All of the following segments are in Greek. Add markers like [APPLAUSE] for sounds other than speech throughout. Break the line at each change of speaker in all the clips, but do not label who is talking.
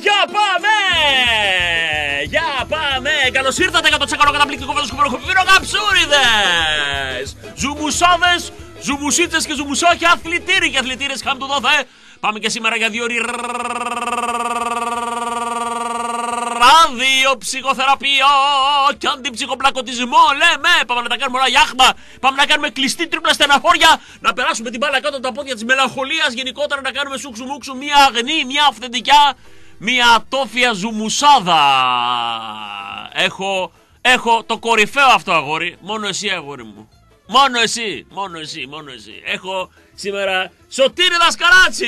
για πάμε! Για πάμε! Καλώς ήρθατε για το τσακαλό καταπληκτικό φωτοσκοπικό καψούριδε! Ζουμουσόδε, ζουμουσίτσες και ζουμουσόχια, αθλητήρι και αθλητήρες χαμ του δόθε. Πάμε και σήμερα για δύο ώρε ράδιο ψυχοθεραπείο και αντιψυχοπλακωτισμό. Λέμε, πάμε να τα κάνουμε όλα γιάχμα. Πάμε να κάνουμε κλειστή τρίπλα στεναχώρια. Να περάσουμε την μπάλα κάτω από τα πόδια της μελαγχολίας. Γενικότερα να κάνουμε σούξου μουξου μια αγνή, μια αυθεντικά, μια ατόφια ζουμουσάδα. Έχω, έχω το κορυφαίο αυτό αγόρι. Μόνο εσύ αγόρι μου. Μόνο εσύ, μόνο εσύ, μόνο εσύ. Έχω σήμερα Σωτήρι Δασκαλάτσι!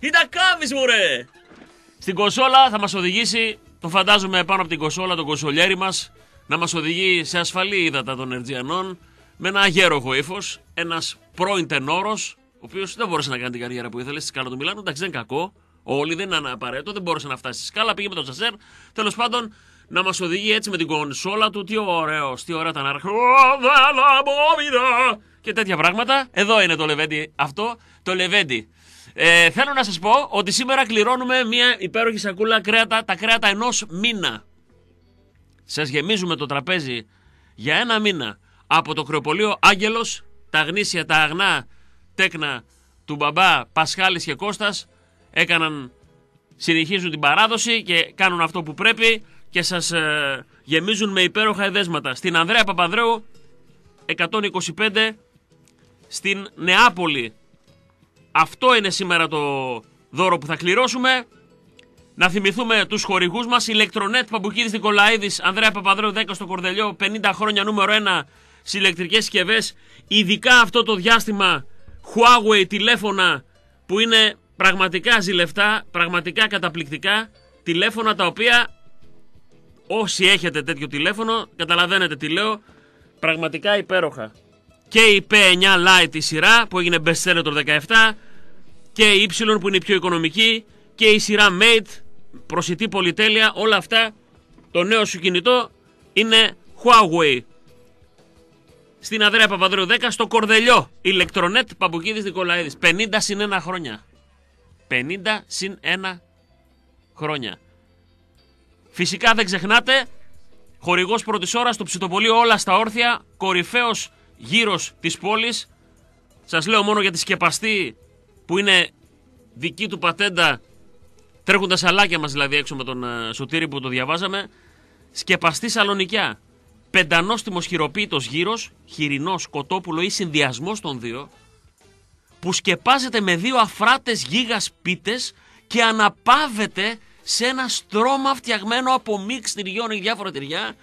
Ή τα κάβεις μου ρε! Στην κονσόλα θα μας οδηγήσει, το φαντάζομαι πάνω από την κονσόλα, τον κονσολιέρι μας, να μας οδηγεί σε ασφαλή ύδατα των Ερτζιανών, με ένα αγέροχο ύφος, ένας πρώην τενόρος, ο οποίος δεν μπορούσε να κάνει την καριέρα που ήθελε στη σκάλα του Μιλάνου, εντάξει δεν είναι κακό, όλοι δεν είναι απαραίτητο, δεν μπόρεσε να φτάσει στη σκάλα, πήγε με τον Σασέρ, τέλος πάντων να μας οδηγεί έτσι με την κονσόλα του, τι ωραίος, τι ωραία ήταν και τέτοια πράγματα. Εδώ είναι το Λεβέντι αυτό, το Λεβέντι. Ε, θέλω να σας πω ότι σήμερα κληρώνουμε μια υπέροχη σακούλα κρέατα, τα κρέατα ενός μήνα. Σας γεμίζουμε το τραπέζι για ένα μήνα από το κρεοπολείο Άγγελος, τα γνήσια, τα αγνά τέκνα του μπαμπά Πασχάλης και Κώστας έκαναν, συνεχίζουν την παράδοση και κάνουν αυτό που πρέπει και σας ε, γεμίζουν με υπέροχα εδέσματα. Στην Ανδρέα Παπαδρέου 125 στην Νεάπολη. Αυτό είναι σήμερα το δώρο που θα κληρώσουμε. Να θυμηθούμε τους χορηγούς μας. Ηλεκτρονέτ Παμπουκίδη Νικολαίδης, Ανδρέα Παπαδρέου 10 στο Κορδελιό, 50 χρόνια νούμερο 1 στις ηλεκτρικές συσκευές. Ειδικά αυτό το διάστημα Huawei τηλέφωνα που είναι πραγματικά ζηλευτά, πραγματικά καταπληκτικά. Τηλέφωνα τα οποία όσοι έχετε τέτοιο τηλέφωνο καταλαβαίνετε τι λέω. Πραγματικά υπέροχα και η P9 Lite η σειρά που έγινε best seller το 17 και η Y που είναι η πιο οικονομική και η σειρά Mate προσιτή πολυτέλεια όλα αυτά το νέο σου κινητό είναι Huawei στην Αδρέα Παπαδρέου 10 στο Κορδελιό ηλεκτρονέτ Παμπουκίδης Νικολαίδης 50 συν 1 χρόνια 50 συν 1 χρόνια Φυσικά δεν ξεχνάτε χορηγός πρώτης ώρας στο ψητοπολείο όλα στα όρθια κορυφαίος γύρω της πόλης. Σας λέω μόνο για τη σκεπαστή που είναι δική του πατέντα. Τρέχουν τα σαλάκια μας δηλαδή έξω με τον uh, Σωτήρη που το διαβάζαμε. Σκεπαστή σαλονικιά. Πεντανόστιμος χειροποίητος γύρος, χοιρινός, κοτόπουλο ή συνδυασμός των δύο, που σκεπάζεται με δύο αφράτες γίγας πίτες και αναπάβεται σε ένα στρώμα φτιαγμένο από μίξ τυριών ή διάφορα τυριά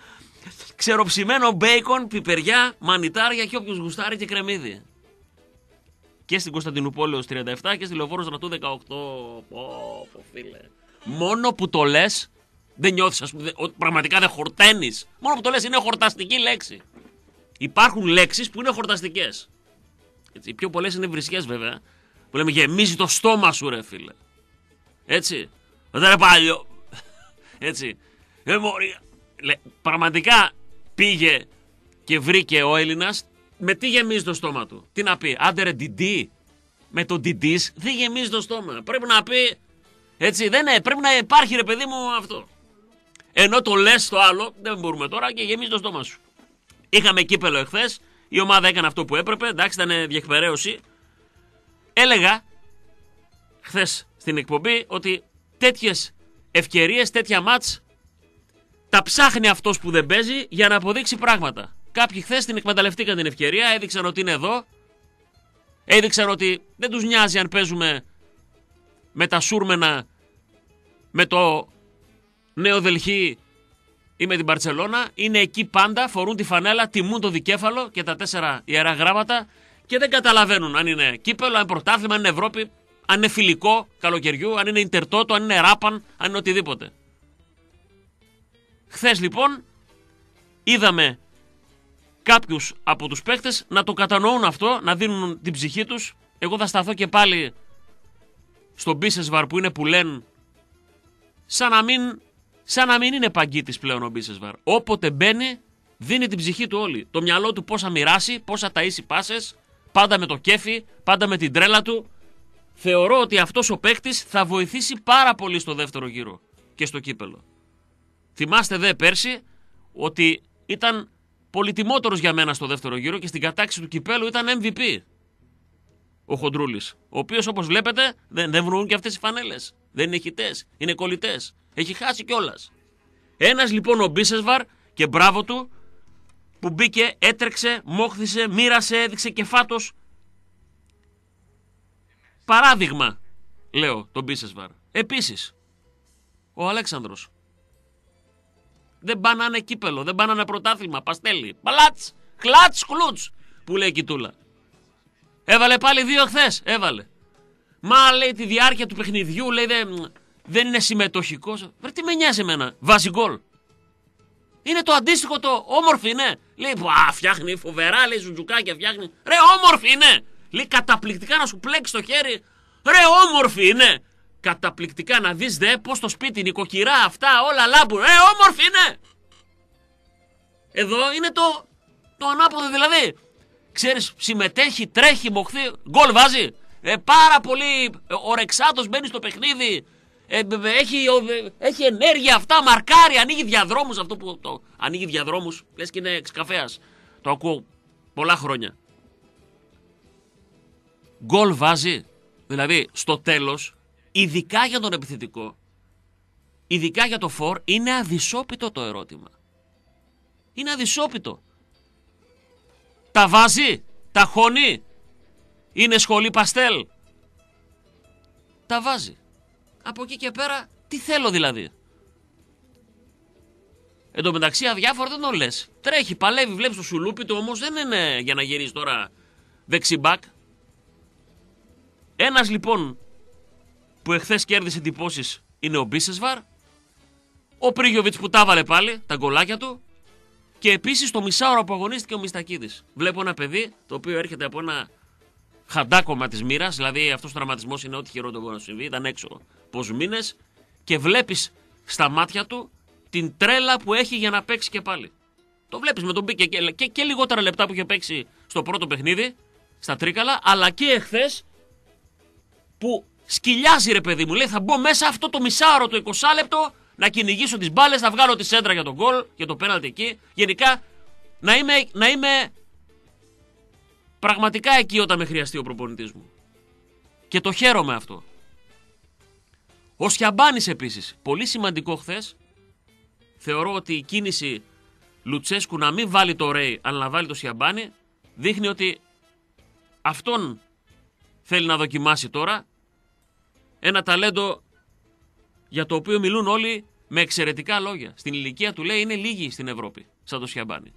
ξεροψημένο μπέικον, πιπεριά, μανιτάρια και όποιος γουστάρει και κρεμμύδι. Και στην Κωνσταντινούπολη 37 και στη Λεωφόρο Στρατού 18. Πω, πω, φίλε. Μόνο που το λες, δεν νιώθεις, ότι πραγματικά δεν χορταίνεις. Μόνο που το λες είναι χορταστική λέξη. Υπάρχουν λέξεις που είναι χορταστικέ. Οι πιο πολλές είναι βρισιές βέβαια. Που λέμε γεμίζει το στόμα σου, ρε φίλε. Έτσι. Δεν είναι παλιό. [LAUGHS] Έτσι. Ε, πραγματικά πήγε και βρήκε ο Έλληνας με τι γεμίζει το στόμα του. Τι να πει, άντε ρε διντή. Με το διντή δεν γεμίζει το στόμα. Πρέπει να πει. Έτσι, δεν είναι, πρέπει να υπάρχει ρε παιδί μου αυτό. Ενώ το λες το άλλο, δεν μπορούμε τώρα και γεμίζει το στόμα σου. Είχαμε κύπελο εχθές. Η ομάδα έκανε αυτό που έπρεπε. Εντάξει, ήταν διεκπαιρέωση. Έλεγα χθες στην εκπομπή ότι τέτοιες ευκαιρίες, τέτοια μάτς τα ψάχνει αυτός που δεν παίζει για να αποδείξει πράγματα. Κάποιοι χθες την εκμεταλλευτήκαν την ευκαιρία, έδειξαν ότι είναι εδώ. Έδειξαν ότι δεν τους νοιάζει αν παίζουμε με τα σούρμενα, με το νέο Δελχή ή με την Παρσελώνα. Είναι εκεί πάντα, φορούν τη φανέλα, τιμούν το δικέφαλο και τα τέσσερα ιερά γράμματα και δεν καταλαβαίνουν αν είναι κύπελο, αν είναι πρωτάθλημα, αν είναι Ευρώπη, αν είναι φιλικό καλοκαιριού, αν είναι Ιντερτότο, αν είναι Ράπαν, αν είναι οτιδήποτε. Χθες λοιπόν είδαμε κάποιους από τους παίχτες να το κατανοούν αυτό, να δίνουν την ψυχή τους. Εγώ θα σταθώ και πάλι στον Μπίσεσβαρ που είναι που λένε σαν να μην, σαν να μην είναι παγκίτης πλέον ο Μπίσεσβαρ. Όποτε μπαίνει δίνει την ψυχή του όλη. Το μυαλό του πόσα μοιράσει, πόσα ταΐσει πάσες, πάντα με το κέφι, πάντα με την τρέλα του. θεωρώ ότι αυτός ο παίκτης θα βοηθήσει πάρα πολύ στο δεύτερο γύρο και στο κύπελο. Θυμάστε δε πέρσι ότι ήταν πολυτιμότερος για μένα στο δεύτερο γύρο και στην κατάξη του κυπέλου ήταν MVP. Ο Χοντρούλης. Ο οποίος όπως βλέπετε δεν, δεν βρουν και αυτές οι φανέλες. Δεν είναι χιτέ, είναι κολλητές. Έχει χάσει κιόλας. Ένας λοιπόν ο Μπίσεσβαρ και μπράβο του που μπήκε, έτρεξε, μόχθησε, μοίρασε, έδειξε και φάτος. Παράδειγμα, λέω τον Μπίσεσβαρ. Επίσης, ο Αλέξανδρος δεν πάνε να είναι κύπελο, δεν πάνε να είναι πρωτάθλημα. Παστέλι. Παλάτς, κλατς, κλουτς. Που λέει η Κιτούλα. Έβαλε πάλι δύο χθες. Έβαλε. Μα λέει τη διάρκεια του παιχνιδιού λέει δεν, δεν είναι συμμετοχικός. Βρε τι με νοιάζει εμένα. Βάζει γκολ. Είναι το αντίστοιχο το όμορφη είναι. Λέει α, φτιάχνει φοβερά, λέει ζουτζουκάκια φτιάχνει. Ρε όμορφη είναι. Λέει καταπληκτικά να σου πλέξει το χέρι. Ρε όμορφη είναι. Καταπληκτικά να δεις δε πως το σπίτι, νοικοκυρά, αυτά όλα λάμπουν. Ε, όμορφη είναι! Εδώ είναι το, το ανάποδο δηλαδή. Ξέρεις, συμμετέχει, τρέχει, μοχθεί, γκολ βάζει. Ε, πάρα πολύ ορεξάτος μπαίνει στο παιχνίδι. Ε, έχει, έχει ενέργεια αυτά, μαρκάρει, ανοίγει διαδρόμους. Αυτό που το, ανοίγει διαδρόμους, λες και είναι εξκαφέας. Το ακούω πολλά χρόνια. Γκολ βάζει. Δηλαδή, στο τέλος, ειδικά για τον επιθετικό, ειδικά για το φορ, είναι αδυσόπιτο το ερώτημα. Είναι αδυσόπιτο. Τα βάζει, τα χώνει, είναι σχολή παστέλ. Τα βάζει. Από εκεί και πέρα, τι θέλω δηλαδή. Εν τω μεταξύ, αδιάφορο δεν το λες. Τρέχει, παλεύει, βλέπεις το σουλούπι του, όμως δεν είναι για να γυρίσεις τώρα δεξιμπάκ. Ένας λοιπόν που εχθές κέρδισε εντυπώσεις είναι ο Μπίσεσβαρ. Ο Πρίγιοβιτς που τα έβαλε πάλι, τα γκολάκια του. Και επίσης το μισάωρο που αγωνίστηκε ο Μιστακίδης. Βλέπω ένα παιδί το οποίο έρχεται από ένα χαντάκωμα της μοίρας, δηλαδή αυτός ο τραυματισμός είναι ό,τι χειρότερο μπορεί να συμβεί. Ήταν έξω πόσους μήνες και βλέπεις στα μάτια του την τρέλα που έχει για να παίξει και πάλι. Το βλέπεις με τον Μπίκε και, και, και λιγότερα λεπτά που είχε παίξει στο πρώτο παιχνίδι, στα τρίκαλα, αλλά και εχθές που σκυλιάζει ρε παιδί μου. Λέει θα μπω μέσα αυτό το μισάωρο, το 20 λεπτό, να κυνηγήσω τις μπάλες, να βγάλω τη σέντρα για τον γκολ, για το πέναλτι εκεί. Γενικά να είμαι, να είμαι πραγματικά εκεί όταν με χρειαστεί ο προπονητής μου. Και το χαίρομαι αυτό. Ο Σιαμπάνης επίσης, πολύ σημαντικό χθες. Θεωρώ ότι η κίνηση Λουτσέσκου να μην βάλει το Ρέι αλλά να βάλει το Σιαμπάνη δείχνει ότι αυτόν θέλει να δοκιμάσει τώρα ένα ταλέντο για το οποίο μιλούν όλοι με εξαιρετικά λόγια. Στην ηλικία του λέει είναι λίγοι στην Ευρώπη, σαν το Σιαμπάνι.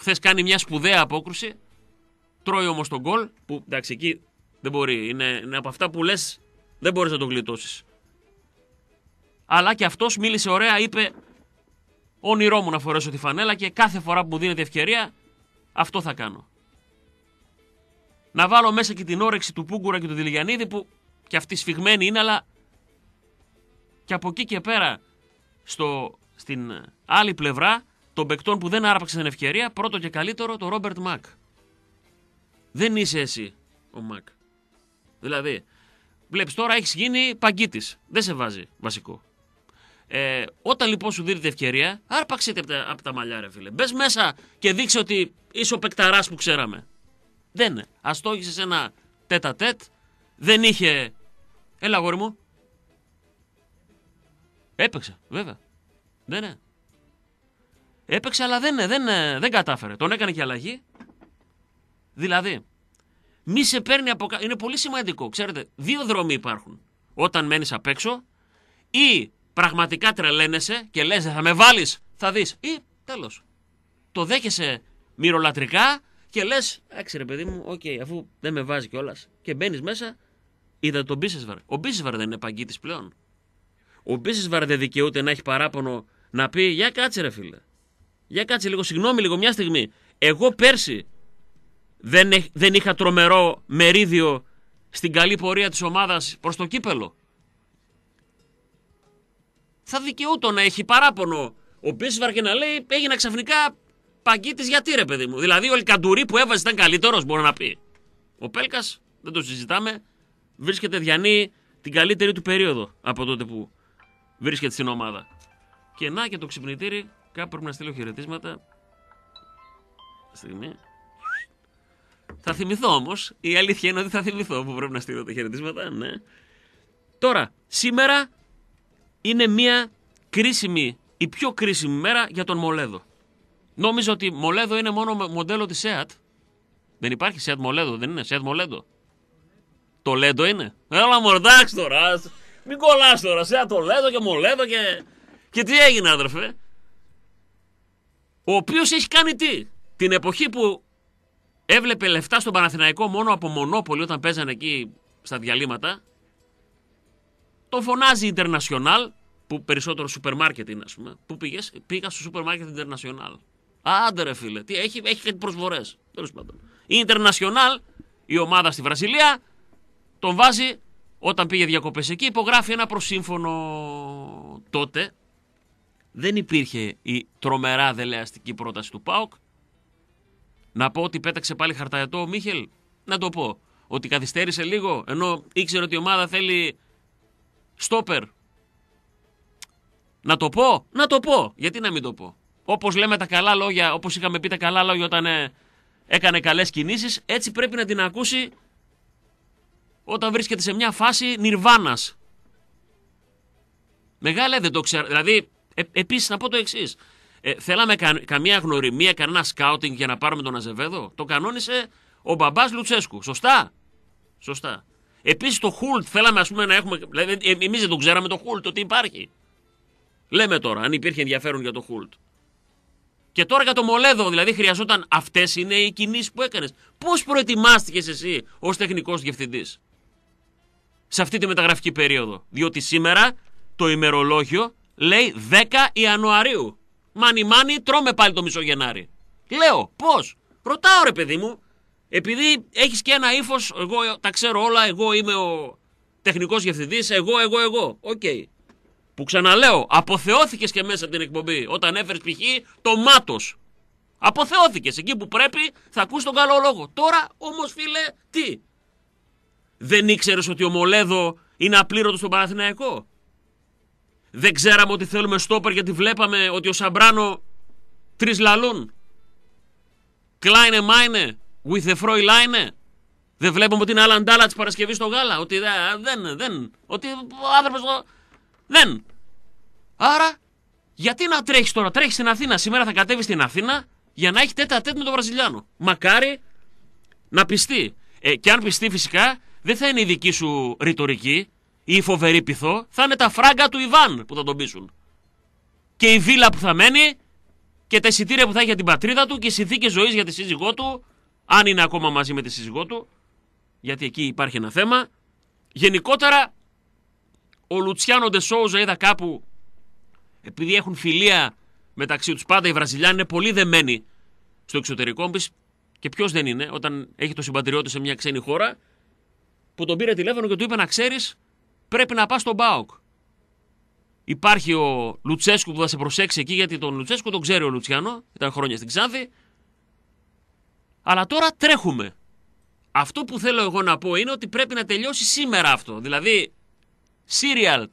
Χθες κάνει μια σπουδαία απόκρουση, τρώει όμως τον γκολ, που εντάξει εκεί δεν μπορεί, είναι, είναι από αυτά που λες δεν μπορείς να τον γλιτώσεις. Αλλά και αυτός μίλησε ωραία, είπε όνειρό μου να φορέσω τη φανέλα και κάθε φορά που μου δίνεται ευκαιρία αυτό θα κάνω. Να βάλω μέσα και την όρεξη του Πούγκουρα και του Δηλιανίδη που και αυτή σφιγμένη είναι, αλλά και από εκεί και πέρα στο, στην άλλη πλευρά των παικτών που δεν άρπαξε την ευκαιρία, πρώτο και καλύτερο το Ρόμπερτ Μακ. Δεν είσαι εσύ ο Μακ. Δηλαδή, βλέπεις τώρα έχεις γίνει παγκίτης. Δεν σε βάζει βασικό. Ε, όταν λοιπόν σου δίνει ευκαιρία, άρπαξε από τα, από τα μαλλιά, ρε φίλε. Μπες μέσα και δείξε ότι είσαι ο παικταράς που ξέραμε. Δεν είναι. Α το σε ένα τέτα τέτ. Δεν είχε Έλα, αγόρι μου. Έπαιξε, βέβαια. Ναι, ναι. Έπαιξε, αλλά δεν, δεν, δεν κατάφερε. Τον έκανε και αλλαγή. Δηλαδή, μη σε παίρνει από Είναι πολύ σημαντικό. Ξέρετε, δύο δρόμοι υπάρχουν. Όταν μένεις απ' έξω ή πραγματικά τρελαίνεσαι και λες θα με βάλεις, θα δεις. Ή τέλος. Το δέχεσαι μοιρολατρικά και λες, έξι ρε παιδί μου, οκ, αφού δεν με βάζει κιόλας. Και μπαίνεις μέσα Είδατε τον Μπίσεσβαρ. Ο Μπίσεσβαρ δεν είναι παγκίτης πλέον. Ο Μπίσεσβαρ δεν δικαιούται να έχει παράπονο να πει Για κάτσε, ρε φίλε. Για κάτσε λίγο, συγγνώμη λίγο, μια στιγμή. Εγώ πέρσι δεν, δεν είχα τρομερό μερίδιο στην καλή πορεία της ομάδας προς το κύπελο. Θα δικαιούτο να έχει παράπονο ο Μπίσεσβαρ και να λέει έγινα ξαφνικά παγκίτης γιατί ρε παιδί μου. Δηλαδή ο Ελκαντουρί που έβαζε ήταν καλύτερος μπορεί να πει. Ο Πέλκας δεν το συζητάμε βρίσκεται διανύει την καλύτερη του περίοδο από τότε που βρίσκεται στην ομάδα. Και να και το ξυπνητήρι, κάπου πρέπει να στείλω χαιρετίσματα. Στιγμή. Θα θυμηθώ όμως. Η αλήθεια είναι ότι θα θυμηθώ που πρέπει να στείλω τα χαιρετίσματα. Ναι. Τώρα, σήμερα είναι μια κρίσιμη, η πιο κρίσιμη μέρα για τον Μολέδο. Νόμιζα ότι Μολέδο είναι μόνο μοντέλο της ΣΕΑΤ. Δεν υπάρχει ΣΕΑΤ Μολέδο, δεν είναι ΣΕΑΤ Μολέδο. Το Λέντο είναι. Έλα μου εντάξει τώρα. Μην κολλάς τώρα. ΣΕΑΤ το Λέντο και Μολέδο και. Και τι έγινε, αδερφέ. Ο οποίος έχει κάνει τι; Την εποχή που έβλεπε λεφτά στον Παναθηναϊκό μόνο από μονόπολη όταν παίζανε εκεί στα διαλύματα. Το φωνάζει International, που περισσότερο σούπερ μάρκετ είναι, ας πούμε. Πού πήγες, πήγα στο σούπερ μάρκετ International. Άντε ρε φίλε, τι, έχει, έχει κάτι προσφορές. Τέλος πάντων. Η International, η ομάδα στη Βραζιλία, τον βάζει όταν πήγε διακοπές εκεί, υπογράφει ένα προσύμφωνο τότε. Δεν υπήρχε η τρομερά δελεαστική πρόταση του ΠΑΟΚ. Να πω ότι πέταξε πάλι χαρταετό ο Μίχελ. Να το πω. Ότι καθυστέρησε λίγο ενώ ήξερε ότι η ομάδα θέλει στόπερ. Να το πω, να το πω. Γιατί να μην το πω. Όπως λέμε τα καλά λόγια, όπως είχαμε πει τα καλά λόγια όταν ε, έκανε καλές κινήσεις, έτσι πρέπει να την ακούσει όταν βρίσκεται σε μια φάση νιρβάνας. Μεγάλε δεν το ξέρω. Δηλαδή, ε, επίσης να πω το εξής. Ε, θέλαμε κα, καμία γνωριμία, κανένα σκάουτινγκ για να πάρουμε τον Αζεβέδο. Το κανόνισε ο μπαμπάς Λουτσέσκου. Σωστά. Σωστά. Επίσης το Χουλτ θέλαμε ας πούμε, να έχουμε. Δηλαδή, ε, εμείς δεν το ξέραμε το Χουλτ, ότι υπάρχει. Λέμε τώρα, αν υπήρχε ενδιαφέρον για το Χουλτ. Και τώρα για το Μολέδο, δηλαδή χρειαζόταν αυτές είναι οι κινήσεις που έκανες. Πώς προετοιμάστηκες εσύ ως τεχνικός διευθυντής σε αυτή τη μεταγραφική περίοδο; Διότι σήμερα το ημερολόγιο λέει 10 Ιανουαρίου. Μάνι μάνι, τρώμε πάλι το μισό Γενάρη. Λέω, πώς; Ρωτάω ρε παιδί μου, επειδή έχεις και ένα ύφος, εγώ τα ξέρω όλα, εγώ είμαι ο τεχνικός διευθυντής, εγώ, εγώ, εγώ. OK. Okay. Που ξαναλέω, αποθεώθηκες και μέσα από την εκπομπή όταν έφερες π.χ. το Μάτος. Αποθεώθηκες. Εκεί που πρέπει θα ακούς τον καλό λόγο. Τώρα όμως, φίλε, τι; Δεν ήξερες ότι ο Μολέδο είναι απλήρωτος στον Παναθηναϊκό; Δεν ξέραμε ότι θέλουμε στόπερ γιατί βλέπαμε ότι ο Σαμπράνο τρεις λαλούν. Κλάινε μάινε, with the Fräulein. Δεν βλέπουμε ότι είναι Αλαντάλα τη Παρασκευή στο Γάλα. Ότι δεν, δεν. Ότι ο άνθρωπος. Δεν. Άρα, γιατί να τρέχεις τώρα, τρέχεις στην Αθήνα. Σήμερα θα κατέβεις στην Αθήνα για να έχει τέτα τέτα με τον Βραζιλιάνο. Μακάρι να πιστεί. Ε, και αν πιστεί φυσικά, δεν θα είναι η δική σου ρητορική ή η φοβερή πυθό, θα είναι τα φράγκα του Ιβάν που θα τον πείσουν. Και η βίλα που θα μένει και τα εισιτήρια που θα έχει για την πατρίδα του και οι συνθήκες ζωής για τη σύζυγό του, αν είναι ακόμα μαζί με τη σύζυγό του, γιατί εκεί υπάρχει ένα θέμα. Γενικότερα, ο Λουτσιάνο Ντεσόουζα είδα κάπου, επειδή έχουν φιλία μεταξύ τους πάντα, οι Βραζιλιάνοι είναι πολύ δεμένοι στο εξωτερικό. και ποιος δεν είναι, όταν έχει το συμπατριώτη σε μια ξένη χώρα, που τον πήρε τηλέφωνο και του είπε να ξέρεις, πρέπει να πας στον Μπάουκ. Υπάρχει ο Λουτσέσκου που θα σε προσέξει εκεί, γιατί τον Λουτσέσκου τον ξέρει ο Λουτσιάνο, ήταν χρόνια στην Ξάνθη. Αλλά τώρα τρέχουμε. Αυτό που θέλω εγώ να πω είναι ότι πρέπει να τελειώσει σήμερα αυτό. Δηλαδή, serial.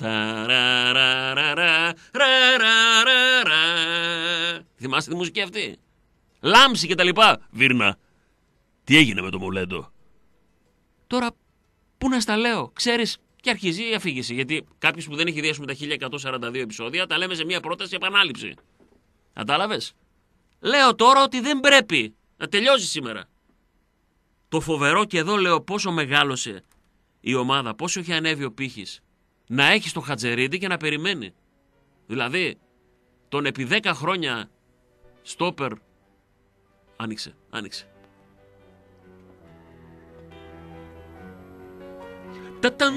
Θυμάστε τη μουσική αυτή; Λάμψη και τα λοιπά. Βίρνα. Τι έγινε με το Μολέντο; Τώρα Πού να στα λέω, ξέρεις, και αρχίζει η αφήγηση. Γιατί κάποιος που δεν έχει δει τα 1142 επεισόδια, τα λέμε σε μια πρόταση επανάληψη. Κατάλαβες; Λέω τώρα ότι δεν πρέπει να τελειώσει σήμερα. Το φοβερό και εδώ λέω πόσο μεγάλωσε η ομάδα, πόσο έχει ανέβει ο πύχης. Να έχει το Χατζερίδη και να περιμένει. Δηλαδή, τον επί 10 χρόνια στόπερ. Άνοιξε, άνοιξε. Ταταμ.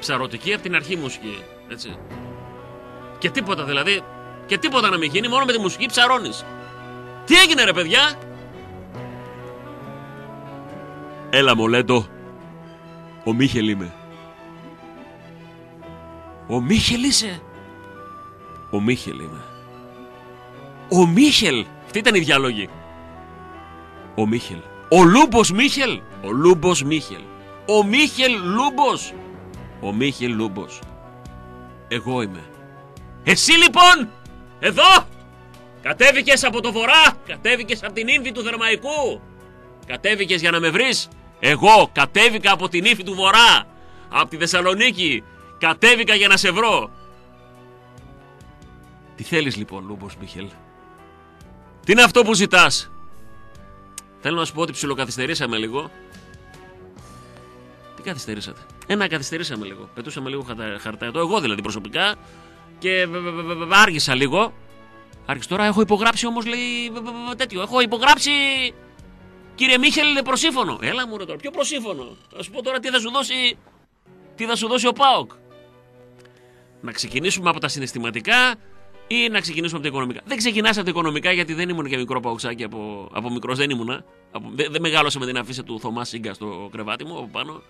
Ψαρωτική από την αρχή μουσική. Έτσι. Και τίποτα δηλαδή. Και τίποτα να μην γίνει, μόνο με τη μουσική ψαρώνεις. Τι έγινε ρε παιδιά; Έλα μολέντο. Ο Μίχελ είμαι. Ο Μίχελ είσαι; Ο Μίχελ είμαι. Ο Μίχελ. Αυτή ήταν η διάλογη. Ο Μίχελ. Ο Λούμπος Μίχελ. Ο Λούμπος Μίχελ. Ο Μίχελ Λούμπος. Ο Μίχελ Λούμπος. Εγώ είμαι. Εσύ λοιπόν, εδώ, κατέβηκες από το βορρά, κατέβηκες από την νύμφη του Θερμαϊκού. Κατέβηκες για να με βρεις. Εγώ κατέβηκα από την νύφη του βορρά, από τη Θεσσαλονίκη. Κατέβηκα για να σε βρω. Τι θέλεις λοιπόν, Λούμπος Μίχελ; Τι είναι αυτό που ζητάς; Θέλω να σου πω ότι ψιλοκαθυστερήσαμε λίγο. Τι καθυστερήσατε. Ένα καθυστερήσαμε λίγο. Πετούσαμε λίγο χαρταετό. Εγώ δηλαδή προσωπικά. Και άργησα λίγο. Άρχισε τώρα. Έχω υπογράψει όμως λέει τέτοιο. Έχω υπογράψει. Κύριε Μίχελ προσύφωνο. Έλα μου ρε τώρα. Ποιο προσύφωνο. Θα σου πω τώρα τι θα σου δώσει. Τι θα σου δώσει ο Πάοκ. Να ξεκινήσουμε από τα συναισθηματικά ή να ξεκινήσουμε από τα οικονομικά; Δεν ξεκινάς από τα οικονομικά γιατί δεν ήμουν και μικρό παουξάκι από, από μικρός, δεν ήμουνα. δεν, δεν μεγάλωσα με την αφήσα του Θωμά Σίγκα στο κρεβάτι μου από πάνω.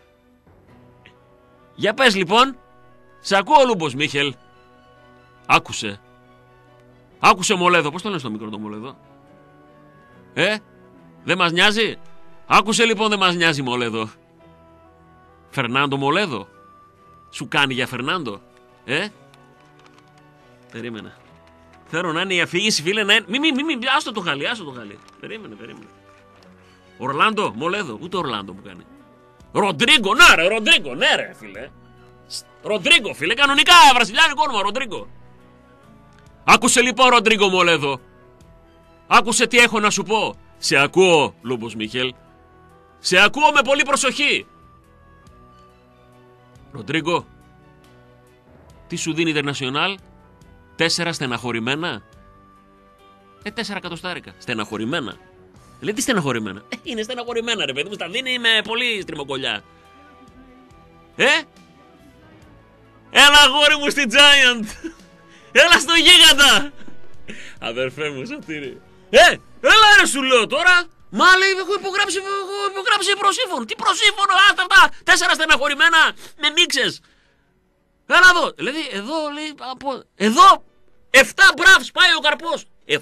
Για πες λοιπόν, σε ακούω Λούμπος Μίχελ. Άκουσε. Άκουσε Μολέδο. Πώς το λένε στο μικρό το Μολέδο; Ε, δεν μας νοιάζει; Άκουσε λοιπόν δεν μας νοιάζει Μολέδο. Φερνάντο Μολέδο. Σου κάνει για Φερνάντο. Ε, περίμενε. Θέλω να είναι η αφήγηση, φίλε, να είναι. Μη, μη, μη, μη, άστο το χαλί, άστο το χαλί. Περίμενε, περίμενε. Ορλάντο, Μολέδο, ούτε Ορλάντο που κάνει. Ροντρίγκο, ναι, ρε, Ροντρίγκο, ναι, ρε, φίλε. Ροντρίγκο, φίλε, κανονικά βραζιλιάνικο όνομα, Ροντρίγκο. Άκουσε λοιπόν, Ροντρίγκο Μολέδο. Άκουσε τι έχω να σου πω. Σε ακούω, Λούμπος Μίχελ. Σε ακούω με πολύ προσοχή. Ροντρίγκο, τι σου δίνει η Ιντερνασιονάλ, τέσσερα στεναχωρημένα; Ε, τέσσερα εκατοστάρικα. Στεναχωρημένα. Λέει τι στεναχωρημένα. Ε, είναι στεναχωρημένα, ρε παιδί μου. Στα δίνει με πολύ στριμοκολιά. Ε! Έλα, αγόρι μου στη Giant! Έλα στο γίγαντα! Αδερφέ μου, σωτήρι. Ε! Έλα, ρε, σου λέω τώρα! Μα λέει, έχω υπογράψει, έχω υπογράψει προσύμφωνο. Τι προσύμφωνο, άστα αυτά! Τέσσερα στεναχωρημένα με μίξες. Έλα εδώ. Δηλαδή, εδώ λέει, από... εδώ, 7 μπραφ πάει ο καρπός. 7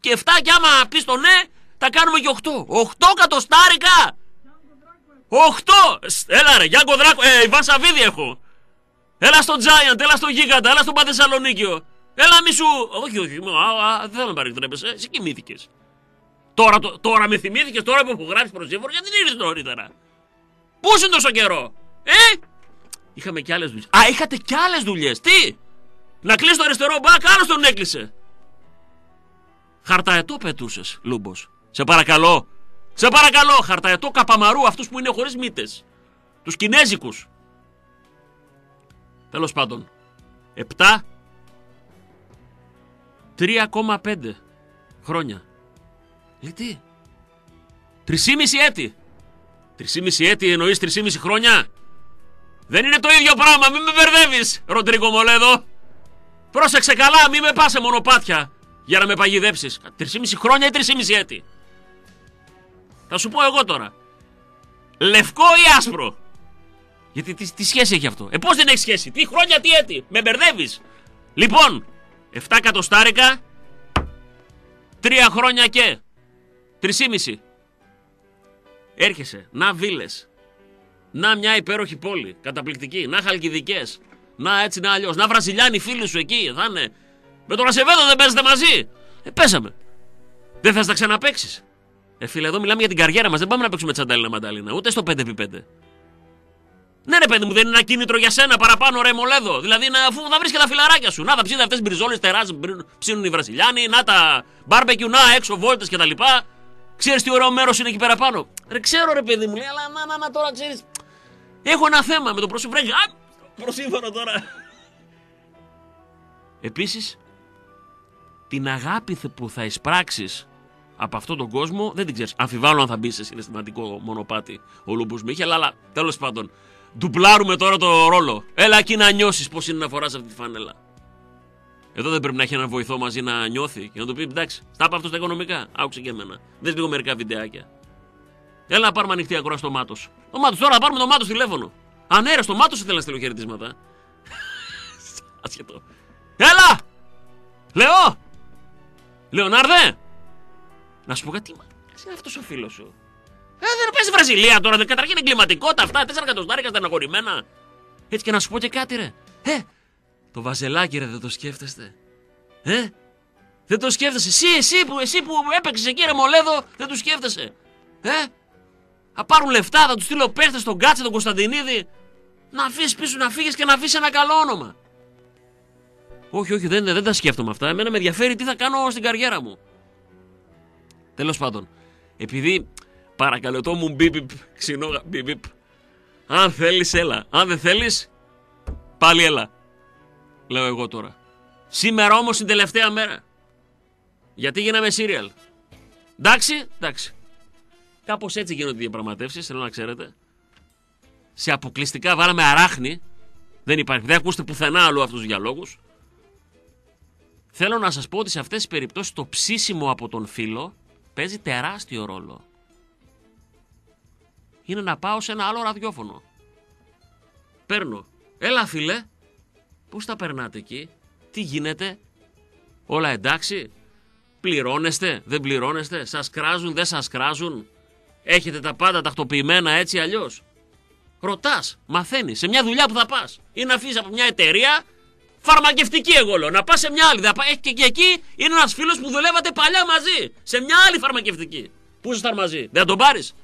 και 7 και άμα πεις το ναι, τα κάνουμε και 8. 8 κατοστάρικα! 8! Έλα ρε, Γιάνκο Δράκο, ε, Ιβάν Σαββίδη έχω. Έλα στο Giant, έλα στο Γίγαντα, έλα στο Πανθεσσαλονίκειο. Έλα μη σου. Όχι, όχι, δεν θέλω να παρεκτρέπεσαι. Εσύ κοιμήθηκες. Τώρα, τώρα με θυμήθηκες, τώρα που έχω γράψει προσύμφωνο, γιατί δεν ήρθες νωρίτερα. Πού είναι τόσο καιρό, Ε! Είχαμε και άλλες δουλειές. Α, είχατε και άλλες δουλειές. Τι! Να κλείσει το αριστερό μπακ, άλλο τον έκλεισε. Χαρταετό πετούσες, Λούμπος. Σε παρακαλώ. Σε παρακαλώ, χαρταετό καπαμαρού, αυτούς που είναι χωρίς μύτες. Τους Κινέζικους. Τέλος πάντων. 7. 3,5 χρόνια. Γιατί; 3,5 έτη. 3,5 έτη εννοείς 3,5 χρόνια. Δεν είναι το ίδιο πράγμα, μην με μπερδεύεις, Ροντρίγκο Μολέδο. Πρόσεξε καλά, μην με πας σε μονοπάτια για να με παγιδέψεις. 3,5 χρόνια ή 3,5 έτη. Θα σου πω εγώ τώρα. Λευκό ή άσπρο; Γιατί τι, τι σχέση έχει αυτό; Ε, πώς δεν έχει σχέση; Τι χρόνια, τι έτη; Με μπερδεύεις; Λοιπόν, 7 κατοστάρικα. 3 χρόνια και. 3,5. Έρχεσαι. Να βίλες να μια υπέροχη πόλη. Καταπληκτική. Να χαλκιδικές. Να έτσι να αλλιώς. Να βραζιλιάνοι φίλοι σου εκεί. Θα είναι. Με τον Ασεβέδο δεν παίζετε μαζί; Ε, πέσαμε. Δεν θες να ξαναπέξει. Ε, φίλε, εδώ μιλάμε για την καριέρα μας. Δεν πάμε να παίξουμε τσαντάλινα μαντάλινα. Ούτε στο 5x5. Ναι, ρε παιδί μου, δεν είναι ένα κίνητρο για σένα παραπάνω, ρε μολέδο. Δηλαδή, να, αφού θα βρεις και τα φιλαράκια σου. Να τα ψήνουν αυτές τις μπριζόλες τεράστιε ψήνουν οι Βραζιλιάνοι. Να τα μπάρμπεκιου, να έξω βόλτες κτλ. Ξέρεις τι ωραίο μέρος είναι εκεί πέρα πάνω. Ρε, ξέρω ρε παιδί μου, λέει, αλλά να, να, να τώρα ξέρεις. Έχω ένα θέμα με το προσύμφωνο. Α, προσύμφωνο τώρα. Επίσης, την αγάπη που θα εισπράξεις από αυτόν τον κόσμο δεν την ξέρεις. Αμφιβάλλω αν θα μπεις σε συναισθηματικό μονοπάτι ο Λούμπους Μίχελ, αλλά τέλος πάντων. Ντουπλάρουμε τώρα το ρόλο. Έλα εκεί να νιώσεις πώς είναι να φοράς αυτή τη φάνελα. Εδώ δεν πρέπει να έχει έναν βοηθό μαζί να νιώθει και να του πει εντάξει, στα αυτό στα οικονομικά. Άκουσε και εμένα. Δεν λίγο μερικά βιντεάκια. Έλα να πάρουμε ανοιχτή ακρόαση στο μάτος. Το μάτος, τώρα να πάρουμε το μάτος τηλέφωνο. Α, ναι, ρε, στο μάτος ήθελα να στείλω χαιρετίσματα. [LAUGHS] Ασχετό. Έλα! Λεώ! Λεωνάρδε! Να σου πω κάτι. Τι είναι αυτός ο φίλος σου. Ε, δεν παίζει Βραζιλία τώρα. Δεν καταρχήν εγκληματικότητα αυτά. Τέσσερα εκατοστάρικα στεναχωρημένα. Έτσι και να σου πω και κάτι, ρε. Ε, το βαζελάκι, ρε, δεν το σκέφτεστε. Ε, δεν το σκέφτεσαι. Εσύ, εσύ που, εσύ που έπαιξες εκεί, ρε Μολέδο, δεν το σκέφτεσαι. Ε, θα πάρουν λεφτά, θα τους στείλω παίχτες στον Κάτσε, τον Κωνσταντινίδη. Να αφήσεις πίσω, να φύγεις και να αφήσεις ένα καλό όνομα. Όχι, όχι, δεν, δεν τα σκέφτομαι αυτά. Εμένα με ενδιαφέρει τι θα κάνω στην καριέρα μου. Τέλος πάντων, επειδή παρακαλώ το μου μπιπ, ξινό μπιπ. Αν θέλεις, έλα. Αν δεν θέλεις, πάλι έλα. Λέω εγώ τώρα. Σήμερα όμως την τελευταία μέρα. Γιατί γίναμε σύριαλ. Εντάξει, εντάξει. Κάπως έτσι γίνονται οι διαπραγματεύσεις, θέλω να ξέρετε. Σε αποκλειστικά βάλαμε αράχνη. Δεν υπάρχει. Δεν ακούστε πουθενά αλλού αυτούς τους διαλόγους. Θέλω να σας πω ότι σε αυτές τις περιπτώσεις το ψήσιμο από τον φίλο παίζει τεράστιο ρόλο. Είναι να πάω σε ένα άλλο ραδιόφωνο. Παίρνω. Έλα φίλε. Πού τα περνάτε εκεί; Τι γίνεται; Όλα εντάξει; Πληρώνεστε; Δεν πληρώνεστε; Σας κράζουν; Δεν σας κράζουν; Έχετε τα πάντα τακτοποιημένα έτσι αλλιώς; Ρωτάς, μαθαίνεις σε μια δουλειά που θα πας. Ή να αφήσει από μια εταιρεία φαρμακευτική, εγώ λέω. Να πας σε μια άλλη. Θα πάει και, και εκεί είναι ένας φίλος που δουλεύατε παλιά μαζί. Σε μια άλλη φαρμακευτική. Πού ήσασταν μαζί. Δεν θα τον πάρεις;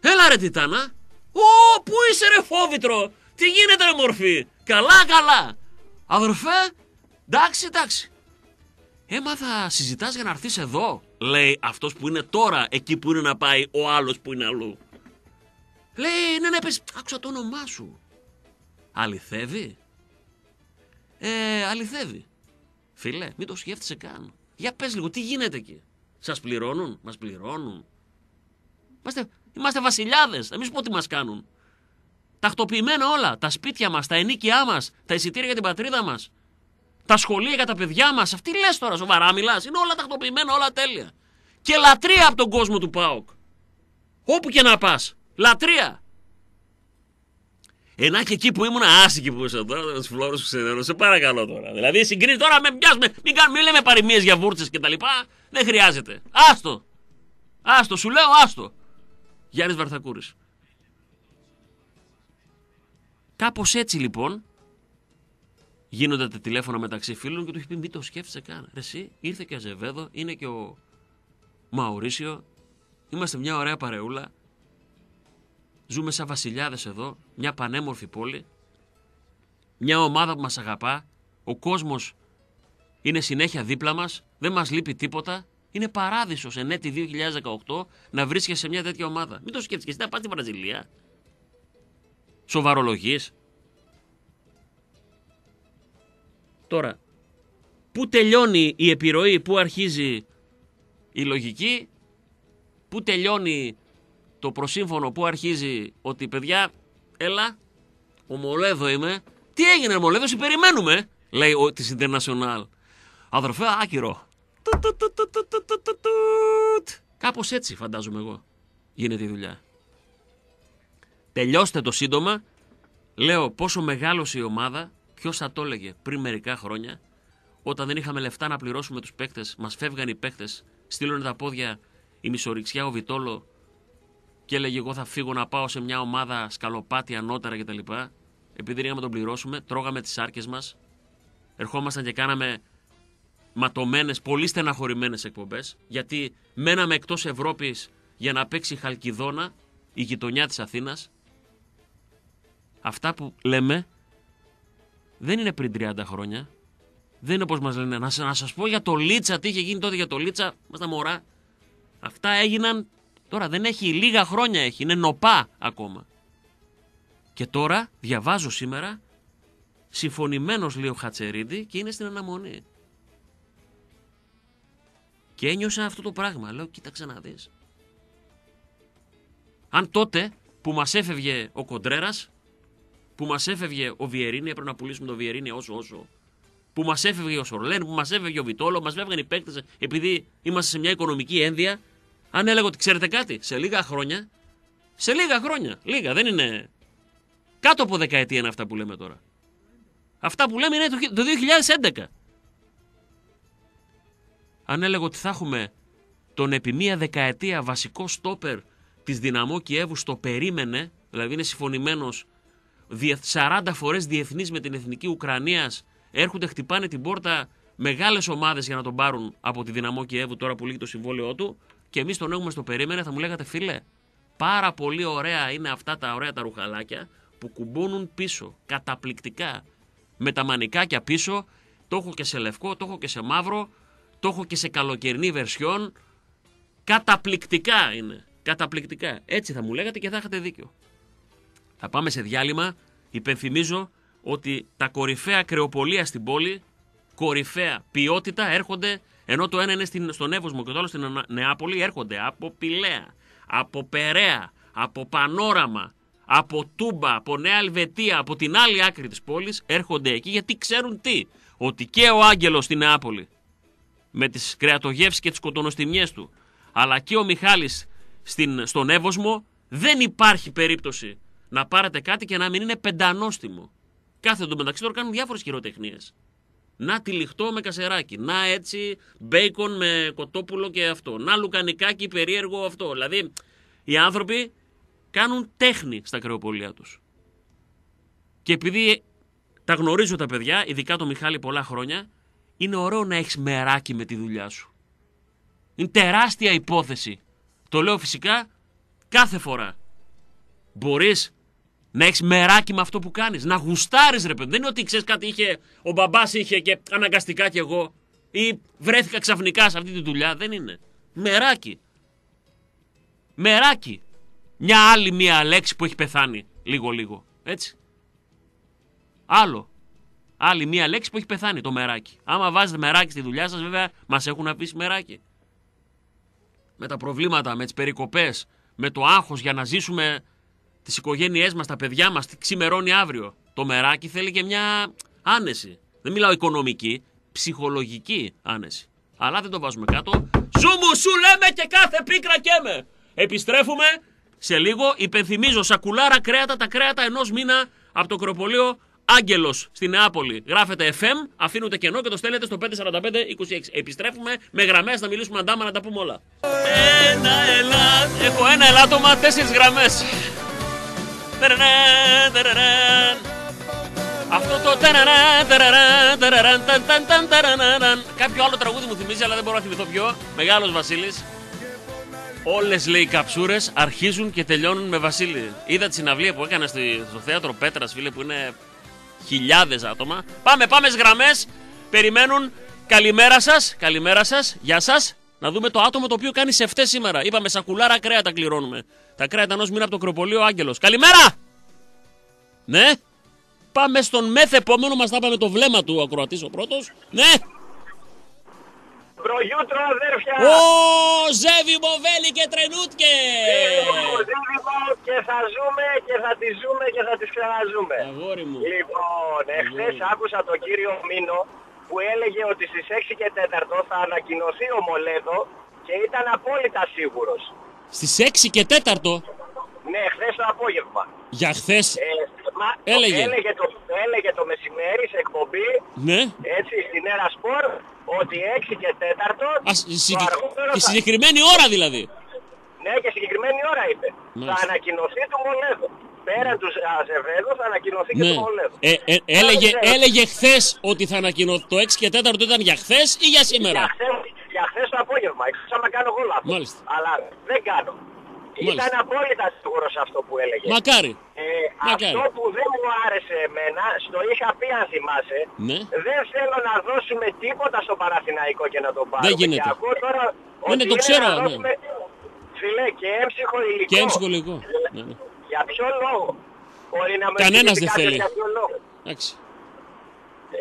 Έλα ρε Τιτάνα. Ω, πού είσαι ρε φόβητρο. Τι γίνεται ρε μορφή. Καλά, καλά. Αδερφέ, εντάξει, εντάξει. Έμαθα, συζητάς για να έρθεις εδώ λέει αυτός που είναι τώρα εκεί που είναι να πάει ο άλλος που είναι αλλού. Λέει, ναι, ναι, πες, άκουσα το όνομά σου. Αληθεύει; Ε, αληθεύει. Φίλε, μην το σκέφτεσαι καν. Για πες λίγο, τι γίνεται εκεί; Σας πληρώνουν, μας πληρώνουν. Είμαστε, είμαστε βασιλιάδες, θα μην σου πω τι μας κάνουν; Τακτοποιημένα όλα, τα σπίτια μας, τα ενίκια μας, τα εισιτήρια για την πατρίδα μας τα σχολεία για τα παιδιά μας. Αυτή λες τώρα, σοβαρά μιλάς. Είναι όλα τακτοποιημένα, όλα τέλεια. Και λατρεία από τον κόσμο του ΠΑΟΚ. Όπου και να πας. Λατρεία. Ενά και εκεί που ήμουν άσυχη που είσαι τώρα, του φλόρου του ξενέρου, σε παρακαλώ τώρα. Δηλαδή συγκρίνεις τώρα με πιάσουμε, μην, κάνουμε, μην λέμε παροιμίες για βούρτσες και τα λοιπά. Δεν χρειάζεται. Άστο. Άστο, σου λέω άστο. Γιάννης Βαρθακούρης. Κάπως έτσι λοιπόν γίνονται τα τηλέφωνα μεταξύ φίλων και του έχει πει: Μην το σκέφτεσαι καν. Ρε, εσύ ήρθε και Αζεβέδο, είναι και ο Μαουρίσιο. Είμαστε μια ωραία παρεούλα. Ζούμε σαν βασιλιάδες εδώ, μια πανέμορφη πόλη. Μια ομάδα που μας αγαπά. Ο κόσμος είναι συνέχεια δίπλα μας. Δεν μας λείπει τίποτα. Είναι παράδεισος εν έτη 2018 να βρίσκεσαι σε μια τέτοια ομάδα. Μην το σκέφτεσαι. Εσύ να πας στη Βραζιλία. Σοβαρολογείς. Τώρα, πού τελειώνει η επιρροή, πού αρχίζει η λογική, πού τελειώνει το προσύμφωνο, πού αρχίζει ότι παιδιά, έλα, ο Μολέδο είμαι. Τι έγινε, Μολέδο, σε περιμένουμε, λέει ο της International. Αδερφέ, άκυρο. Κάπως έτσι φαντάζομαι εγώ γίνεται η δουλειά. Τελειώστε το σύντομα. Λέω πόσο μεγάλωσε η ομάδα Ποιος θα το έλεγε πριν μερικά χρόνια, όταν δεν είχαμε λεφτά να πληρώσουμε τους παίκτες, μας φεύγαν οι παίκτες, στείλανε τα πόδια η μισοριξιά, ο Βιτόλο και έλεγε: Εγώ θα φύγω να πάω σε μια ομάδα σκαλοπάτι ανώτερα κτλ. Επειδή δεν είχαμε τον πληρώσουμε, τρώγαμε τις άρκε μας, ερχόμασταν και κάναμε ματωμένες, πολύ στεναχωρημένες εκπομπές, γιατί μέναμε εκτός Ευρώπης για να παίξει Χαλκιδόνα, η γειτονιά της Αθήνας. Αυτά που λέμε δεν είναι πριν 30 χρόνια. Δεν είναι όπως μας λένε. Να, να σας πω για το Λίτσα, τι είχε γίνει τότε για το Λίτσα. Μας τα μωρά. Αυτά έγιναν. Τώρα δεν έχει λίγα χρόνια έχει. Είναι νοπά ακόμα. Και τώρα διαβάζω σήμερα συμφωνημένος λέει ο Χατσερίδη και είναι στην αναμονή. Και ένιωσα αυτό το πράγμα. Λέω, κοίταξε να δεις. Αν τότε που μας έφευγε ο Κοντρέρας που μας έφευγε ο Βιερίνη, έπρεπε να πουλήσουμε το Βιερίνη όσο όσο. Που μας έφευγε ο Σορλέν, που μας έφευγε ο Βιτόλο, μας έφευγαν οι παίκτες επειδή είμαστε σε μια οικονομική ένδια. Αν έλεγα ότι ξέρετε κάτι, σε λίγα χρόνια, σε λίγα χρόνια, λίγα, δεν είναι. Κάτω από δεκαετία είναι αυτά που λέμε τώρα. Αυτά που λέμε είναι το 2011. Αν έλεγα ότι θα έχουμε τον επί μία δεκαετία βασικό στόπερ της Δυναμό Κιέβου στο περίμενε, δηλαδή είναι συμφωνημένος 40 φορές διεθνής με την Εθνική Ουκρανίας, έρχονται, χτυπάνε την πόρτα μεγάλες ομάδες για να τον πάρουν από τη Δυναμό Κιέβου τώρα που λύγει το συμβόλαιό του και εμείς τον έχουμε στο περίμενε, θα μου λέγατε φίλε, πάρα πολύ ωραία είναι αυτά τα ωραία τα ρουχαλάκια που κουμπούνουν πίσω, καταπληκτικά, με τα μανικάκια πίσω, το έχω και σε λευκό, το έχω και σε μαύρο, το έχω και σε καλοκαιρινή βερσιόν, καταπληκτικά είναι. Καταπληκτικά. Έτσι θα μου λέγατε και θα είχατε δίκιο. Θα πάμε σε διάλειμμα. Υπενθυμίζω ότι τα κορυφαία κρεοπολία στην πόλη, κορυφαία ποιότητα έρχονται, ενώ το ένα είναι στην, στον Εύωσμο και το άλλο στην Νεάπολη, έρχονται από Πηλαία, από Περαία, από Πανόραμα, από Τούμπα, από Νέα Ελβετία, από την άλλη άκρη της πόλης, έρχονται εκεί γιατί ξέρουν τι, ότι και ο Άγγελος στην Νεάπολη, με τις κρεατογεύσεις και τις κοτονοστιμιές του, αλλά και ο Μιχάλης στην, στον Εύωσμο, δεν υπάρχει περίπτωση να πάρετε κάτι και να μην είναι πεντανόστιμο. Κάθε το μεταξύ τώρα κάνουν διάφορες χειροτεχνίες. Να τυλιχτό με κασεράκι. Να έτσι μπέικον με κοτόπουλο και αυτό. Να λουκανικάκι περίεργο αυτό. Δηλαδή οι άνθρωποι κάνουν τέχνη στα κρεοπολία τους. Και επειδή τα γνωρίζω τα παιδιά, ειδικά το Μιχάλη πολλά χρόνια, είναι ωραίο να έχεις μεράκι με τη δουλειά σου. Είναι τεράστια υπόθεση. Το λέω φυσικά κάθε φορά. Μπορείς να έχεις μεράκι με αυτό που κάνεις. Να γουστάρεις, ρε παιδί. Δεν είναι ότι ξέρεις κάτι είχε, ο μπαμπάς είχε και αναγκαστικά κι εγώ. Ή βρέθηκα ξαφνικά σε αυτή τη δουλειά. Δεν είναι. Μεράκι. Μεράκι. Μια άλλη μία λέξη που έχει πεθάνει λίγο-λίγο. Έτσι. Άλλο. Άλλη μία λέξη που έχει πεθάνει το μεράκι. Άμα βάζετε μεράκι στη δουλειά σας, βέβαια, μας έχουν αφήσει μεράκι. Με τα προβλήματα, με τις περικοπές, με το άγχος για να ζήσουμε τις οικογένειές μας, τα παιδιά μας, τι ξημερώνει αύριο. Το μεράκι θέλει και μια άνεση. Δεν μιλάω οικονομική, ψυχολογική άνεση. Αλλά δεν το βάζουμε κάτω. Σου μου σου λέμε και κάθε πίκρα καίμε. Επιστρέφουμε σε λίγο. Υπενθυμίζω σακουλάρα κρέατα, τα κρέατα ενός μήνα από το κροπολείο Άγγελος στη Νεάπολη. Γράφετε FM, αφήνετε κενό και το στέλνετε στο 54526. Επιστρέφουμε με γραμμές, να μιλήσουμε αντάμα να τα πούμε όλα. Ένα ελά... Έχω ένα ελάττωμα, τέσσερις γραμμές. Αυτό το Κάποιο άλλο τραγούδι μου θυμίζει αλλά δεν μπορώ να θυμηθώ ποιο. Μεγάλος Βασίλης. Όλες λέει οι καψούρες αρχίζουν και τελειώνουν με Βασίλη. Είδα τη συναυλία που έκανε στο θέατρο Πέτρας φίλε που είναι χιλιάδες άτομα. Πάμε πάμε στις γραμμές. Περιμένουν. Καλημέρα σας Καλημέρα σας Γεια σας. Να δούμε το άτομο το οποίο κάνει σε αυτέ σήμερα. Είπαμε σακουλάρα κρέατα κληρώνουμε. Τα κρέατα ενός μήνα από το κροπολείο Άγγελος. Καλημέρα! Ναι! Πάμε στον μεθ επόμενο, μας θα πάμε το βλέμμα του ακροατή ο πρώτος. Ναι!
Προγιούτρο αδέρφια!
Ω, Ζεύι Μοβέλη και Τρενούτκε!
και θα ζούμε και θα τη ζούμε και θα τη ξαναζούμε.
Αγόρι μου.
Λοιπόν, εχθές άκουσα τον κύριο Μίνο που έλεγε ότι στις 6 και 4 θα ανακοινωθεί ο Μολέδο και ήταν απόλυτα σίγουρος.
Στις 6 και 4?
Ναι, χθες το απόγευμα.
Για χθες. Ε, έλεγε.
έλεγε, το, έλεγε το μεσημέρι σε εκπομπή,
ναι.
έτσι, στην Έρα Σπορ, ότι 6 και 4.
Α, συγκεκ... Και συγκεκριμένη ώρα δηλαδή.
Ναι, και συγκεκριμένη ώρα είπε. Θα ανακοινωθεί το Μολέδο πέραν τους Αζεβέδους θα ανακοινωθεί και ναι. το Μολέδο.
Ε, ε, έλεγε, έλεγε χθες ότι θα ανακοινωθεί το 6 και 4 ήταν για χθες ή για σήμερα;
Για χθες, για χθες το απόγευμα. Εκτό να κάνω εγώ λάθος.
Μάλιστα.
Αλλά δεν κάνω. Μάλιστα. Ήταν απόλυτα σίγουρος αυτό που έλεγε.
Μακάρι.
Ε, Μακάρι. Αυτό που δεν μου άρεσε εμένα, στο είχα πει αν θυμάσαι,
ναι.
δεν θέλω να δώσουμε τίποτα στο Παραθυναϊκό και να το πάρουμε.
Δεν γίνεται.
Και ακούω τώρα
ναι, ναι, το ξέρω. Ναι.
Δώσουμε, φιλέ, και έμψυχο υλικό.
Και έμψυχο υλικό. Ναι, ναι.
Για ποιο λόγο; Μπορεί να με
Κανένας δεν θέλει.
Για ποιο λόγο.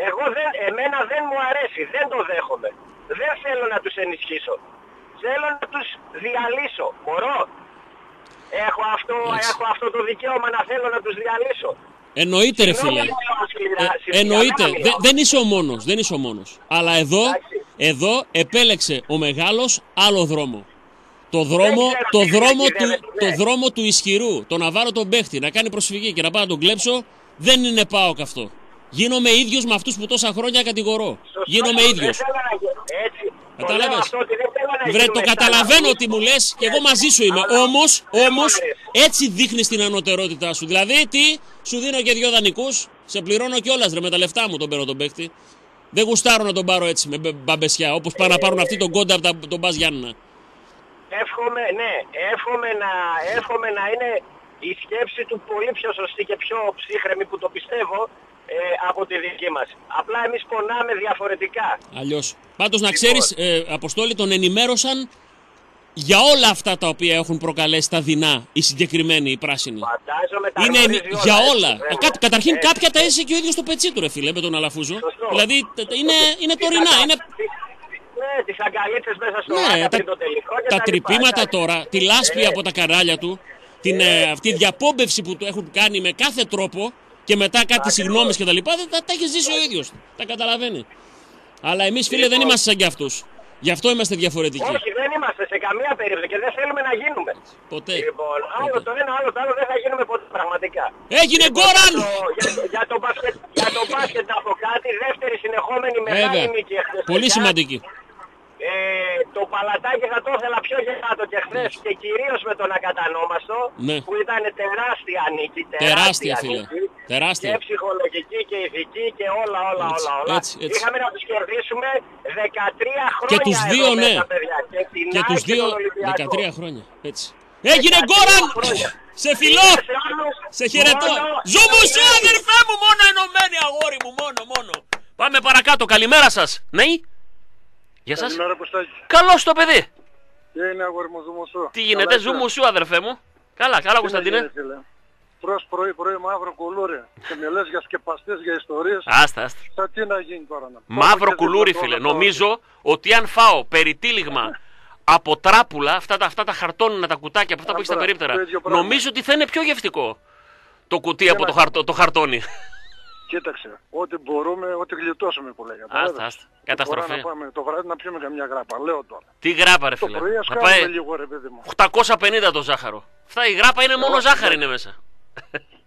Εγώ δεν, εμένα δεν μου αρέσει, δεν το δέχομαι. Δεν θέλω να τους ενισχύσω. Θέλω να τους διαλύσω. Μπορώ. Έχω αυτό, έχω αυτό το δικαίωμα να θέλω να τους διαλύσω.
Εννοείται ρε φίλε. Ε, εννοείται. δεν είσαι ο μόνος. Δεν είσαι ο μόνος. Αλλά εδώ, εδώ επέλεξε ο μεγάλος άλλο δρόμο. Το δρόμο, το, δρόμο του, το δρόμο του ισχυρού, το να βάλω τον παίχτη, να κάνει προσφυγή και να πάω να τον κλέψω, δεν είναι πάω αυτό. Γίνομαι ίδιος με αυτούς που τόσα χρόνια κατηγορώ. Γίνομαι ίδιος. Κατάλαβες;
αυτό ότι δεν θέλω να
Βρε,
γίνουμε
το
σαν
καταλαβαίνω
αυτούς.
ότι μου λες και εγώ μαζί σου είμαι.
Αλλά
Όμως,
δεν
όμως,
μου αρέσει.
έτσι δείχνεις την ανωτερότητά σου. Δηλαδή, τι, σου δίνω και δύο δανεικούς, σε πληρώνω κιόλας ρε με τα λεφτά μου τον παίρνω τον παίκτη. Δεν γουστάρω να τον πάρω έτσι με μπε- μπαμπεσιά. Όπως πάνε να πάρουν αυτοί τον κόντα από τα- τον Μπας Γιάννενα.
Εύχομαι, ναι, εύχομαι να, εύχομαι να είναι η σκέψη του πολύ πιο σωστή και πιο ψύχρεμη που το πιστεύω ε, από τη δική μας. Απλά εμείς πονάμε διαφορετικά.
Αλλιώς. Πάντως να ξέρεις, ε, Αποστόλη, τον ενημέρωσαν για όλα αυτά τα οποία έχουν προκαλέσει τα δεινά οι συγκεκριμένοι, οι πράσινοι.
Φαντάζομαι τα
Είναι
γνωρίζει
ενη- για
έτσι,
όλα.
βέβαια.
Κα- καταρχήν
Έτσι.
κάποια τα έζησε και ο ίδιος το πετσί του, ρε φίλε, με τον Αλαφούζο.
Σωστό.
Δηλαδή τε- τε- είναι, είναι τωρινά. Είναι...
Ναι, τις αγκαλίτσες μέσα στο
Ναι,
ναι,
τα,
πριν το τελικό και
τα
λοιπά,
τρυπήματα
εντάξει.
τώρα, τη λάσπη
Ε,
από τα κανάλια του, την ε, αυτή διαπόμπευση που του έχουν κάνει με κάθε τρόπο και μετά κάτι
Ακριβώς.
συγγνώμες και τα λοιπά, δεν τα, τα έχει ζήσει ο ίδιος. Τα καταλαβαίνει. Αλλά εμείς φίλε δεν
Λοιπόν.
είμαστε σαν κι αυτούς. Γι' αυτό είμαστε διαφορετικοί.
Όχι, δεν είμαστε σε καμία περίπτωση και δεν θέλουμε να γίνουμε.
Ποτέ.
Λοιπόν, άλλο
Ποτέ.
το ένα, άλλο το άλλο δεν θα γίνουμε ποτέ πραγματικά.
Έγινε
Λοιπόν,
γκόραν!
για το- Για, το- για, το μπάσκετ, για το μπάσκετ να πω κάτι, δεύτερη συνεχόμενη μεγάλη
Βέβαια.
νίκη εχθές.
Πολύ
παιδιά.
σημαντική.
Ε, το παλατάκι θα το ήθελα πιο γεμάτο και χθες και κυρίως με τον ακατανόμαστο
Ναι.
που ήταν τεράστια νίκη.
Τεράστια, φίλε.
νίκη.
Τεράστια.
Και ψυχολογική και ηθική και όλα, όλα,
Έτσι,
όλα. όλα.
έτσι, έτσι.
Είχαμε να τους κερδίσουμε 13 χρόνια.
Και τους
εδώ
δύο,
μέσα,
ναι.
παιδιά. Και, την
Και
ΑΕΚ
τους δύο
τον Ολυμπιακό.
13 χρόνια. Έτσι. Έγινε
13
Γκόραν!
χρόνια.
Σε φιλό!
Σε άλλους,
Σε χαιρετώ!
μόνο
Ζου μου σου,
ενωμένοι.
αδερφέ μου, μόνο ενωμένοι αγόρι μου, μόνο, μόνο. Πάμε παρακάτω, καλημέρα σας. Ναι, γεια σας.
Καλημέρα Κωστάκη.
Καλώς το παιδί.
Τι είναι αγόρι μου, ζουμουσού.
Τι γίνεται, ζου μου σου, αδερφέ μου. Καλά, καλά, Κωνσταντίνε.
Προς πρωί πρωί μαύρο κουλούρι και με λες για σκεπαστές, για ιστορίες.
Άστα, άστα.
Θα τι να γίνει τώρα να
Μαύρο
και
κουλούρι,
δίπλα
φίλε.
τώρα,
Νομίζω ότι αν φάω περιτύλιγμα από τράπουλα, αυτά τα, αυτά τα χαρτόνινα τα κουτάκια από αυτά που έχεις στα
μπράβο,
περίπτερα,
το ίδιο πράγμα.
νομίζω ότι θα είναι πιο γευτικό το κουτί από το, χαρτο, το χαρτόνι.
Κοίταξε, ό,τι μπορούμε, ό,τι γλιτώσουμε που λέγαμε.
Άστα, άστα. Καταστροφή.
Να πάμε το βράδυ να πιούμε καμιά γράπα, λέω τώρα.
Τι γράπα, ρε
Το
φίλε.
πρωί ας
Θα
κάνουμε
πάει
λίγο ρε παιδί μου.
850 το ζάχαρο. Αυτά η γράπα είναι μόνο
Όχι,
ζάχαρη
ναι.
είναι μέσα.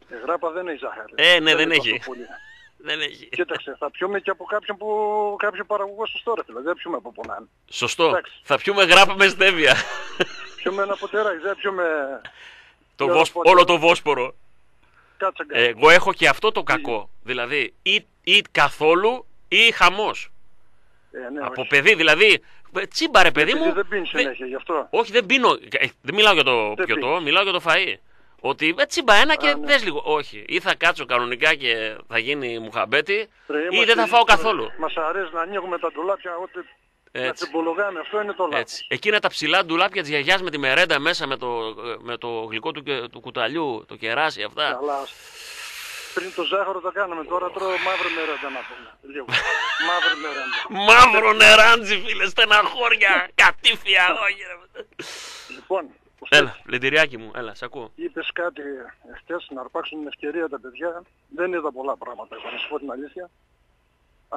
Η γράπα δεν έχει ζάχαρη.
Ε, ναι, δεν
είναι
έχει.
τόσο πολύ. [LAUGHS]
Δεν έχει.
Κοίταξε, θα πιούμε και από κάποιον που κάποιο παραγωγό σωστό ρε φίλε. Δεν πιούμε από πονάνε.
Σωστό.
Εντάξει.
Θα πιούμε γράπα με στέβια.
Πιούμε ένα ποτηράκι, δεν πιούμε
το
Για
βόσ-
να πω
όλο
τώρα.
το βόσπορο.
Κάτσαγκα.
Ε, Εγώ έχω και αυτό το κακό. Δηλαδή, ή, ή καθόλου ή χαμός.
Ε, ναι,
Από
όχι.
παιδί, δηλαδή. ε, Τσίμπα ρε παιδί
Επειδή
μου.
δεν πίνεις
δεν-
συνέχεια γι' αυτό;
Όχι, δεν πίνω. Ε, Δεν μιλάω για το
Δεν
πιωτό,
πίνεις.
μιλάω για το φαΐ. Ότι ε, τσίμπα ένα και
Α, ναι.
δες λίγο. Όχι. Ή θα κάτσω κανονικά και θα γίνει μουχαμπέτη,
Ρε,
ή
είμαστε
δεν θα φάω
τώρα.
καθόλου.
Μας αρέσει να ανοίγουμε τα ντουλάπια, ό,τι να
Έτσι.
τσιμπολογάμε. Αυτό είναι το λάθος.
Έτσι. Εκείνα τα ψηλά ντουλάπια της γιαγιάς με τη μερέντα μέσα με το, με το γλυκό του, και- του κουταλιού, το κεράσι, αυτά.
Αλλά πριν το ζάχαρο το κάναμε, τώρα τρώω μαύρη μερέντα να πούμε. Λίγο. μαύρη μερέντα. [LAUGHS]
Μαύρο νεράντζι, φίλε, στεναχώρια, [LAUGHS] κατήφια, όχι. ρε.
Λοιπόν,
Έλα, πλυντηριάκι μου, έλα, σ' ακούω.
είπες κάτι χτες να αρπάξουν την ευκαιρία τα παιδιά. Δεν είδα πολλά πράγματα, εγώ να σου πω την αλήθεια.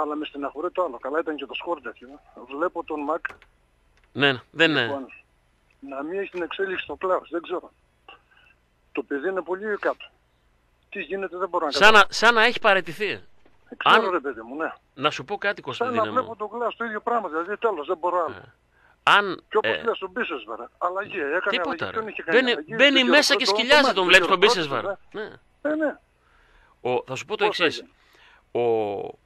Αλλά με στεναχωρεί το άλλο. Καλά ήταν και το σκορ τέτοιο. Βλέπω τον Μακ
Ναι, ναι, δεν είναι.
Λοιπόν, να μην έχει την εξέλιξη στο κλάους, δεν ξέρω. Το παιδί είναι πολύ κάτω. Τι γίνεται δεν μπορώ να
Σαν
καταλάβω.
να, σαν να έχει παραιτηθεί.
Ε, Ξέρω
αν-
ρε παιδί μου, ναι.
Να σου πω κάτι,
Σαν να
Κωνσταντίνε
βλέπω
μου.
το κλάους το ίδιο πράγμα, δηλαδή τέλος, δεν μπορώ άλλο.
Αν.
Και όπως
ε,
λες τον Μπίσεσβαρ, αλλαγή, έκανε αλλαγή,
τίποτα. Ρε.
ποιον είχε κάνει
Μπαίνει,
αλλαγή,
μπαίνει
δεν ξέρω,
μέσα και
το- το
σκυλιάζει
μάτι,
τον
δεν
βλέπεις
ξέρω,
τον
πρόσεξε,
Μπίσεσβαρ.
ε.
Ναι.
Ε, ναι.
Ο, θα σου πω το
Πώς
εξής.
έγινε.
Ο,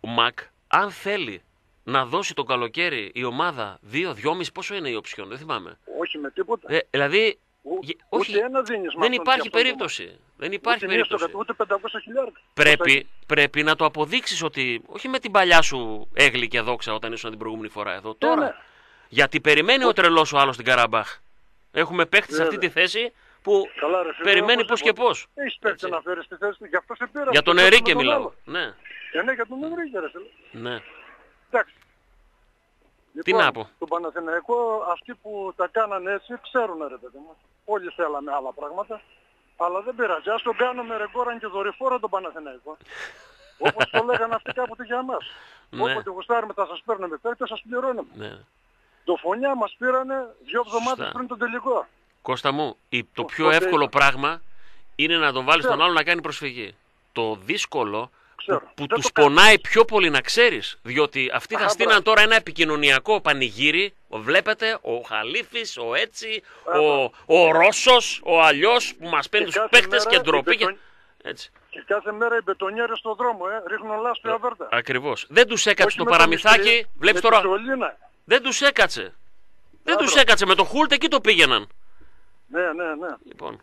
ο Μακ, αν θέλει να δώσει το καλοκαίρι η ομάδα 2-2,5, πόσο είναι η οψιόν, δεν θυμάμαι.
Όχι με τίποτα.
Ε, δηλαδή,
Ο-
γε-
ούτε
όχι,
ένα δίνεις με
δεν
αυτόν
υπάρχει
και αυτόν τον
περίπτωση. Δεν υπάρχει
Ούτε μία στο
περίπτωση.
κατ- Ούτε 500 χιλιάρια.
Πρέπει, πρέπει να το αποδείξεις ότι, όχι με την παλιά σου έγλη και δόξα όταν ήσουν την προηγούμενη φορά εδώ, τώρα.
ναι.
Γιατί περιμένει ο τρελός ο άλλος στην Καραμπάχ. Έχουμε παίχτη σε αυτή τη
Βέβαια.
θέση που
Καλά, ρε, φίλε,
περιμένει
όπως
πώς και
είπα,
πώς.
Έχεις παίξει
Έτσι.
να φέρεις τη θέση του, γι' αυτό σε πήρα.
Για τον
σε
Ερίκε
τον
μιλάω.
άλλο.
Ναι,
Ε, ναι, για τον Ενρίκε ρε φίλε.
ναι.
Εντάξει.
Τι να πω.
Τον Παναθηναϊκό, αυτοί που τα κάνανε έτσι, ξέρουν ρε παιδί μου. Όλοι θέλαμε άλλα πράγματα. Αλλά δεν πειράζει. Ας τον κάνουμε ρεγκόραν και δορυφόρο τον Παναθηναϊκό. [LAUGHS] Όπως το λέγανε αυτοί κάποτε για μας.
Ναι.
Όποτε γουστάρουμε θα σας παίρνουμε παίκτες, σας πληρώνουμε.
ναι.
Το φωνιά μας πήρανε δύο εβδομάδες
Σωστά.
πριν τον τελικό.
Κώστα μου, η- το
Ο-
πιο
ο
εύκολο
Ντέιβις.
πράγμα είναι να τον βάλεις τον
Ξέρω.
άλλο να κάνει προσφυγή. Το δύσκολο,
ξέρω.
που
Δεν
τους
το κάνω.
πονάει πιο πολύ να ξέρεις. Διότι αυτοί θα
Α,
στείλαν
μπράβο.
τώρα ένα επικοινωνιακό πανηγύρι. Ο, βλέπετε, ο Χαλίφης, ο έτσι, ο,
Μπράβο.
ο Ρώσος, ο αλλιώς που μας παίρνει
Και
τους
κάθε
παίχτες
μέρα
και ντροπή.
η
Και...
μπετον-
Έτσι.
Και κάθε μέρα οι μπετονιέρες στο δρόμο, ε, ρίχνουν λάσπη αβέρτα.
Ακριβώς. Δεν τους έκατσε
Όχι
το
με το
παραμυθάκι.
μυστήρι,
Βλέπεις
με
τώρα.
τη σωλήνα.
Δεν τους έκατσε. Δεν
Μπράβο.
τους έκατσε. Με το Χούλτ εκεί το πήγαιναν.
Ναι, ναι, ναι.
Λοιπόν.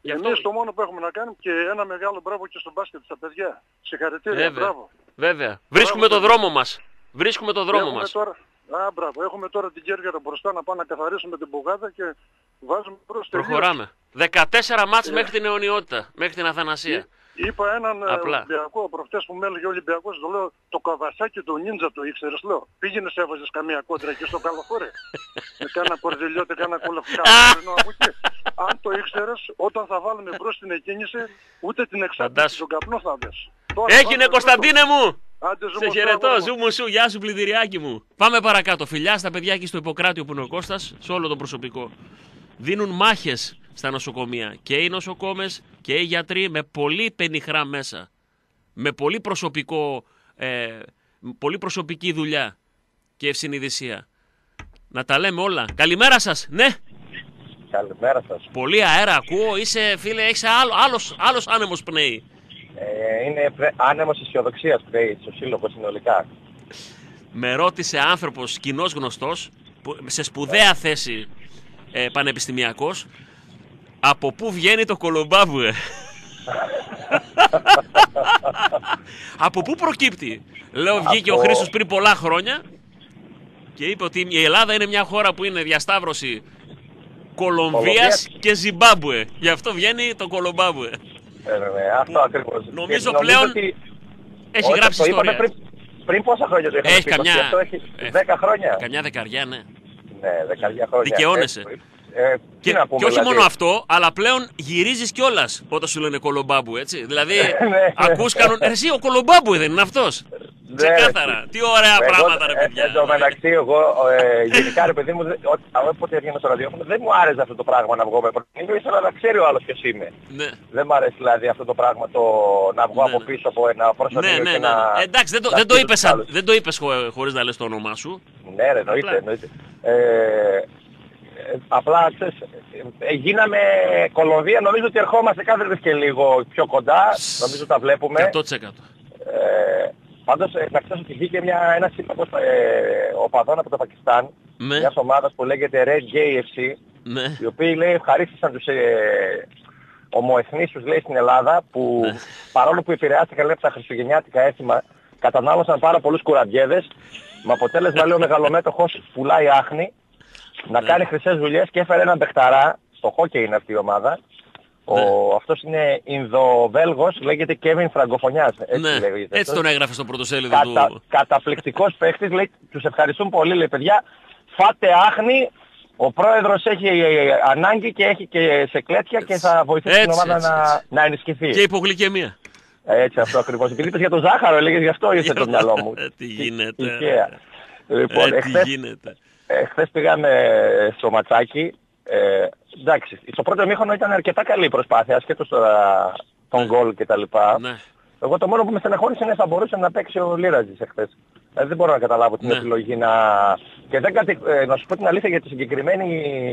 Γι' αυτό...
Εμείς το μόνο που έχουμε να κάνουμε και ένα μεγάλο μπράβο και στο μπάσκετ στα παιδιά. Συγχαρητήρια,
Βέβαια.
μπράβο.
Βέβαια. Βρίσκουμε το
παιδιά.
δρόμο μας. Βρίσκουμε το δρόμο
έχουμε
μας.
Τώρα, α, μπράβο. Έχουμε τώρα την Κέρκυρα μπροστά να πάμε να καθαρίσουμε την πουγάδα και βάζουμε προς τελείως.
Προχωράμε. 14 μάτς
Ε.
μέχρι την αιωνιότητα. Μέχρι την Αθανασία.
Είπα έναν ε,
Απλά.
Ολυμπιακό προχτές που με έλεγε ο Ολυμπιακός, το λέω, το καβασάκι του νίντζα το ήξερες, λέω. Πήγαινες σε έβαζες καμία κόντρα εκεί στο καλοφόρε. [LAUGHS] με κάνα κορδελιώτη, κάνα κολοφκάρι, από εκεί. Αν το ήξερες, όταν θα βάλουμε μπρος την εκκίνηση, ούτε την εξάρτηση
Φαντάσου.
στον καπνό θα δες. Τώρα
Έγινε
πάμε
Κωνσταντίνε μου!
πρώτο. Άντε, ζούμε
Σε
στο
χαιρετώ,
αγώνα.
ζου μου σου, γεια σου πλυντηριάκι μου. Πάμε παρακάτω. Φιλιά στα παιδιά εκεί στο Ιπποκράτιο που είναι ο Κώστας, σε όλο το προσωπικό. Δίνουν μάχες στα νοσοκομεία. Και οι νοσοκόμες και οι γιατροί με πολύ πενιχρά μέσα. Με πολύ προσωπικό, ε, πολύ προσωπική δουλειά και ευσυνειδησία. Να τα λέμε όλα. Καλημέρα σας. Ναι,
Καλημέρα σας.
πολύ αέρα ακούω. Είσαι φίλε, έχεις άλλο, άλλος, άλλος άνεμος πνέει.
Ε, είναι πρέ... άνεμος αισιοδοξίας πρέπει στο σύλλογο συνολικά.
με ρώτησε άνθρωπος κοινός γνωστός, που- σε σπουδαία θέση ε, πανεπιστημιακός, από πού βγαίνει το Κολομπάβουε. από πού προκύπτει; Λέω βγήκε ο
Από-
Χρήστος πριν πολλά χρόνια και είπε ότι η Ελλάδα είναι μια χώρα που είναι διασταύρωση Κολομβίας
Κολομβίας.
και Ζιμπάμπουε. Γι' αυτό βγαίνει το Κολομπάβουε.
Ε, ναι, αυτό ακριβώς.
νομίζω
Και
πλέον
ότι-
Έχει
όχι,
γράψει
το είπαμε
ιστορία.
Πριν, πριν πόσα χρόνια το είχαμε
Έχει
πει,
καμιά-
ότι Αυτό έχει
ε,
10 χρόνια.
Καμιά δεκαριά, ναι.
Ναι, δεκαριά χρόνια.
Δικαιώνεσαι.
Ε, ε, τι
Και,
να πούμε,
και όχι
δηλαδή;
μόνο αυτό, αλλά πλέον γυρίζεις κιόλας όταν σου λένε Κολομπάμπου, έτσι. Δηλαδή, [LAUGHS]
ναι.
ακούς κανον... Εσύ ο Κολομπάμπου δεν είναι αυτός.
Ναι,
Ξεκάθαρα. Τι ωραία
Εγώ,
πράγματα, ρε
ε,
παιδιά.
Εν τω μεταξύ, εγώ ε, γενικά ρε παιδί μου, δεν- ό- όποτε έβγαινα στο ραδιόφωνο, δεν μου άρεσε αυτό το πράγμα να βγω με προτείνω, ήθελα να ξέρει ο άλλος ποιος είμαι.
Ναι.
Δεν μου αρέσει δηλαδή αυτό το πράγμα το να βγω
Ναι,
από
ναι.
πίσω από ένα προστατήριο
Ναι, ναι,
και
ναι,
να...
ναι. Εντάξει, δεν το,
να
δεν το
στείλω
είπες,
τους
αν-
άλλους.
δεν το είπες χω- χωρίς να λες το όνομά σου.
Ναι, ρε, εννοείται,
Απλά.
εννοείται. Ε, ε, απλά, ξέρεις, ε, γίναμε Κολομβία, νομίζω ότι ερχόμαστε κάθε και λίγο πιο κοντά, νομίζω τα βλέπουμε.
100%.
Ε, πάντως, ε, να ξέρεις ότι βγήκε μια, ένας σύλλογος ε, οπαδών από το Πακιστάν,
Ναι.
μιας ομάδας που λέγεται Red Gay FC,
Ναι.
οι οποίοι λέει ευχαρίστησαν τους ε, ομοεθνείς τους λέει στην Ελλάδα που
Ναι.
παρόλο που επηρεάστηκαν λέει από τα χριστουγεννιάτικα έθιμα κατανάλωσαν πάρα πολλούς κουραμπιέδες με αποτέλεσμα λέει ο μεγαλομέτωχος πουλάει άχνη να
Ναι.
κάνει χρυσές δουλειές και έφερε έναν παιχταρά στο χόκεϊ είναι αυτή η ομάδα ο,
Ναι.
αυτός είναι Ινδοβέλγος λέγεται Κέβιν Φραγκοφωνιάς έτσι
Ναι,
λέγεται
έτσι
αυτός.
τον έγραφε στο πρωτοσέλιδο
Κατα,
του.
καταπληκτικός παίχτης, λέει, τους ευχαριστούν πολύ, λέει, παιδιά, φάτε άχνη, ο πρόεδρος έχει ε, ανάγκη και έχει και σε κλέτια και θα βοηθήσει την
Έτσι,
ομάδα
έτσι,
να,
έτσι.
να ενισχυθεί.
Και υπογλυκαιμία.
Έτσι αυτό ακριβώς. Επειδή είπες για το ζάχαρο, έλεγες γι' αυτό ήρθε [LAUGHS] το μυαλό μου.
Ε, τι γίνεται,
Τυχαία.
Ε,
Λοιπόν,
τι
εχθές,
γίνεται.
Εχθές πήγαμε στο ματσάκι. Ε, εντάξει, στο πρώτο μήχρονο ήταν αρκετά καλή η προσπάθεια, ασχέτως τώρα των γκολ και τα λοιπά.
Ναι.
Εγώ το μόνο που με στεναχώρησε είναι θα μπορούσε να παίξει ο Λίρατζης εχθές. Δηλαδή δεν μπορώ να καταλάβω την
Ναι.
επιλογή να... Και δεν κατη... ε, να σου πω την αλήθεια για τη συγκεκριμένη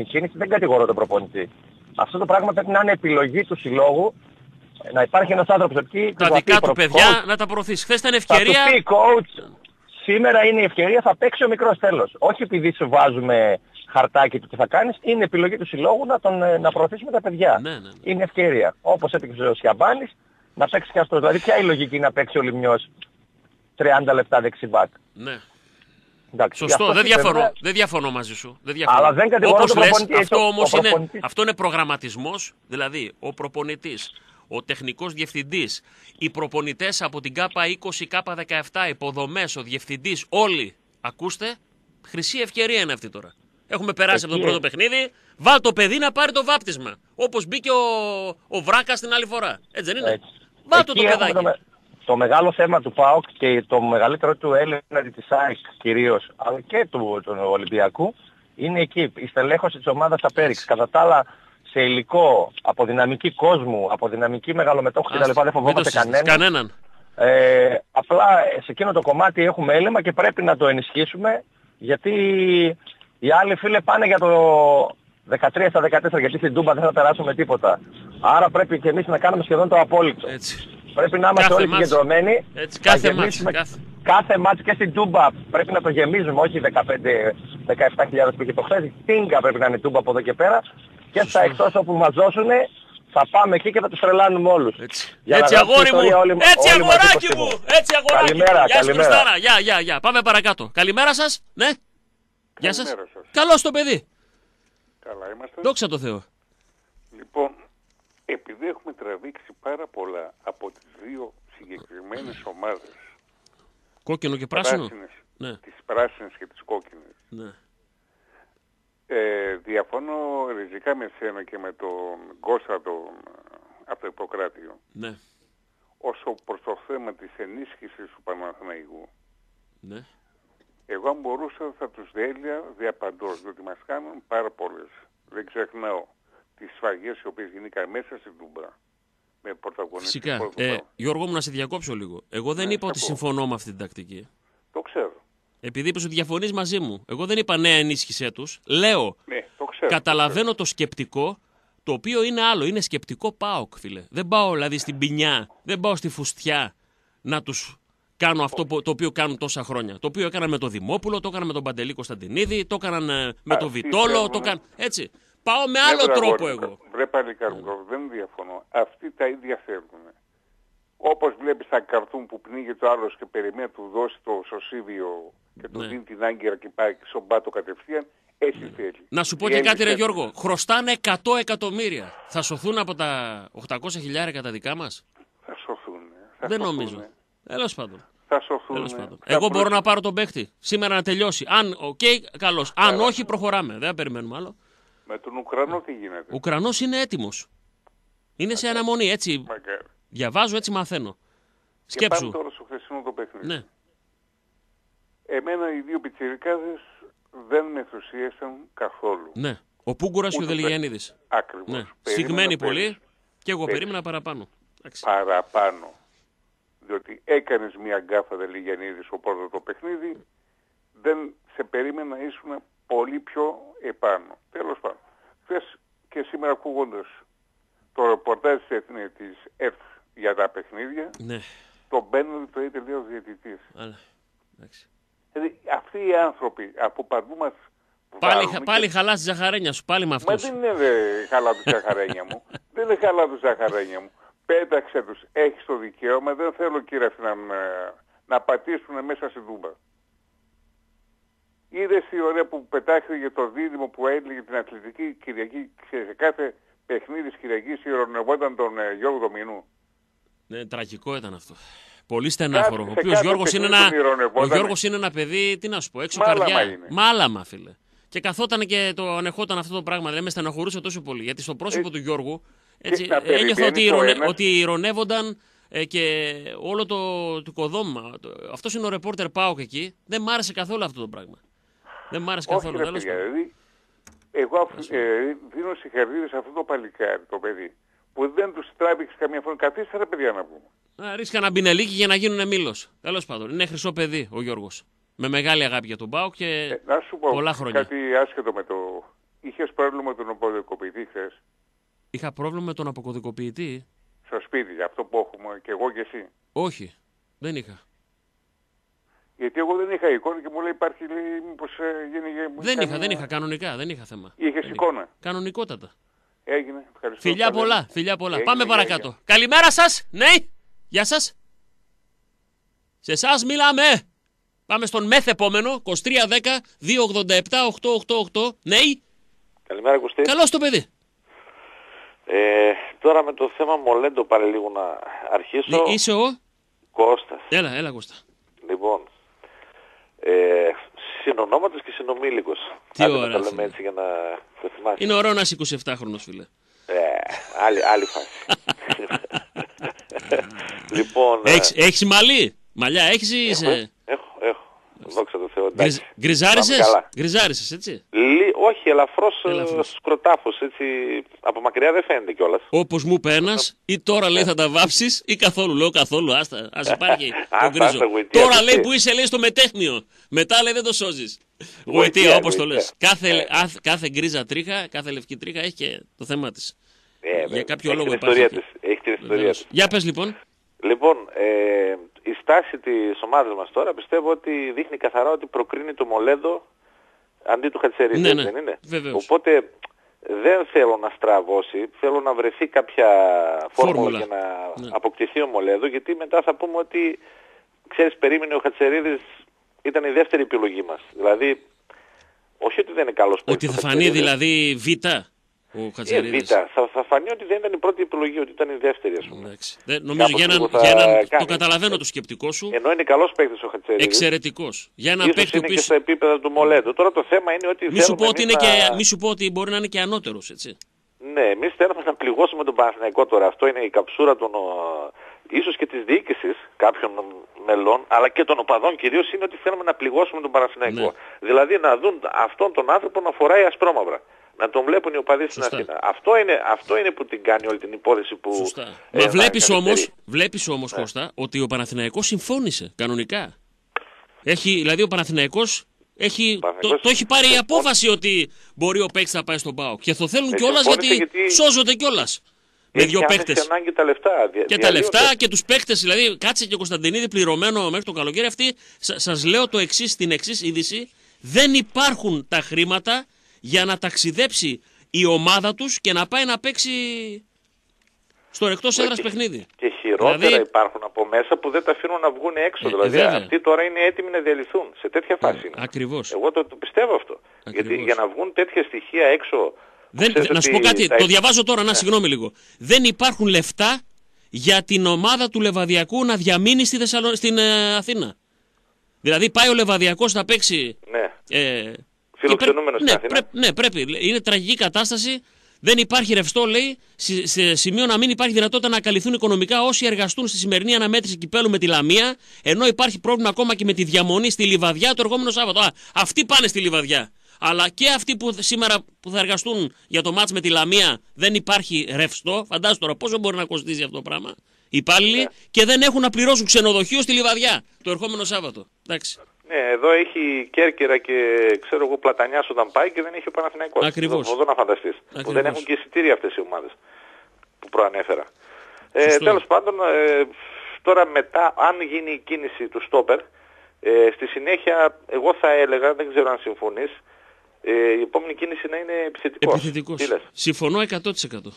κίνηση δεν κατηγορώ τον προπονητή. Αυτό το πράγμα πρέπει να είναι επιλογή του συλλόγου να υπάρχει ένας άνθρωπος εκεί
Τα
που θα
δικά
πει
του
προ-
παιδιά
coach,
να τα προωθήσει. Χθες ήταν
θα
ευκαιρία.
του πει coach σήμερα είναι η ευκαιρία θα παίξει ο μικρός τέλος. Όχι επειδή σου βάζουμε χαρτάκι του τι θα κάνεις, είναι επιλογή του συλλόγου να, τον, ε, να προωθήσουμε τα παιδιά.
Ναι, ναι, ναι.
Είναι ευκαιρία. Όπως έπαιξε ο Σιαμπάνης, να παίξει και αυτός. Δηλαδή ποια η λογική να παίξει ο Λιμιός 30 λεπτά δεξιμπάκ.
Ναι.
Εντάξει,
Σωστό,
γι' αυτό
δεν
και
διαφωνώ.
βέβαια-
Δεν διαφωνώ μαζί σου. Δεν διαφωνώ.
Αλλά δεν κατηγορώ
Όπως
τον
λες,
προπονητή, έτσι,
αυτό
ο-
όμως
ο
είναι,
προπονητής.
αυτό είναι προγραμματισμός. Δηλαδή, ο προπονητής, ο τεχνικός διευθυντής, οι προπονητές από την ΚΑΠΑ 20, ΚΑΠΑ 17, υποδομές, ο διευθυντής, όλοι. Ακούστε, χρυσή ευκαιρία είναι αυτή τώρα. Έχουμε περάσει από το
Εκεί,
πρώτο
ε.
παιχνίδι. Βάλ το παιδί να πάρει το βάπτισμα. Όπως μπήκε ο, ο Βράκας την άλλη φορά. Έτσι δεν είναι;
Έτσι.
Βάλ το
Εκεί
το
έχουμε
παιδάκι.
Το, με- το μεγάλο θέμα του ΠΑΟΚ και το μεγαλύτερο του Έλληνα της ΑΕΚ κυρίως, αλλά και του, του Ολυμπιακού, είναι εκεί. Η στελέχωση της ομάδας απέριξε. Κατά τα άλλα, σε υλικό, από δυναμική κόσμου, από δυναμική μεγαλομετόχου κτλ.
Άστα,
Δεν
μην το
φοβόμαστε
συζητήσεις.
κανέναν.
Κανέναν.
Ε, απλά σε εκείνο το κομμάτι έχουμε έλλειμμα και πρέπει να το ενισχύσουμε γιατί οι άλλοι φίλε πάνε για το 13 στα 14 γιατί στην Τούμπα δεν θα περάσουμε τίποτα. Άρα πρέπει και εμείς να κάνουμε σχεδόν το απόλυτο.
Έτσι.
Πρέπει να είμαστε
Κάθε
όλοι
μάτς.
συγκεντρωμένοι.
Έτσι,
να
κάθε
γεμίσουμε
μάτς, κάθε.
κάθε μάτς και στην Τούμπα πρέπει να το γεμίζουμε, όχι 15-17 που είχε το χθες. Τίνκα πρέπει να είναι η Τούμπα από εδώ και πέρα. Και στα εκτός όπου μας δώσουν θα πάμε εκεί και θα τους τρελάνουμε όλους.
Έτσι,
Για να
έτσι
γράψει
αγόρι μου,
ιστορία όλοι-
έτσι
όλοι μαζί
αγοράκι
το
μου,
στείλουμε.
έτσι αγοράκι
Καλημέρα,
μου. Γεια σου
καλημέρα.
Χριστάρα, γεια, γεια, γεια. Πάμε παρακάτω. Καλημέρα σας, ναι. Γεια σας.
Καλημέρα σας.
Καλώς το παιδί.
Καλά είμαστε.
Δόξα τω Θεώ.
Λοιπόν, επειδή έχουμε τραβήξει πάρα πολλά από τις δύο συγκεκριμένες ομάδες,
Κόκκινο και πράσινο.
πράσινες,
Ναι,
τις πράσινες και τις κόκκινες,
ναι.
Ε, διαφωνώ ριζικά με σένα και με τον Κώστα τον, από το Ιπποκράτιο.
Ναι,
Όσο προς το θέμα της ενίσχυσης του Παναθηναϊκού,
ναι.
εγώ αν μπορούσα θα τους διέλυα διαπαντός, διότι μας κάνουν πάρα πολλές. Δεν ξεχνάω τις σφαγές οι οποίες γίνηκαν μέσα στην Τούμπα. Με πρωταγωνιστή
Φυσικά.
Πόρτο
Ε,
Πάο.
Γιώργο μου να σε διακόψω λίγο. Εγώ δεν
Ναι,
είπα
θα
ότι
πω.
συμφωνώ με αυτή την τακτική.
Το ξέρω.
Επειδή είπες ότι διαφωνείς μαζί μου. Εγώ δεν είπα νέα ενίσχυσέ τους. Λέω,
Ναι, το ξέρω.
καταλαβαίνω το σκεπτικό, το οποίο είναι άλλο. Είναι σκεπτικό ΠΑΟΚ, φίλε. Δεν πάω δηλαδή στην πινιά, δεν πάω στη φουστιά να τους κάνω αυτό που- το οποίο κάνουν τόσα χρόνια. Το οποίο έκαναν με τον Δημόπουλο, το έκαναν με τον Παντελή Κωνσταντινίδη, το έκαναν ε, με τον
Αυτοί
Βιτόλο,
θέλουν-
το έκαναν. Έτσι. Πάω με
Ναι,
άλλο
βρε,
τρόπο
αγόρι,
εγώ.
Βρε παλικάρικο, δεν διαφωνώ. Αυτοί τα ίδια θέλουν. Όπως βλέπεις τα καρτούν που πνίγεται ο άλλος και περιμένει να του δώσει το σωσίδιο και του
Ναι.
δίνει την άγκυρα και πάει στον πάτο κατευθείαν, έτσι θέλει.
Να σου πω και
Διέλυσε
κάτι, ρε
το.
Γιώργο. Χρωστάνε 100 εκατομμύρια. Θα σωθούν από τα 800 χιλιάρικα τα δικά μας;
Θα σωθούν. Θα
Δεν
σωθούν.
νομίζω. Τέλος πάντων.
Θα σωθούν.
Τέλος πάντων.
Θα
Εγώ μπορώ
προ-
να πάρω τον παίχτη. Σήμερα να τελειώσει. Αν οκ, καλώς. Αν όχι, προχωράμε. Δεν περιμένουμε άλλο.
Με τον Ουκρανό τι γίνεται;
Ο Ουκρανός είναι έτοιμος. Είναι σε αναμονή, έτσι.
Μακάρι.
Διαβάζω, έτσι μαθαίνω.
Και πάμε
Σκέψου.
τώρα στο χθεσινό το παιχνίδι.
Ναι.
Εμένα οι δύο πιτσιρικάδες δεν με ενθουσίασαν καθόλου.
Ναι. Ο Πούγκουρας και ο
Ούτε
Δελιγιανίδη.
Ακριβώς.
Ναι.
Περίμενα
Σφιγμένοι
πέρυσι.
πολύ. Και εγώ
Πέρυσι.
περίμενα παραπάνω. Εντάξει.
παραπάνω. Διότι έκανες μια γκάφα Δελιγιανίδης ο πρώτο το παιχνίδι, δεν σε περίμενα να ήσουν πολύ πιο επάνω. Τέλος πάντων. Χθες και σήμερα ακούγοντας το ρεπορτάζ της, Εθνή- της ΕΡΤ για τα παιχνίδια,
Ναι.
τον μπαίνουν το είτε λέει ο διαιτητής.
Αλλά. Εντάξει.
Δηλαδή αυτοί οι άνθρωποι από παντού μας
Πάλι,
βάζουν
χα-
και-
πάλι χαλά τη ζαχαρένια σου, πάλι με
Μα
αυτούς.
δεν είναι δε, καλά του ζαχαρένια μου. [LAUGHS] δεν είναι καλά του ζαχαρένια μου. Πέταξε τους. Έχεις το δικαίωμα. Δεν θέλω κύριε αυτή να, με- να πατήσουν μέσα στην τούμπα. Είδες τι ωραία που πετάχθηκε το δίδυμο που έλεγε την αθλητική Κυριακή σε κάθε παιχνίδι της Κυριακής ηρωνευόταν τον ε, Γιώργο Δομηνού.
Ναι, τραγικό ήταν αυτό. Πολύ στενάχωρο.
Κάθε-
Ο
σε
οποίος
κάθε
Γιώργος είναι,
παιχνίδι
ένα,
τον ηρωνευόταν.
ο Γιώργος είναι ένα παιδί, τι να σου πω, έξω
Μάλαμα
καρδιά.
είναι.
Μάλαμα, φίλε. Και καθόταν και το ανεχόταν αυτό το πράγμα. Δηλαδή με στεναχωρούσε τόσο πολύ. Γιατί στο πρόσωπο
Ε,
του Γιώργου έτσι,
να
ένιωθα
περιμένεις
ότι,
ο
ηρωνε,
ένας-
ότι ηρωνεύονταν ε, και όλο το, το οικοδόμημα. Αυτός είναι ο ρεπόρτερ Πάοκ εκεί. Δεν μ' άρεσε καθόλου αυτό το πράγμα. Δεν μ' άρεσε
Όχι
καθόλου.
ρε
τέλος
παιδιά,
πάντων.
δηλαδή, εγώ αφ- ε, δίνω συγχαρητήρια σε αυτό το παλικάρι, το παιδί, που δεν τους τράβηξε καμία φορά. Καθίστε ρε παιδιά να πούμε.
Να ρίξει κανένα μπινελίκι για να γίνουν μήλος. Τέλος πάντων. Είναι χρυσό παιδί ο Γιώργος. Με μεγάλη αγάπη για τον Πάοκ και
Ε, να σου πω
πολλά χρόνια.
κάτι άσχετο με το... Είχες πρόβλημα με τον οποδικοποιητή χθες;
Είχα πρόβλημα με τον αποκωδικοποιητή.
στο σπίτι, αυτό που έχουμε και εγώ και εσύ.
Όχι. Δεν είχα.
Γιατί εγώ δεν είχα εικόνα και μου λέει υπάρχει, λέει, μήπως ε, γίνει... μου
Δεν
κάνει-
είχα, δεν είχα. Κανονικά. Δεν είχα θέμα.
Είχες
Δεν είχα.
εικόνα.
Κανονικότατα.
Έγινε. Ευχαριστώ.
Φιλιά
Τα λέμε.
πολλά. Φιλιά πολλά.
Έγινε,
Πάμε
έγινε.
παρακάτω. Καλημέρα σας. Ναι. Γεια σας. Σε εσά μιλάμε. Πάμε στον μεθ επόμενο. 2310 287 888. Ναι.
Καλημέρα Κωστή.
Καλώς το παιδί.
Ε, τώρα με το θέμα Μολέντο πάλι λίγο να αρχίσω.
Ε, Είσαι ο;
Κώστας.
Έλα, έλα Κώστα.
Λοιπόν, ε, συνονόματος και συνομήλικος.
Τι
Άντε να
ωραία,
τα λέμε
φίλε.
έτσι για να το θυμάσαι.
Είναι ωραίο να είσαι 27χρονο, φίλε.
Ε, άλλη, άλλη φάση. [LAUGHS] λοιπόν, ε,
Έχεις, έχεις μαλλί; Μαλλιά έχεις ή
έχω,
είσαι...
έχω, έχω. Δόξα τω Θεώ.
Γκριζ,
εντάξει.
γκριζάρισες;
Πάμε καλά.
Γκριζάρισες, έτσι;
Λί, όχι, ελαφρώς, ε,
Ελαφρώς.
σκροτάφος, έτσι, από μακριά δεν φαίνεται κιόλας.
Όπως μου είπε ένα, ή τώρα λέει θα τα βάψεις ή καθόλου. Λέω καθόλου, άστα, ας υπάρχει [LAUGHS] το
Άστα,
γκρίζο.
άστα, γοητεία,
Τώρα
αυτή.
λέει που είσαι λέει στο μετέχνιο. Μετά λέει δεν το σώζεις.
Γοητεία,
Γοητεία, όπως το λες.
γοητεία.
Κάθε,
Ε.
άθ- κάθε γκρίζα τρίχα, κάθε λευκή τρίχα έχει και το θέμα της.
Ε, βέβαια.
Για κάποιο
έχει
λόγο
την
υπάρχει.
ιστορία της. Έχει την ιστορία της.
Για πες λοιπόν.
Λοιπόν, ε, η στάση της ομάδας μας τώρα πιστεύω ότι δείχνει καθαρά ότι προκρίνει το Μολέδο αντί του Χατσερίδη,
Ναι,
έτσι
ναι,
δεν είναι;
βεβαίως.
Οπότε δεν θέλω να στραβώσει, θέλω να βρεθεί κάποια φόρμουλα,
Φόρμουλα.
για να
Ναι.
αποκτηθεί ο Μολέδο, γιατί μετά θα πούμε ότι, ξέρεις, περίμενε ο Χατσερίδης, ήταν η δεύτερη επιλογή μας. Δηλαδή, όχι ότι δεν είναι καλός
Ότι
παίκτης
θα
ο
φανεί
Χατζερίδης.
δηλαδή Β. Ο
Ε,
Χατζερίδη.
Β. Θα, θα φανεί ότι δεν ήταν η πρώτη επιλογή, ότι ήταν η δεύτερη, ας πούμε.
Εντάξει. Δεν- Νομίζω
Κάπως
για έναν,
λίγο θα
για έναν- το
κάνει.
καταλαβαίνω το σκεπτικό σου.
Ενώ είναι καλός παίκτης ο Χατσερίδης.
Εξαιρετικός. Για έναν
Ίσως
παίκτη
είναι
που
και
είσαι-
στα επίπεδα του Μολέντο. Τώρα το θέμα είναι ότι
Μη σου,
θέλουμε
πω ότι είναι
εμείς
και,
να...
μη σου πω ότι μπορεί να είναι και ανώτερος, έτσι.
Ναι, εμείς θέλουμε να πληγώσουμε τον Παναθηναϊκό τώρα. Αυτό είναι η καψούρα των, ο, ίσως και της διοίκησης κάποιων μελών, αλλά και των οπαδών κυρίως, είναι ότι θέλουμε να πληγώσουμε τον Παναθηναϊκό.
Ναι.
Δηλαδή να δουν αυτόν τον άνθρωπο να φοράει ασπρόμαυρα. Να τον βλέπουν οι οπαδοί στην
Σωστά.
Αθήνα. Αυτό είναι, αυτό είναι που την κάνει όλη την υπόθεση που...
Σωστά.
ε,
Μα
να
βλέπεις
καθυστερεί.
όμω, βλέπεις όμως, Κώστα, ότι ο Παναθηναϊκός συμφώνησε κανονικά. Έχει, δηλαδή ο Παναθηναϊκός έχει, το,
Παναθηναϊκός
το έχει πάρει η
συμφώνησε.
απόφαση ότι μπορεί ο παίκτης να πάει στον ΠΑΟΚ. Και το θέλουν
Ε,
κιόλας
συμφώνησε
γιατί,
γιατί
σώζονται κιόλας. Με
Έχει
δύο
άμεση
παίκτες.
ανάγκη τα λεφτά. Δια-
Και τα
διαλύονται.
λεφτά και τους παίκτες, δηλαδή κάτσε και ο Κωνσταντινίδη πληρωμένο μέχρι το καλοκαίρι. Αυτή, σας λέω το εξής, την εξής είδηση. Δεν υπάρχουν τα χρήματα για να ταξιδέψει η ομάδα τους και να πάει να παίξει στο εκτό έδρας
και-
παιχνίδι.
Και χειρότερα
Δηλαδή-
υπάρχουν από μέσα που δεν τα αφήνουν να βγουν έξω.
Ε,
δηλαδή
βέβαια.
αυτοί τώρα είναι έτοιμοι να διαλυθούν. Σε τέτοια φάση είναι.
Ακριβώς.
Εγώ το, το πιστεύω αυτό.
Ακριβώς.
Γιατί για να βγουν τέτοια στοιχεία έξω...
Δεν,
ξέρεις
να σου πω
ότι
κάτι,
τα-
το διαβάζω τώρα, να συγγνώμη λίγο. Δεν υπάρχουν λεφτά για την ομάδα του Λεβαδιακού να διαμείνει στη Θεσσαλο... στην ε, Αθήνα. Δηλαδή πάει ο Λεβαδιακός να παίξει
Ναι.
Ε,
Φιλοξενούμενος
και
στην
πρέ-
Αθήνα.
ναι, ναι, πρέπει. Είναι τραγική κατάσταση. Δεν υπάρχει ρευστό, λέει, σε, σε σημείο να μην υπάρχει δυνατότητα να καλυφθούν οικονομικά όσοι εργαστούν στη σημερινή αναμέτρηση κυπέλου με τη Λαμία, ενώ υπάρχει πρόβλημα ακόμα και με τη διαμονή στη Λιβαδιά το ερχόμενο Σάββατο. Α, αυτοί πάνε στη Λιβαδιά. Αλλά και αυτοί που σήμερα που θα εργαστούν για το μάτς με τη Λαμία δεν υπάρχει ρευστό. Φαντάζομαι τώρα πόσο μπορεί να κοστίζει αυτό το πράγμα. Οι υπάλληλοι
Ναι.
και δεν έχουν να πληρώσουν ξενοδοχείο στη Λιβαδιά το ερχόμενο Σάββατο. Εντάξει.
Ναι, εδώ έχει Κέρκυρα και ξέρω εγώ Πλατανιάς όταν πάει και δεν έχει ο Παναθηναϊκός.
Ακριβώς.
Εδώ να φανταστείς. Που
Ακριβώς.
δεν έχουν και εισιτήρια αυτές οι ομάδες που προανέφερα. Ε,
Σωστό.
τέλος πάντων, ε, τώρα μετά, αν γίνει η κίνηση του Στόπερ, ε, στη συνέχεια εγώ θα έλεγα, δεν ξέρω αν συμφωνείς, ε, η επόμενη κίνηση να είναι επιθετικός.
Επιθετικός.
Τι λες;
Συμφωνώ 100%.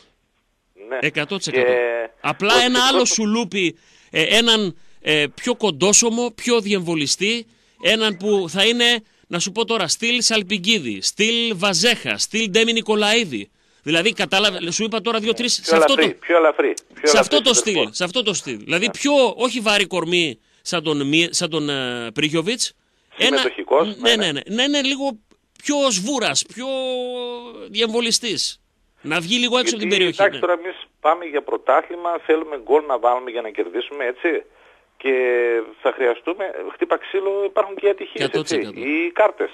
Ναι.
100%.
Και
Απλά
ο
ένα
επιθετικός
άλλο
του-
σουλούπι, ε, έναν ε, πιο κοντόσωμο, πιο διεμβολιστή, έναν που θα είναι, να σου πω τώρα, στυλ Σαλπιγκίδη, στυλ Βαζέχα, στυλ Ντέμι Νικολαίδη. Δηλαδή, κατάλαβε, σου είπα τώρα δύο-τρεις.
Πιο
Σε αυτό
ελαφρύ,
το,
πιο ελαφρύ. Πιο
σε
ελαφρύ
αυτό το
συνδεσμός.
στυλ. Σε αυτό το στυλ. Δηλαδή, πιο, όχι βάρη κορμί σαν τον, Μι- σαν τον ε, Πρίγιοβιτς.
Συμμετοχικός,
ναι,
ναι,
ναι, ναι. Να είναι λίγο πιο σβούρας, πιο διεμβολιστής. Να βγει λίγο έξω από την
Γιατί,
περιοχή.
Εντάξει,
ναι.
τώρα εμείς πάμε για πρωτάθλημα, θέλουμε γκολ να βάλουμε για να κερδίσουμε, έτσι. Και θα χρειαστούμε, χτύπα ξύλο, υπάρχουν και ατυχίες,
100%.
έτσι. Οι κάρτες.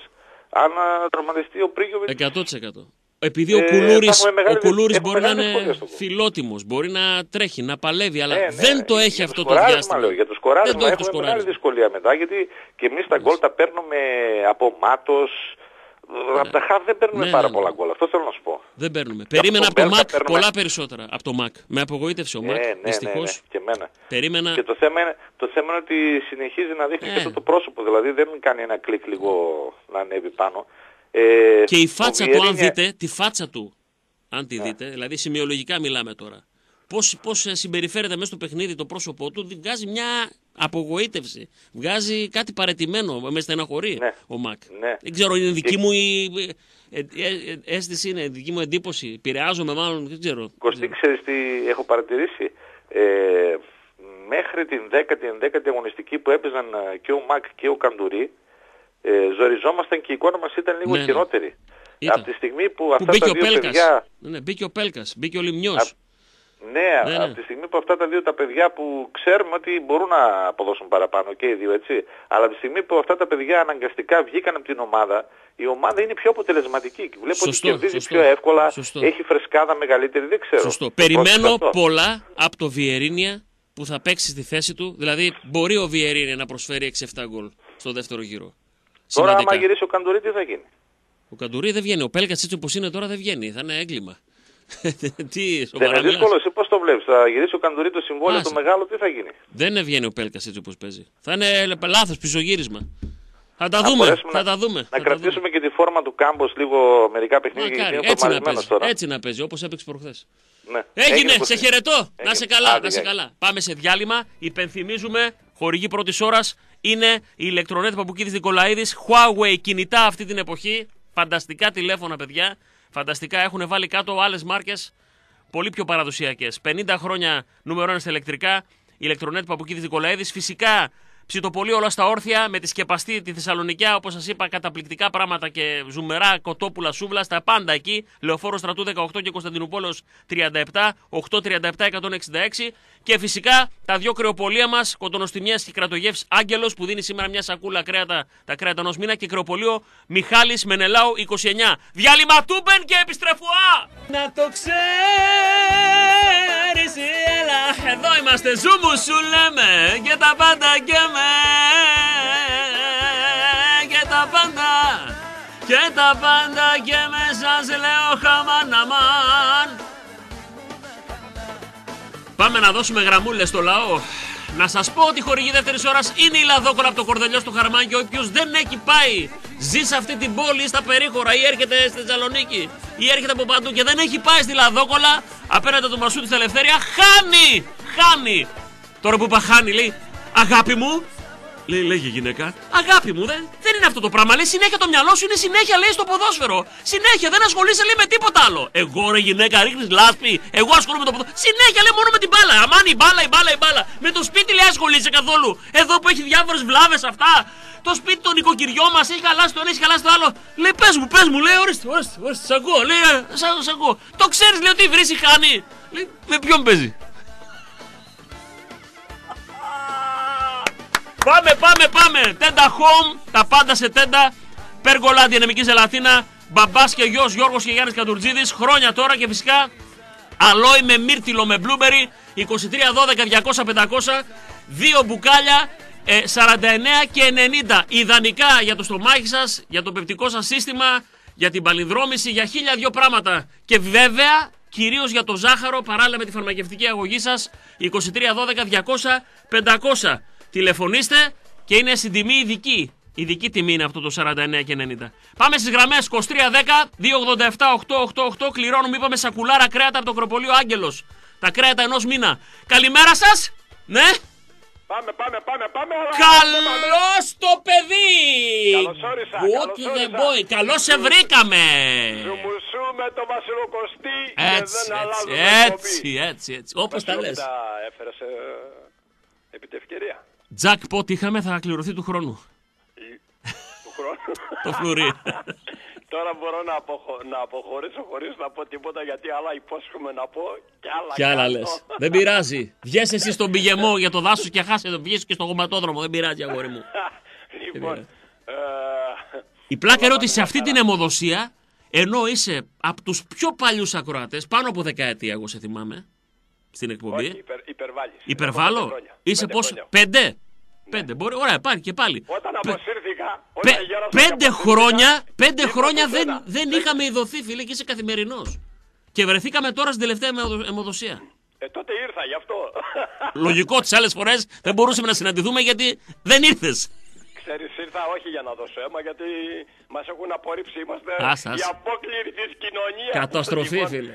Αν α, τραυματιστεί ο Πρίγιοβιτς,
100%. Επειδή ο
Ε,
Κουλούρης,
θα έχουμε μεγάλη-
ο Κουλούρης
έχουμε
μπορεί να
μεγάλη
είναι
δυσκολία στο γκολ.
φιλότιμος, μπορεί να τρέχει, να παλεύει, αλλά
Ναι, ναι,
δεν το έχει
για
αυτό το
σκοράρισμα,
διάστημα.
Λέω, για το
δεν
σκοράρισμα
το έχει το
έχουμε μεγάλη
σκοράρισμα.
δυσκολία μετά, γιατί και εμείς τα γκολ τα παίρνουμε από μάτος, από τα χαφ δεν παίρνουμε
Ναι,
πάρα
ναι, ναι.
πολλά γκολ, αυτό θέλω να σου πω.
Δεν παίρνουμε. Περίμενα
τον
από το
Μπέρκα
ΜΑΚ
παίρνουμε-
πολλά περισσότερα. Από το ΜΑΚ. Με απογοήτευσε ο
Ναι,
ΜΑΚ,
ναι, ναι, ναι,
δυστυχώς.
και εμένα.
Περίμενα.
Και το θέμα, είναι, το θέμα είναι ότι συνεχίζει να δείχνει
Ε.
και αυτό το πρόσωπο. Δηλαδή δεν κάνει ένα κλικ λίγο να ανέβει πάνω. Ε,
Και η
ο
φάτσα του, αν
Βιερίνια-
δείτε, τη φάτσα του, αν τη δείτε, δηλαδή σημειολογικά μιλάμε τώρα. Πώς, πώς ε, συμπεριφέρεται μέσα στο παιχνίδι το πρόσωπό του, βγάζει μια απογοήτευση. Βγάζει κάτι παρετημένο, με στεναχωρεί
Ναι.
ο Μακ.
Ναι.
Δεν ξέρω, είναι δική
Και-
μου η ε, ε, ε, αίσθηση, είναι δική μου εντύπωση. Επηρεάζομαι μάλλον, δεν ξέρω.
Κωστή, ξέρεις τι έχω παρατηρήσει; Ε, μέχρι την 10η, 11η αγωνιστική που έπαιζαν ε, και ο Μακ και ο Καντουρί, ε, ζοριζόμασταν και η εικόνα μας ήταν λίγο
Ναι, ναι.
χειρότερη.
Ήταν.
Από τη στιγμή που
Που
αυτά
μπήκε
τα
ο
δύο
Πέλκας.
παιδιά...
Ναι, μπήκε ο Πέλκας, μπήκε ο Λιμνιός.
Α, Ναι,
Ναι, ναι.
από τη στιγμή που αυτά τα δύο τα παιδιά που ξέρουμε ότι μπορούν να αποδώσουν παραπάνω και οι δύο έτσι, αλλά από τη στιγμή που αυτά τα παιδιά αναγκαστικά βγήκαν από την ομάδα, η ομάδα είναι πιο αποτελεσματική. Και Βλέπω
Σωστό,
ότι κερδίζει
σωστό.
πιο εύκολα,
Σωστό.
έχει φρεσκάδα μεγαλύτερη, δεν ξέρω.
Σωστό.
Το
Περιμένω
πρόσεξα αυτό;
πολλά από το Βιερίνια που θα παίξει στη θέση του. Δηλαδή, μπορεί ο Βιερίνια να προσφέρει 6-7 γκολ στο δεύτερο γύρο.
Τώρα άμα
Σημαντικά.
γυρίσει ο Καντουρί τι θα γίνει.
Ο Καντουρί δεν βγαίνει. Ο Πέλκας έτσι όπως είναι τώρα δεν βγαίνει. Θα είναι έγκλημα. [LAUGHS] τι,
Δεν
σοβαρά
είναι
μιλάς.
δύσκολο, εσύ πώς το βλέπεις. Θα γυρίσει ο Καντουρί το συμβόλαιο
Άσε.
το μεγάλο, τι θα γίνει;
Δεν βγαίνει ο Πέλκας έτσι όπως παίζει. Θα είναι λάθος πισωγύρισμα. Θα τα
Να
δούμε.
μπορέσουμε
Θα
να-
τα δούμε.
Να
θα τα
κρατήσουμε και τη φόρμα του Κάμπος λίγο μερικά
δούμε.
παιχνίδια γιατί
Μακάρι.
είναι
Έτσι να
φορμαρισμένος
παίζει.
τώρα.
Έτσι να παίζει όπως έπαιξε προχθές.
Ναι.
Έγινε, σε
Κωστή.
χαιρετώ. Να
Έγινε.
σε καλά,
Άντε,
να σε
γεια.
καλά. Πάμε σε διάλειμμα. Υπενθυμίζουμε, χορηγή πρώτης ώρας είναι η ηλεκτρονέτ Παπουκίδης Νικολαίδης. Huawei κινητά αυτή την εποχή. Φανταστικά τηλέφωνα, παιδιά. Φανταστικά έχουν βάλει κάτω άλλε μάρκες πολύ πιο παραδοσιακές. 50 χρόνια νούμερο 1 στα ηλεκτρικά. Ηλεκτρονέτ Παπουκίδης Νικολαίδης. Φυσικά ψητοπολεί όλα στα όρθια με τη σκεπαστή τη Θεσσαλονικιά. Όπως σας είπα, καταπληκτικά πράγματα και ζουμερά, κοτόπουλα, σούβλα, στα πάντα εκεί. Λεωφόρο στρατού 18 και Κωνσταντινούπολος 37, 837 166. Και φυσικά τα δύο κρεοπολία μας, κοντονοστιμία και κρατογεύση Άγγελος που δίνει σήμερα μια σακούλα κρέατα, τα κρέατα ενός μήνα και κρεοπολείο Μιχάλης Μενελάου 29. Διάλειμμα τούμπεν και επιστρεφουά! Να το ξέρεις, έλα, εδώ είμαστε, ζούμου σου λέμε και τα πάντα και με. Και τα πάντα. Και τα πάντα και με. Σας λέω χαμάν αμάν Πάμε να δώσουμε γραμμούλες στο λαό. Να σας πω ότι η χορηγή δεύτερης ώρας είναι η Λαδόκολα από το Κορδελιό στο Χαρμάνι. Όποιο δεν έχει πάει, ζει σε αυτή την πόλη, στα περίχωρα ή έρχεται στη Θεσσαλονίκη ή έρχεται από παντού και δεν έχει πάει στη Λαδόκολα απέναντι του Μασούτη στην Ελευθέρια, χάνει! Χάνει! Τώρα που είπα χάνει, λέει Αγάπη μου, Λέει, λέγε γυναίκα, αγάπη μου, δεν, δεν είναι αυτό το πράγμα. Λέει συνέχεια το μυαλό σου είναι συνέχεια, λέει στο ποδόσφαιρο. Συνέχεια, δεν ασχολείσαι, λέει με τίποτα άλλο. Εγώ ρε γυναίκα, ρίχνεις λάσπη. Εγώ ασχολούμαι με το ποδόσφαιρο. Συνέχεια, λέει μόνο με την μπάλα. Αμάν η μπάλα, η μπάλα, η μπάλα. Με το σπίτι, λέει, ασχολείσαι καθόλου. Εδώ που έχει διάφορες βλάβες αυτά. Το σπίτι των νοικοκυριών μας έχει χαλάσει το ένα, έχει χαλάσει το άλλο. Λέει, πες μου, πες μου, λέει, ορίστε, ορίστε, ορίστε, σ' ακούω, λέει, «Ε, σ' σ' ακούω. Το ξέρεις, λέει, ότι η βρύση χάνει. Λέει, με ποιον παίζει; Πάμε, πάμε, πάμε. Τέντα home, τα πάντα σε τέντα. Πέργολα, Διανεμική Ζελαθίνα. Μπαμπάς και γιος Γιώργος και Γιάννης Κατουρτζίδης. Χρόνια τώρα και φυσικά αλόι με μύρτιλο με μπλούμπερι. 23, 12, 200, 500. Δύο μπουκάλια. ε, 49 και 90. Ιδανικά για το στομάχι σας, για το πεπτικό σας σύστημα, για την παλινδρόμηση, για χίλια δυο πράγματα. Και βέβαια κυρίως για το ζάχαρο παράλληλα με τη φαρμακευτική αγωγή σας 23 12 200 500 τηλεφωνήστε και είναι στην τιμή ειδική ειδική τιμή είναι αυτό το 49 και 90 πάμε στις γραμμές 23 10 287 888 κληρώνουμε είπαμε σακουλάρα κρέατα από το κροπολείο Άγγελος τα κρέατα ενός μήνα καλημέρα σας ναι;
Πάμε, πάμε, πάμε, πάμε. αλλά-
Καλώς το παιδί!
Καλώς όρισα,
What
καλώς
the
όρισα.
boy. Καλώς σε βρήκαμε!
Ζουμουσού με το Βασιλοκοστή
Έτσι,
και δεν
έτσι,
αλλάζουμε
έτσι, έτσι, έτσι. Όπως τα λες.
Τα έφερες ε, επί τη ευκαιρία
Jackpot είχαμε, θα κληρωθεί του χρόνου.
του χρόνου; [LAUGHS]
Το φλουρί. [LAUGHS]
Τώρα μπορώ να, αποχω... να αποχωρήσω χωρίς να πω τίποτα γιατί άλλα υπόσχομαι να πω και άλλα
Κι άλλα
κάνω.
λες. [LAUGHS] Δεν πειράζει. Βγες εσύ στον πηγεμό για το δάσος και χάσε το. Βγες και στο γοματόδρομο. Δεν πειράζει, αγόρι μου.
λοιπόν, ε,
Η πλάκα είναι ότι σε αυτή την αιμοδοσία, ενώ είσαι από τους πιο παλιούς ακροατές, πάνω από δεκαετία εγώ σε θυμάμαι, στην εκπομπή.
όχι, υπερ, υπερβάλλεις.
Υπερβάλλω;
Πέντε χρόνια.
Είσαι
Πέντε
πόσο.
χρόνια.
Πέντε; Πέντε. Μπορεί. Ωραία, υπάρχει και πάλι.
Όταν
Πε-
αποσύρθηκα,
Πε-
όταν γέρασα και
πέντε
αποσύρθηκα,
χρόνια, πέντε
ήρθα
χρόνια
σε
δεν,
σένα.
δεν είχαμε ειδωθεί, φίλε, και είσαι καθημερινός. Και βρεθήκαμε τώρα στην τελευταία αιμοδο- αιμοδοσία.
Ε, τότε ήρθα γι' αυτό.
Λογικό τις άλλες φορές δεν μπορούσαμε να συναντηθούμε γιατί δεν ήρθες.
Ξέρεις, ήρθα όχι για να δώσω αίμα, γιατί μας έχουν απορρίψει. Είμαστε
Άσε, άσε.
η απόκληρη της κοινωνίας.
Καταστροφή,
Λοιπόν,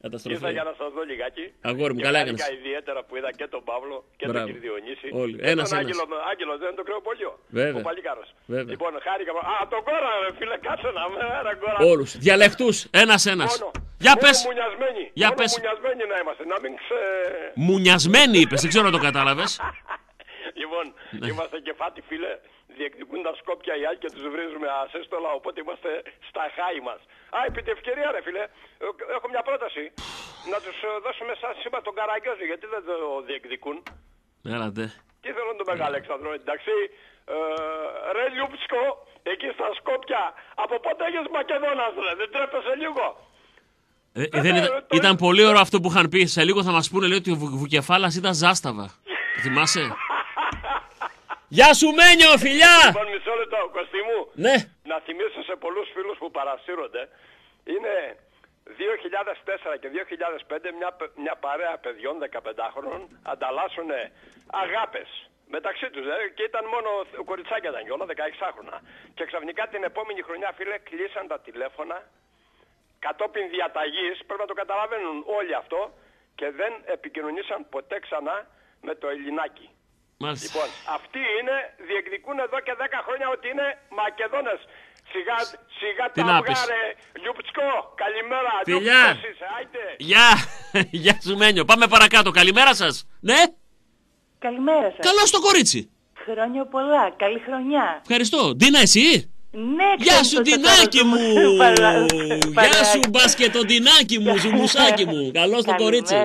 φίλε.
Ήρθα
Καταστροφή.
για να σας δω λιγάκι.
Αγόρι μου,
Και
καλά
χάρηκα
έκανες.
ιδιαίτερα που είδα και τον Παύλο και
Μπράβο.
τον κύριο Διονύση.
Όλοι.
Και
Ένας,
τον
ένας.
Άγγελο, Άγγελο δεν είναι το κρεοπολείο.
Βέβαια.
Ο Παλικάρος.
Βέβαια.
Λοιπόν, χάρηκα. Α, τον κόρα, ρε, φίλε, κάτσε να με, ρε, κόρα.
Όλους. Διαλεκτούς. Ένα-ένα.
Μόνο.
Για
μόνο
πες.
μουνιασμένοι.
Για
μόνο
πες.
μουνιασμένοι να είμαστε. Να μην ξε...
Μουνιασμένοι είπες, δεν ξέρω αν το κατάλαβες. [LAUGHS]
Λοιπόν,
Ναι.
είμαστε και φάτι φίλε, διεκδικούν τα σκόπια οι άλλοι και τους βρίζουμε ασέστολα, οπότε είμαστε στα χάη μας. Α, επί τη ευκαιρία ρε φίλε, ε, έχω μια πρόταση.
να τους ε, δώσουμε σαν σήμα τον Καραγκιόζη, γιατί δεν το διεκδικούν.
Έλατε.
Τι θέλω τον Μεγάλο Αλέξανδρο, εντάξει. Ε, ρε Λιούπσκο, εκεί στα Σκόπια, από πότε έγινες Μακεδόνας, ρε, δεν τρέπεσαι λίγο.
Ε, ε, δεν ήταν, ήταν πολύ ωραίο αυτό που είχαν πει. Σε λίγο θα μας πούνε λέει, ότι ο Βου- Βουκεφάλας ήταν ζάσταβα. Το [LAUGHS] θυμάσαι; Γεια σου Μένιο, φιλιά!
Λοιπόν, μισό λεπτό, Κωστή μου.
Ναι.
Να θυμίσω σε πολλούς φίλους που παρασύρονται. Είναι 2004 και 2005 μια, πε- μια παρέα παιδιών 15χρονων ανταλλάσσουν αγάπες. Μεταξύ τους, δηλαδή, και ήταν μόνο κοριτσάκια ήταν και όλα 16χρονα. Και ξαφνικά την επόμενη χρονιά, φίλε, κλείσαν τα τηλέφωνα κατόπιν διαταγής, πρέπει να το καταλαβαίνουν όλοι αυτό, και δεν επικοινωνήσαν ποτέ ξανά με το Ελληνάκι.
Μάλιστα.
Λοιπόν, αυτοί είναι, διεκδικούν εδώ και 10 χρόνια ότι είναι Μακεδόνες. Σιγά, σιγά
Τι
τα
να πεις.
βγάρε. Λιουπτσκό, καλημέρα.
Φιλιά.
Λιουπτσκός είσαι, άιτε.
Γεια! [LAUGHS] Γεια σου Μένιο. Πάμε παρακάτω. Καλημέρα σας. Ναι;
Καλημέρα σας.
Καλό στο κορίτσι.
Χρόνια πολλά. Καλή χρονιά.
Ευχαριστώ. Ντίνα εσύ;
Ναι,
Γεια
ξέρεις
σου
το
Ντινάκι
τσακάρο
μου.
του [LAUGHS] παρα-
Γεια σου
παρα-
μπάσκετο Ντινάκι μου. [LAUGHS] Ζουμουσάκι μου. Καλό στο κορίτσι.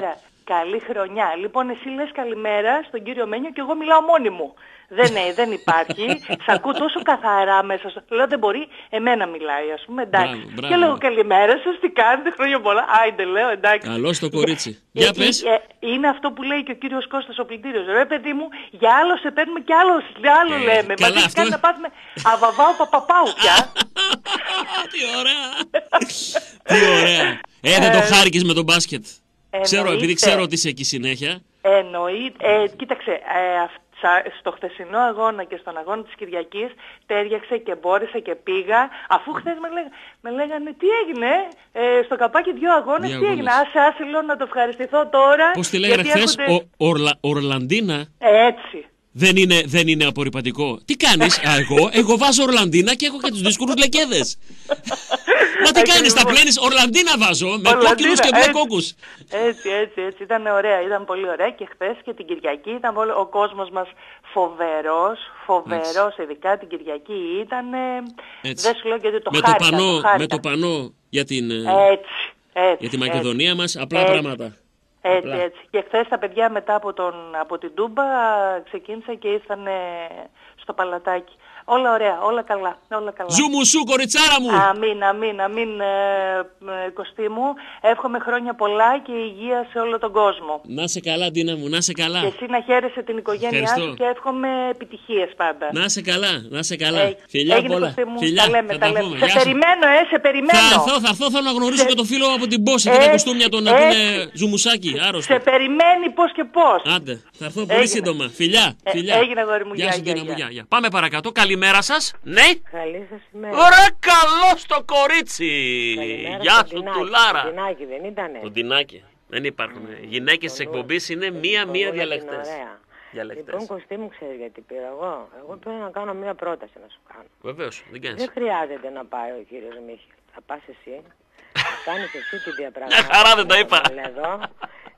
Καλημέρα. Καλή χρονιά. Λοιπόν, εσύ λες καλημέρα στον κύριο Μένιο και εγώ μιλάω μόνη μου. Δεν, ε, δεν υπάρχει. Σ' ακούω τόσο καθαρά μέσα στο... Λέω δεν μπορεί, εμένα μιλάει ας πούμε, εντάξει.
Μπράβο, μπράβο.
Και λέω καλημέρα σας, τι κάνετε, χρόνια πολλά. Άιντε λέω, εντάξει.
Καλό στο κορίτσι.
Ε,
Για
ε,
πες.
ε, είναι αυτό που λέει και ο κύριος Κώστας ο πλητήριος. Ρε παιδί μου, για άλλο σε παίρνουμε και άλλο, άλλο
Ε,
λέμε.
καλά,
Μα δεν
αυτό-
κάνει να πάθουμε αβαβάου παπαπάου πια. [LAUGHS]
Τι ωραία. Τι ωραία. Ε, δεν το χάρηκες με τον μπάσκετ. Ξέρω, επειδή
εννοείται.
ξέρω ότι είσαι εκεί συνέχεια.
Εννοείται. Ε, κοίταξε, ε, αυ- σα- στο χθεσινό αγώνα και στον αγώνα της Κυριακής τέριαξε και μπόρεσε και πήγα. Αφού χθες με, λέγα, με λέγανε τι έγινε ε, στο καπάκι δύο αγώνες,
Δύο
τι έγινε.
αγώνες.
Άσε, άσε λέω να το ευχαριστηθώ τώρα.
Πώς τη λέγανε
γιατί
χθες,
έρχονται-
Ορλαντίνα;
Ε, έτσι.
Δεν είναι, δεν είναι απορριπαντικό. Τι κάνεις, [LAUGHS] εγώ, εγώ βάζω Ορλαντίνα και έχω και τους δύσκολους λεκέδες. Μα τι κάνεις, τα
Ακριβώς.
πλένεις; Ορλαντίνα βάζω με
Ορλαντίνα,
κόκκινους και μπλε
έτσι.
κόκκους.
Έτσι, έτσι, έτσι. Ήταν ωραία, ήταν πολύ ωραία και χθες και την Κυριακή ήταν πολύ... ο κόσμος μας φοβερός, φοβερός, ειδικά την Κυριακή ήταν...
Έτσι.
Δεν σου λέω γιατί το
Με το,
χάρηκα,
πανό,
το χάρηκα.
με το πανό για την, ε,
Έτσι, έτσι.
για τη
έτσι.
Μακεδονία μας, απλά
Έτσι.
πράγματα.
Έτσι,
Απλά.
έτσι. Και χθες τα παιδιά μετά από, τον, από την Τούμπα ξεκίνησαν και ήρθαν στο παλατάκι. Όλα ωραία, όλα καλά, όλα καλά.
Ζούμου σου, κοριτσάρα μου!
Αμήν, αμήν, αμήν, ε, ε, Κωστή μου. Εύχομαι χρόνια πολλά και υγεία σε όλο τον κόσμο.
Να σε καλά, Ντίνα μου, να σε καλά.
Και εσύ να χαίρεσαι την οικογένειά
Ευχαριστώ.
σου και εύχομαι επιτυχίες πάντα.
Να σε καλά, να σε καλά.
Ε,
Φιλιά
έγινε,
πολλά.
Κωστή μου,
Φιλιά,
τα λέμε,
θα
τα
τα
λέμε.
πούμε.
Σε
Γεια σου.
περιμένω, ε, σε περιμένω.
Θα έρθω, θα έρθω, θέλω να γνωρίσω
Σε-
και το φίλο από την Πόση και τα
Έτσι,
κοστούμια του να
έτσι.
πούνε ζουμουσάκι, άρρωστο.
Σε περιμένει πώς και πώς.
Άντε, θα έρθω πολύ
Έγινε.
σύντομα. Φιλιά,
Ε,
φιλιά.
έγινε, αγόρι μου,
Γεια
γεια,
σου,
γεια,
Ντίνα μου,
γεια.
γεια, γεια. Πάμε παρακάτω. Καλημέρα σας. Ναι.
Καλή σας ημέρα.
Ωραία, καλό στο κορίτσι.
Καλημέρα
Γεια
στον
σου,
Τινάκη.
τουλάρα.
Τον Τινάκη δεν ήτανε;
Το Ντινάκι. Δεν υπάρχουν. Οι γυναίκες τη εκπομπής είναι μία-μία
Όλα την
διαλεκτές.
ωραία.
Διαλεκτές.
Λοιπόν, Κωστή μου ξέρεις γιατί πήρα εγώ. Εγώ πήρα να κάνω μια πρόταση να σου κάνω.
Βεβαίως, δεν κάνεις.
Δεν χρειάζεται να πάει ο κύριος Μίχελ. Θα πας εσύ. Θα κάνεις εσύ τη
Μια
διαπραγμάτευση.
χαρά δεν τα είπα.
με τον Εδώ.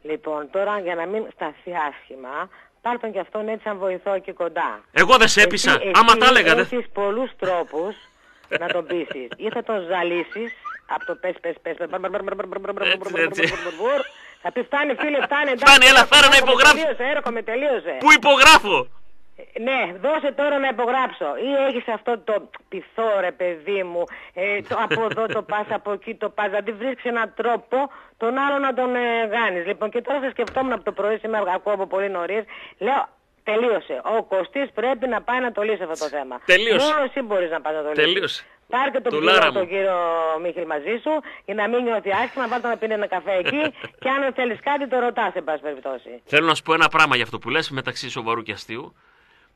Λοιπόν, τώρα για να μην σταθεί άσχημα, πάρτον και αυτόν έτσι αν βοηθώ εκεί κοντά.
Εγώ δεν σε έπεισα,
εσύ,
άμα
εσύ
τα έλεγα.
Πολλούς τρόπους να τον πείσεις, Ή θα τον ζαλίσεις από το πες πες πες. Θα πει φτάνει φίλε φτάνει εντάξει.
Φτάνει έλα φάρα να
τελείωσε.
Πού υπογράφω;
Ε, Ναι, δώσε τώρα να υπογράψω. Ή έχεις αυτό το πειθό ρε παιδί μου, ε, το, από εδώ το [LAUGHS] πας, από εκεί το πας, δηλαδή βρίσκεις έναν τρόπο τον άλλο να τον ε, γάνεις. Λοιπόν και τώρα θα σκεφτόμουν από το πρωί, σήμερα ακούω από πολύ νωρίς, λέω τελείωσε. Ο Κωστής πρέπει να πάει να το λύσει αυτό το θέμα.
Τελείωσε.
Μόνο εσύ μπορείς να πας να το λύσεις.
Τελείωσε.
Πάρ και τον
Τουλάρα
κύριο,
μου.
τον κύριο Μίχελ μαζί σου για να μην νιώθει άσχημα, βάλτε να πίνει ένα καφέ εκεί [LAUGHS] και αν θέλεις κάτι το ρωτάς σε πάση περιπτώσει.
Θέλω να σου πω ένα πράγμα για αυτό που λες μεταξύ σοβαρού και αστείου.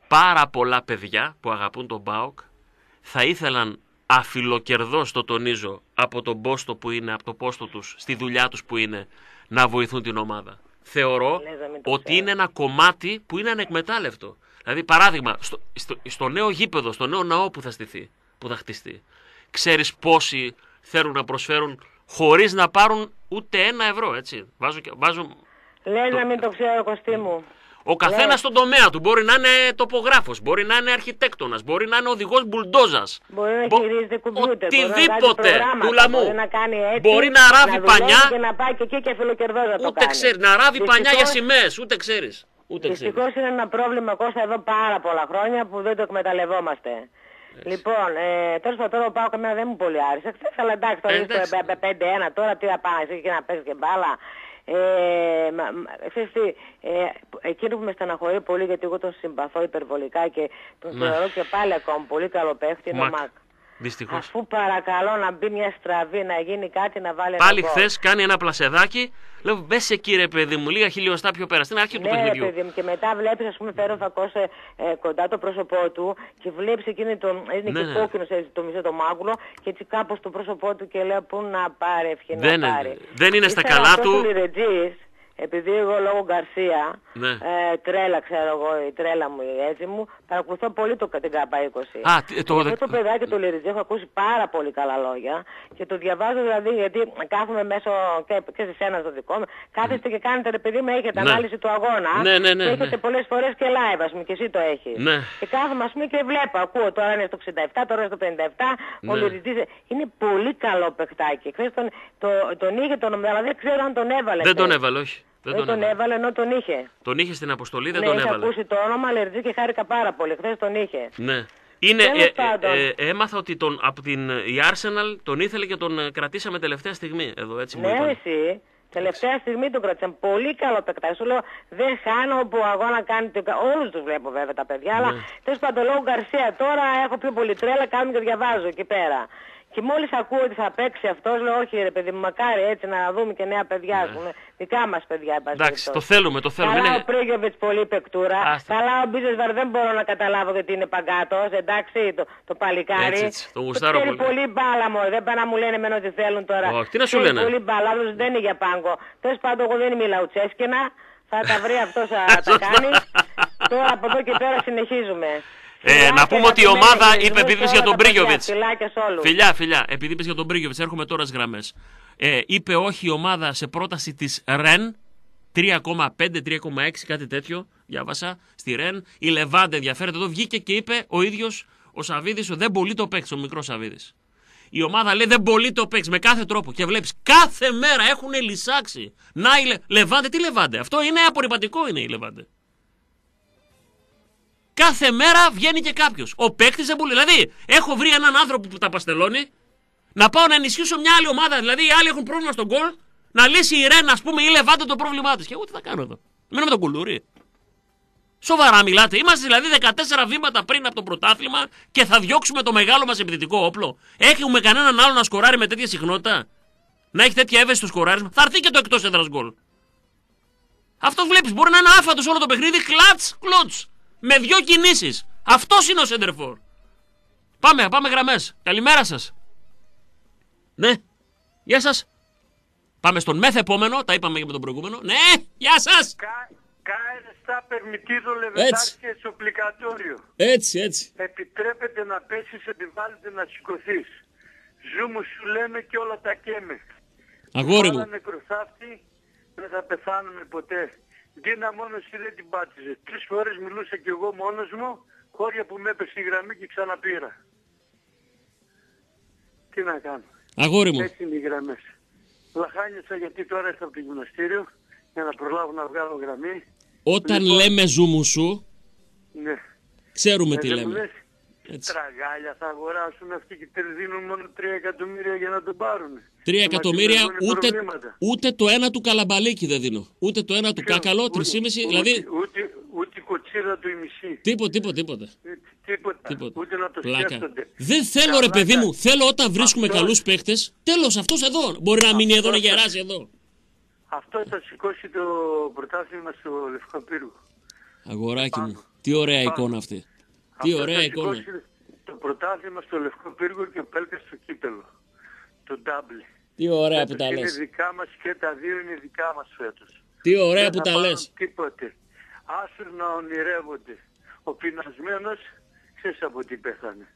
Πάρα πολλά παιδιά που αγαπούν τον ΠΑΟΚ θα ήθελαν αφιλοκερδώς, το τονίζω, από τον πόστο που είναι, από το πόστο τους, στη δουλειά τους που είναι, να βοηθούν την ομάδα. Θεωρώ
Λες να μην το
ότι
ξέρω.
είναι ένα κομμάτι που είναι ανεκμετάλλευτο. Δηλαδή, παράδειγμα, στο, στο, στο νέο γήπεδο, στο νέο ναό που θα στηθεί, που θα χτιστεί, ξέρεις πόσοι θέλουν να προσφέρουν χωρίς να πάρουν ούτε ένα ευρώ, έτσι. Βάζω, και- βάζω
Λες να μην το ξέρω Κωστή μου.
Ο καθένας
Ναι.
στον τομέα του. Μπορεί να είναι τοπογράφος, μπορεί να είναι αρχιτέκτονας, μπορεί να είναι οδηγός μπουλντόζας.
Μπορεί να χειρίζεται κουμπιούτερ, μπορεί να βγάζει
Οτιδήποτε.
προγράμματα,
Τούλα μου.
Μπορεί να κάνει έτσι,
Μπορεί να ράβει
δουλεύει
πανιά.
Και να πάει και εκεί και φιλοκερδό να το
Ούτε
κάνει.
ξέρει. Να ράβει πανιά για
Δυστυχώς-
σημαίες. Ούτε ξέρεις. Ούτε ξέρεις.
Δυστυχώς είναι ένα πρόβλημα Κώστα εδώ πάρα πολλά χρόνια που δεν το εκμεταλλευόμαστε. Λοιπόν, ε, τέλος πάντων τώρα ο Πάο καμιά δεν μου πολύ άρεσε χθες, αλλά εντάξει τώρα
Ε,
είσαι
εντάξει.
στο 5-1 τώρα τι θα πάει εσύ και να παίζεις και μπάλα. Ε, μα, μα, ξέρεις τι, ε, εκείνο που με στεναχωρεί πολύ γιατί εγώ τον συμπαθώ υπερβολικά και τον
Ναι.
θεωρώ και πάλι ακόμα πολύ καλό παίχτη είναι ο
Μακ.
Μακ.
Δυστυχώς.
Αφού παρακαλώ να μπει μια στραβή, να γίνει κάτι, να βάλει
Πάλι
ένα γκολ.
χθες κάνει ένα πλασεδάκι. Λέω, μπες σε κύριε παιδί μου, λίγα χιλιοστά πιο πέρα. Στην αρχή του
Ναι, ρε
παιχνιδιού.
παιδί μου, και μετά βλέπεις, ας πούμε, φέρω φακό ε, ε, κοντά το πρόσωπό του και βλέπεις εκείνη το. Είναι
Ναι,
και
ναι.
κόκκινος έτσι, το μισό το μάγουλο και έτσι κάπως το πρόσωπό του και λέω πού να πάρει ευχή
Δεν
να
είναι-
πάρει.
δεν είναι στα
Ύστερα
καλά
αυτός
του.
ο Λιρετζής, επειδή εγώ λόγω Γκαρσία,
Ναι.
ε, τρέλα ξέρω εγώ, η τρέλα μου, η έτσι μου, παρακολουθώ πολύ το, την ΚΑΠΑ 20.
Α, τι- το-
Αυτό το παιδάκι του Λιριτζή έχω ακούσει πάρα πολύ καλά λόγια και το διαβάζω δηλαδή γιατί κάθομαι μέσω και, και σε σένα στο δικό μου, κάθεστε και κάνετε ρε παιδί μου, έχετε
Ναι.
ανάλυση του αγώνα
Ναι, ναι, ναι,
και έχετε
ναι.
πολλές φορές και live ας πούμε και εσύ το έχεις.
Ναι.
Και κάθομαι ας πούμε και βλέπω, ακούω τώρα είναι στο 67, τώρα είναι στο 57, ο
Ναι.
Λιριτζής είναι πολύ καλό παιχτάκι. Χθες τον, το, τον είχε τον αλλά δεν ξέρω αν τον έβαλε.
Δεν τον
χθες.
έβαλε, όχι. Δεν
Δεν
τον
τον
έβαλε.
έβαλε ενώ τον είχε.
Τον είχε στην αποστολή, δεν
ναι,
τον
είχα
έβαλε.
ακούσει το όνομα Λιριτζή και χάρηκα πάρα πολύ. Χθες τον είχε.
Ναι. Είναι,
Τέλος
ε, ε,
πάντων.
ε, έμαθα ότι τον, από την, η Arsenal τον ήθελε και τον ε, κρατήσαμε τελευταία στιγμή. Εδώ έτσι μου
Ναι,
είπαν.
εσύ. Τελευταία στιγμή τον κρατήσαν. Πολύ καλό παικτάκι. Σου λέω δεν χάνω που αγώνα κάνει. Όλους τους βλέπω βέβαια τα παιδιά. Αλλά
Ναι.
τέλος πάντων λόγω Γκαρσία τώρα έχω πιο πολύ τρέλα. Κάνω και διαβάζω εκεί πέρα. Και μόλις ακούω ότι θα παίξει αυτός, λέω όχι ρε παιδί μου, μακάρι έτσι να δούμε και νέα παιδιά. ας πούμε. Δικά μας παιδιά, εν πάση
Ναι. Εντάξει, το
περιπτώσει.
θέλουμε, το θέλουμε.
Καλά
Είναι...
ο Πρίγιοβιτ πολύ παικτούρα.
Άστα.
Καλά ο Μπίζεσβαρ δεν μπορώ να καταλάβω γιατί είναι παγκάτος. Εντάξει, το, το παλικάρι.
Έτσι, έτσι, το γουστάρω
ξέρει
πολύ.
πολύ μπάλα μου. Δεν πάνε να μου λένε εμένα ότι θέλουν τώρα.
Όχι, τι να σου
Ξέρει
λένε;
Πολύ μπάλα, άλλος δεν είναι για πάγκο. Τέλος πάντων, εγώ δεν είμαι η Λαουτσέσκινα. Θα τα βρει αυτός θα [LAUGHS] τα
Σωστά.
κάνει. Τώρα από εδώ και πέρα συνεχίζουμε.
Ε,
Φιλάκια
να πούμε
για
ότι η
τη
ομάδα
μέρα,
είπε
χαιρετισμούς
επίτηδε
σε
για
όλα
τον
τα παιδιά.
Μπρίγκοβιτ.
Φιλάκια σε όλους.
Φιλιά, φιλιά. Επειδή είπε για τον Μπρίγκοβιτ, έρχομαι τώρα στις γραμμές. Ε, είπε όχι η ομάδα σε πρόταση της Ρεν. 3,5-3,6 κάτι τέτοιο. Διάβασα. Στη Ρεν. Η Λεβάντε ενδιαφέρεται εδώ. Βγήκε και είπε ο ίδιος ο Σαββίδης ότι δεν μπορεί το παίξει, ο μικρός Σαββίδης. Η ομάδα λέει δεν μπορεί το παίξει με κάθε τρόπο. Και βλέπεις κάθε μέρα έχουν λυσάξει. Να η Λε... Λεβάντε, τι Λεβάντε. Αυτό είναι απορριπαντικό είναι η Λεβάντε. Κάθε μέρα βγαίνει και κάποιος. Ο παίκτης δεν μπορεί. Δηλαδή, έχω βρει έναν άνθρωπο που τα παστελώνει να πάω να ενισχύσω μια άλλη ομάδα. Δηλαδή, οι άλλοι έχουν πρόβλημα στον γκολ. Να λύσει η Ρεν, ας πούμε, ή Λεβάντε το πρόβλημά της. Και εγώ τι θα κάνω εδώ. Μένω με τον κουλούρι. Σοβαρά μιλάτε. Είμαστε δηλαδή 14 βήματα πριν από το πρωτάθλημα και θα διώξουμε το μεγάλο μας επιθετικό όπλο. Έχουμε κανέναν άλλο να σκοράρει με τέτοια συχνότητα; Να έχει τέτοια εύαισθητο σκοράρισμα. Θα έρθει και το εκτός έδρας γκολ. Αυτό βλέπεις. Μπορεί να είναι άφατος όλο το παιχνίδι. Κλατς, κλοτ. Με δύο κινήσεις. Αυτός είναι ο Σέντερφορ. Πάμε, πάμε γραμμές. Καλημέρα σας. Ναι. Γεια σας. Πάμε στον μεθ επόμενο. Τα είπαμε και με τον προηγούμενο. Ναι, γεια σας.
Κάερ στα περμιτίδο
Έτσι.
λεβεντάρ και σοπλικατόριο.
Έτσι, έτσι.
Επιτρέπεται να πέσεις, επιβάλλεται να σηκωθείς. Ζου μου σου λέμε και όλα τα καίμε.
Αγόρι μου.
Όλα νεκροθάφτη δεν θα πεθάνουμε ποτέ. Ντίνα μόνο εσύ δεν την πάτησες. Τρεις φορές μιλούσα κι εγώ μόνος μου, χώρια που με έπεσε η γραμμή και ξαναπήρα. Τι να κάνω.
Αγόρι μου.
Έτσι είναι οι γραμμές. Λαχάνιασα γιατί τώρα ήρθα από το γυμναστήριο για να προλάβω να βγάλω γραμμή.
Όταν
Λοιπόν.
λέμε ζούμου σου,
Ναι.
ξέρουμε
Ε,
τι
δεν μου
λέμε.
λες,
Έτσι.
Τραγάλια θα αγοράσουν αυτοί και τε- δίνουν μόνο 3 εκατομμύρια για να τον πάρουν.
Τρία
Και
εκατομμύρια,
μας δημιουργούν
ούτε,
προβλήματα.
ούτε το ένα του καλαμπαλίκι δεν δίνω. Ούτε το ένα του
Ποιο,
κάκαλο,
ούτε-
3,5.
ούτε-
Δηλαδή,
Ούτε, ούτε η κοτσίδα του η μισή.
τίποτα, τίποτα, τίποτα.
Ε, Τίποτα.
τίποτα.
Ούτε να το
Πλάκα.
σκέφτονται.
Δεν θέλω ρε
Καλά
παιδί μου,
κάνει.
θέλω όταν βρίσκουμε
Αυτό-
καλούς παίχτες. Τέλος, αυτός εδώ. Μπορεί να μείνει εδώ να
Αυτό-
γεράσει εδώ.
Αυτό θα σηκώσει το πρωτάθλημα στο Λευκό Πύργο.
Αγοράκι μου,
Πάνω.
τι ωραία
Πάνω.
εικόνα αυτή. Τι
Αυτό
ωραία
θα
εικόνα.
σηκώσει Το πρωτάθλημα στο Λευκό Πύργο και ο Πέλκας στο Κύπελο. Το ντάμπλ.
Τι ωραία που
Φέτος
τα
είναι
λες.
δικά μας και τα δύο είναι δικά μας φέτος.
Τι ωραία
Δεν
που
θα
τα
πάρουν
λες.
Τίποτε. Άσουρ να ονειρεύονται. Ο πεινασμένος, ξέρεις από τι πέθανε.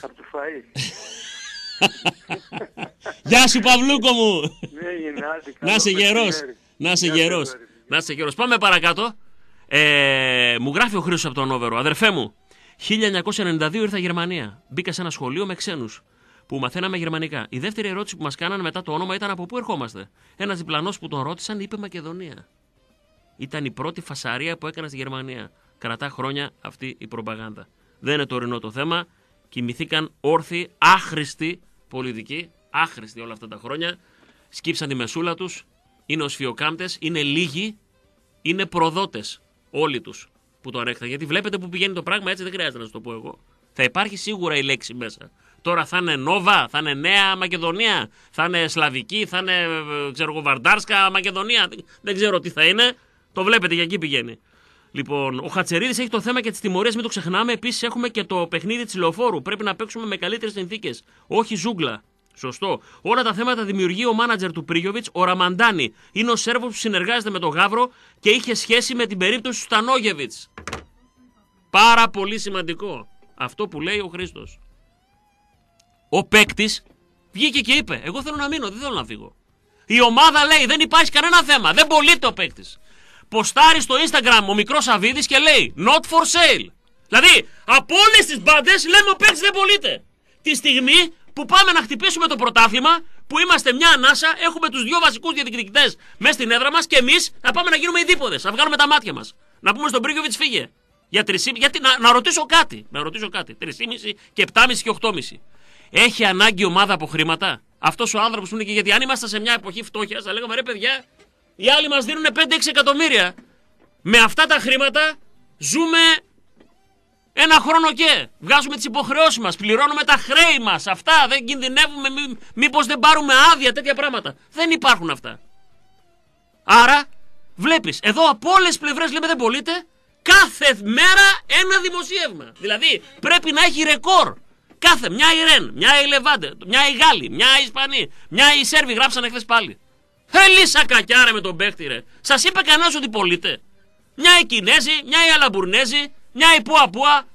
Από το φαΐ. [LAUGHS]
Γεια σου Παυλούκο μου.
Ναι, έγινε, άντε,
Να
καλό
είσαι γερός.
μεσημέρι.
Να είσαι
Γεια σου,
γερός.
αγόρι.
Να είσαι γερός. Πάμε παρακάτω. Ε, μου γράφει ο Χρήστος από τον Όβερο, αδερφέ μου. 1992 ήρθα Γερμανία. Μπήκα σε ένα σχολείο με ξένους που μαθαίναμε γερμανικά. Η δεύτερη ερώτηση που μας κάνανε μετά το όνομα ήταν από πού ερχόμαστε. Ένας διπλανός που τον ρώτησαν είπε Μακεδονία. Ήταν η πρώτη φασαρία που έκανε στη Γερμανία. Κρατά χρόνια αυτή η προπαγάνδα. Δεν είναι τωρινό το θέμα. Κοιμηθήκαν όρθιοι, άχρηστοι πολιτικοί, άχρηστοι όλα αυτά τα χρόνια. Σκύψαν τη μεσούλα τους. Είναι οσφιοκάμπτε, είναι λίγοι, είναι προδότες όλοι τους που το ανέκταν. Γιατί βλέπετε που πηγαίνει το πράγμα έτσι, δεν χρειάζεται να σας το πω εγώ. Θα υπάρχει σίγουρα η λέξη μέσα. Τώρα θα είναι Νόβα, θα είναι Νέα Μακεδονία, θα είναι Σλαβική, θα είναι ε, ξέρω εγώ, Βαρντάρσκα Μακεδονία. Δεν ξέρω τι θα είναι. Το βλέπετε για εκεί πηγαίνει. Λοιπόν, ο Χατσερίδης έχει το θέμα και τις τιμωρίες, μην το ξεχνάμε. Επίσης έχουμε και το παιχνίδι της λεωφόρου. Πρέπει να παίξουμε με καλύτερες συνθήκες. Όχι ζούγκλα. Σωστό. Όλα τα θέματα δημιουργεί ο μάνατζερ του Πρίγιοβιτς, ο Ραμαντάνη. Είναι ο Σέρβος που συνεργάζεται με τον Γαύρο και είχε σχέση με την περίπτωση του Στανόγεβιτς. Πάρα πολύ σημαντικό. Αυτό που λέει ο Χρήστος. Ο παίκτης βγήκε και είπε: Εγώ θέλω να μείνω, δεν θέλω να φύγω. Η ομάδα λέει: Δεν υπάρχει κανένα θέμα, δεν πωλείται ο παίκτης. Ποστάρει στο Instagram ο μικρός Αβίδης και λέει: Not for sale. Δηλαδή, από όλες τις μπάντες λέμε: Ο παίκτης δεν πωλείται. Τη στιγμή που πάμε να χτυπήσουμε το πρωτάθλημα, που είμαστε μια ανάσα, έχουμε τους δύο βασικούς διεκδικητέ μέσα στην έδρα μας και εμείς να πάμε να γίνουμε ειδήποδες, να βγάλουμε τα μάτια μας. Να πούμε στον Μπρίγκοβιτς φύγε. Για 3,5, γιατί να, να ρωτήσω κάτι. Να ρωτήσω κάτι. 3,5 και 7,5 και 8,5. Έχει ανάγκη ομάδα από χρήματα. Αυτός ο άνθρωπος που είναι και γιατί αν ήμασταν σε μια εποχή φτώχειας, θα λέγαμε ρε παιδιά, οι άλλοι μας δίνουν 5-6 εκατομμύρια. Με αυτά τα χρήματα ζούμε ένα χρόνο και. Βγάζουμε τις υποχρεώσεις μας, πληρώνουμε τα χρέη μας. Αυτά δεν κινδυνεύουμε. Μή, Μήπως δεν πάρουμε άδεια, τέτοια πράγματα. Δεν υπάρχουν αυτά. Άρα, βλέπεις, εδώ από όλες τις πλευρές λέμε δεν πωλείται. Κάθε μέρα ένα δημοσίευμα. Δηλαδή πρέπει να έχει ρεκόρ. Κάθε μια η Ρεν, μια η Λεβάντε, μια η Γάλλη, μια η Ισπανή, μια η Σέρβοι γράψανε χθες πάλι. Ελίσσα κακιά με τον παίχτη ρε. Σας είπε κανένας ότι πωλείται. Μια η Κινέζη, μια η Αλαμπουρνέζη, μια η Πουα Πουα.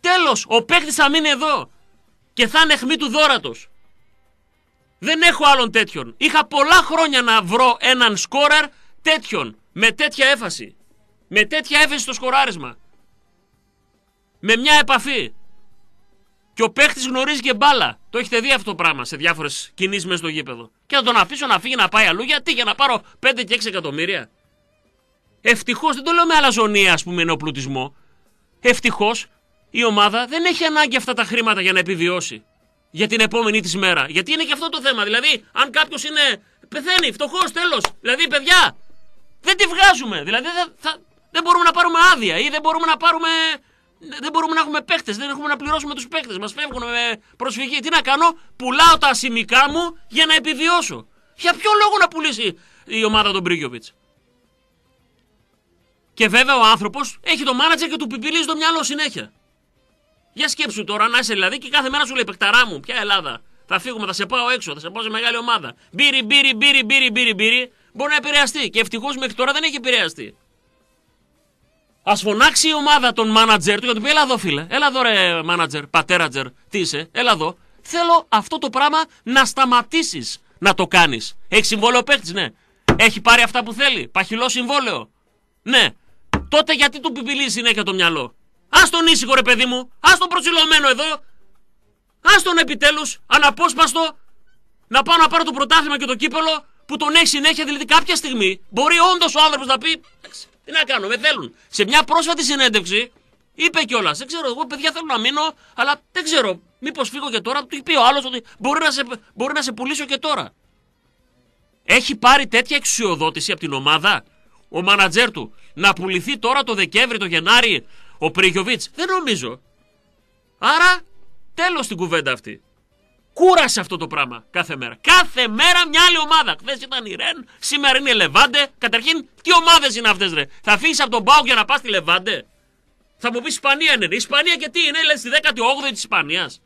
Τέλος, ο παίχτης θα μείνει εδώ. Και θα είναι αιχμή του δόρατος. Δεν έχω άλλον τέτοιον. Είχα πολλά χρόνια να βρω έναν σκόρερ τέτοιον. Με τέτοια έφαση. Με τέτοια έφαση στο σκοράρισμα. Με μια επαφή. Και ο παίχτης γνωρίζει και μπάλα. Το έχετε δει αυτό το πράγμα σε διάφορες κινήσεις μέσα στο γήπεδο. Και να τον αφήσω να φύγει να πάει αλλού. Γιατί για να πάρω 5 και 6 εκατομμύρια. Ευτυχώς, δεν το λέω με αλαζονία, ας πούμε, ενοπλουτισμό. Ευτυχώς η ομάδα δεν έχει ανάγκη αυτά τα χρήματα για να επιβιώσει. Για την επόμενη της μέρα. Γιατί είναι και αυτό το θέμα. Δηλαδή, αν κάποιος είναι. πεθαίνει, φτωχός, τέλος. Δηλαδή, παιδιά, δεν τη βγάζουμε. Δηλαδή, δεν, θα, δεν μπορούμε να πάρουμε άδεια ή δεν μπορούμε να πάρουμε. Δεν μπορούμε να έχουμε παίχτες, δεν έχουμε να πληρώσουμε τους παίχτες. Μας φεύγουν με προσφυγή. Τι να κάνω, πουλάω τα ασημικά μου για να επιβιώσω. Για ποιο λόγο να πουλήσει η ομάδα των Μπρίγκιοβιτ. Και βέβαια ο άνθρωπος έχει το μάνατζερ και του πιπιλίζει το μυαλό συνέχεια. Για σκέψου τώρα να είσαι δηλαδή και κάθε μέρα σου λέει Πεκταρά μου, ποια Ελλάδα. Θα φύγουμε, θα σε πάω έξω, θα σε πάω σε μεγάλη ομάδα. Μπύρι, μπύρι, μπύρι, μπύρι, μπύρι, μπύρι. Μπορεί να επηρεαστεί. Και ευτυχώς μέχρι τώρα δεν έχει επηρεαστεί. Α φωνάξει η ομάδα τον μάνατζερ του και του πει: Έλα εδώ, φίλε. Έλα εδώ, ρε μάνατζερ, πατέρατζερ. Τι είσαι, έλα εδώ. Θέλω αυτό το πράγμα να σταματήσεις να το κάνεις. Έχεις συμβόλαιο παίχτη, ναι. Έχει πάρει αυτά που θέλει. Παχυλό συμβόλαιο. Ναι. Τότε γιατί του πιπιλίζει συνέχεια το μυαλό. Α τον ήσυχο, ρε παιδί μου. Α τον προσιλωμένο εδώ. Α τον επιτέλους, αναπόσπαστο, να πάω να πάρω το πρωτάθλημα και το κύπελο που τον έχει συνέχεια. Δηλαδή κάποια στιγμή μπορεί όντως ο άνθρωπος να πει: Τι να κάνω, με θέλουν. Σε μια πρόσφατη συνέντευξη είπε κιόλας: Δεν ξέρω, εγώ παιδιά θέλω να μείνω, αλλά δεν ξέρω. Μήπως φύγω και τώρα. Του πει ο άλλος ότι μπορεί να, σε, μπορεί να σε πουλήσω και τώρα. Έχει πάρει τέτοια εξουσιοδότηση από την ομάδα ο μάνατζέρ του να πουληθεί τώρα το Δεκέμβρη, το Γενάρη ο Πρίγιοβιτ. Δεν νομίζω. Άρα τέλος την κουβέντα αυτή. Κούρασε αυτό το πράγμα κάθε μέρα. Κάθε μέρα μια άλλη ομάδα. Χθες ήταν η Ρεν, σήμερα είναι η Λεβάντε. Καταρχήν, τι ομάδες είναι αυτές, ρε; Θα φύγει από τον Πάο για να πας στη Λεβάντε; Θα μου πεις Ισπανία είναι. Η Ισπανία και τι είναι, λες στη 18η της Ισπανίας.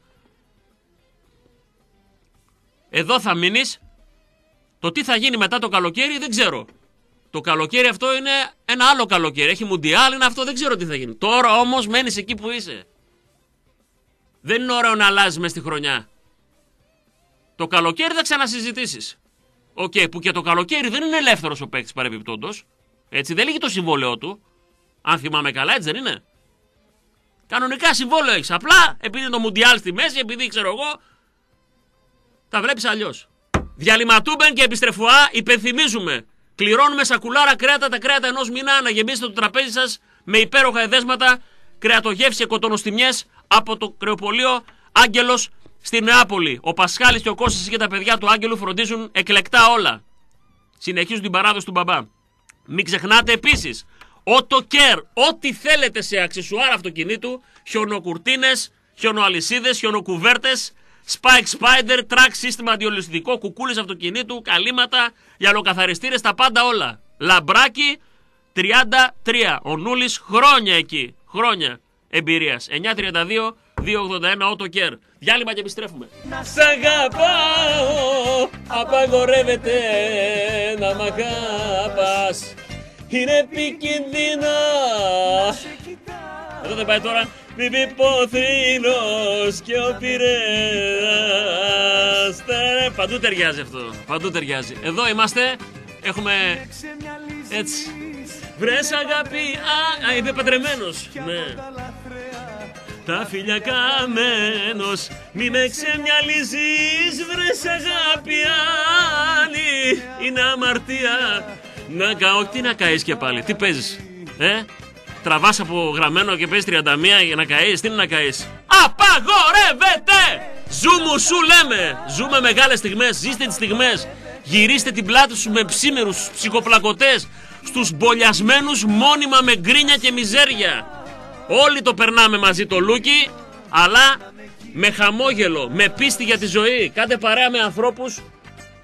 Εδώ θα μείνεις. Το τι θα γίνει μετά το καλοκαίρι δεν ξέρω. Το καλοκαίρι αυτό είναι ένα άλλο καλοκαίρι. Έχει μουντιάλ, είναι αυτό, δεν ξέρω τι θα γίνει. Τώρα όμως μένεις εκεί που είσαι. Δεν είναι ωραίο να αλλάζεις μες στη χρονιά. Το καλοκαίρι θα ξανασυζητήσεις. OK, okay, που και το καλοκαίρι δεν είναι ελεύθερος ο παίκτης παρεμπιπτόντως. Έτσι, δεν λύγει το συμβόλαιό του. Αν θυμάμαι καλά, έτσι δεν είναι. Κανονικά συμβόλαιο έχεις. Απλά επειδή είναι το Μουντιάλ στη μέση, επειδή ξέρω εγώ. Τα βλέπεις αλλιώς. Διαλυματούμπεν και επιστρεφουά, υπενθυμίζουμε. Κληρώνουμε σακουλάρα κρέατα τα κρέατα ενός μήνα, αναγεμίστε το τραπέζι σας με υπέροχα εδέσματα, κρεατογεύση και κοτονοστιμιές από το κρεοπολείο Άγγελος στη Νεάπολη. Ο Πασχάλης και ο Κώστας και τα παιδιά του Άγγελου φροντίζουν εκλεκτά όλα. Συνεχίζουν την παράδοση του μπαμπά. Μην ξεχνάτε επίσης Auto Care, ό,τι θέλετε σε αξεσουάρ αυτοκινήτου, χιονοκουρτίνες, χιονοαλυσίδες, χιονοκουβέρτες, Spike Spider, track σύστημα αντιολυστικό, κουκούλες αυτοκινήτου, καλύματα, γυαλοκαθαριστήρες, τα πάντα όλα. Λαμπράκι 33. Ο Νούλης χρόνια εκεί. Χρόνια εμπειρίας. 932 281 Auto Care. Διάλειμμα και επιστρέφουμε. Να σ' αγαπάω, απαγορεύεται να μ' αγαπάς. Είναι επικίνδυνα. Εδώ δεν πάει τώρα. Μη πει ποθρίνος και ο πειραιάς. Τε, Παντού ταιριάζει αυτό. Παντού ταιριάζει. Εδώ είμαστε. Έχουμε έτσι. Βρες αγάπη. Α, α είμαι παντρεμένος. Ναι. Τα φιλιά καμένος Μη με ξεμυαλίζεις βρες αγάπη άλλη. Είναι αμαρτία. Να καώ τι να καείς και πάλι Τι παίζεις ε; Τραβάς από γραμμένο και παίζεις 31 για να καείς Τι είναι να καείς; Απαγορεύεται! Ζούμε σου λέμε Ζούμε μεγάλες στιγμές Ζήστε τις στιγμές. Γυρίστε την πλάτη σου με ψήμερους ψυχοπλακωτές Στους μπολιασμένους μόνιμα με γκρίνια και μιζέρια Όλοι το περνάμε μαζί το Λούκι, αλλά με χαμόγελο, με πίστη για τη ζωή. Κάντε παρέα με ανθρώπους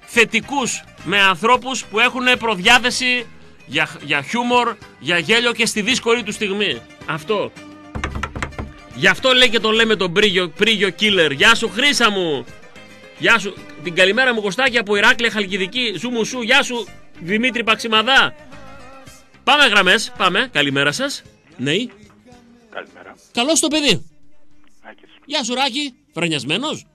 θετικούς, με ανθρώπους που έχουν προδιάθεση για, για χιούμορ, για γέλιο και στη δύσκολη του στιγμή. Αυτό. Γι' αυτό λέει και τον λέμε τον πρίγιο, πρίγιο killer. Γεια σου Χρύσα μου. Γεια σου. Την καλημέρα μου Κωστάκη από Ηράκλεια Χαλκιδική. Ζου μου σου. Γεια σου Δημήτρη Παξιμαδά. Πάμε γραμμές. Πάμε. Καλημέρα σας. Ναι.
Καλημέρα.
Καλώς το παιδί.
Άκης.
Γεια σου Ράκη. Φρενιασμένος;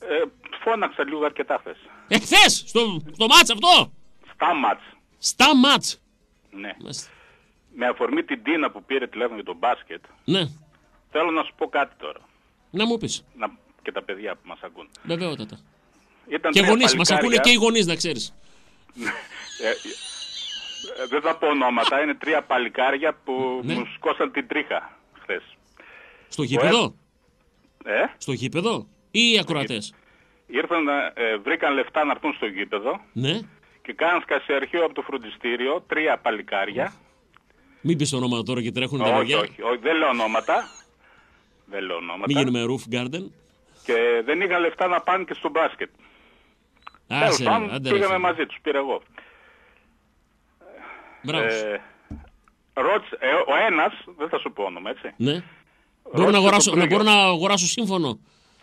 Ε, φώναξα λίγο αρκετά χθες.
Εχθές. Στο, στο μάτς αυτό.
Στα μάτς.
Στα μάτς.
Ναι.
Μάλιστα.
Με αφορμή την Τίνα που πήρε τηλέφωνο για τον μπάσκετ,
Ναι.
θέλω να σου πω κάτι τώρα.
Να μου πεις.
Να... Και τα παιδιά που μας ακούν.
Βεβαιότατα.
Ήταν
Και
τρία
γονείς. Μας ακούνε
παλικάρια.
και οι γονείς να ξέρεις.
Ε, ε, δεν θα πω ονόματα. Είναι τρία παλικάρια που
Ναι.
μου σκόσαν την τρίχα χθες.
Στο γήπεδο;
Ε,
Στο γήπεδο. Ή οι ακροατές;
ήρθαν, ε, βρήκαν λεφτά να έρθουν στο γήπεδο
Ναι.
και κάναν σκασιαρχείο από το φροντιστήριο τρία παλικάρια.
Μην πεις το όνομα τώρα και τρέχουν τα
όχι,
παιδιά.
όχι, όχι, δεν λέω ονόματα. Δεν λέω ονόματα.
Μην γίνουμε roof garden.
Και δεν είχαν λεφτά να πάνε και στο μπάσκετ. Τέλος
Άσε, ρε,
πάντων,
άντε ρε,
πήγαμε
φίλε.
μαζί τους, πήρα εγώ.
Μπράβο. σου.
Ε, ρώτησε, ε, ο ένας, δεν θα σου πω όνομα, έτσι.
Ναι. Μπορώ να,
Ρώτησε
αγοράσω,
τον
να,
Πρίγιο.
μπορώ να αγοράσω σύμφωνο;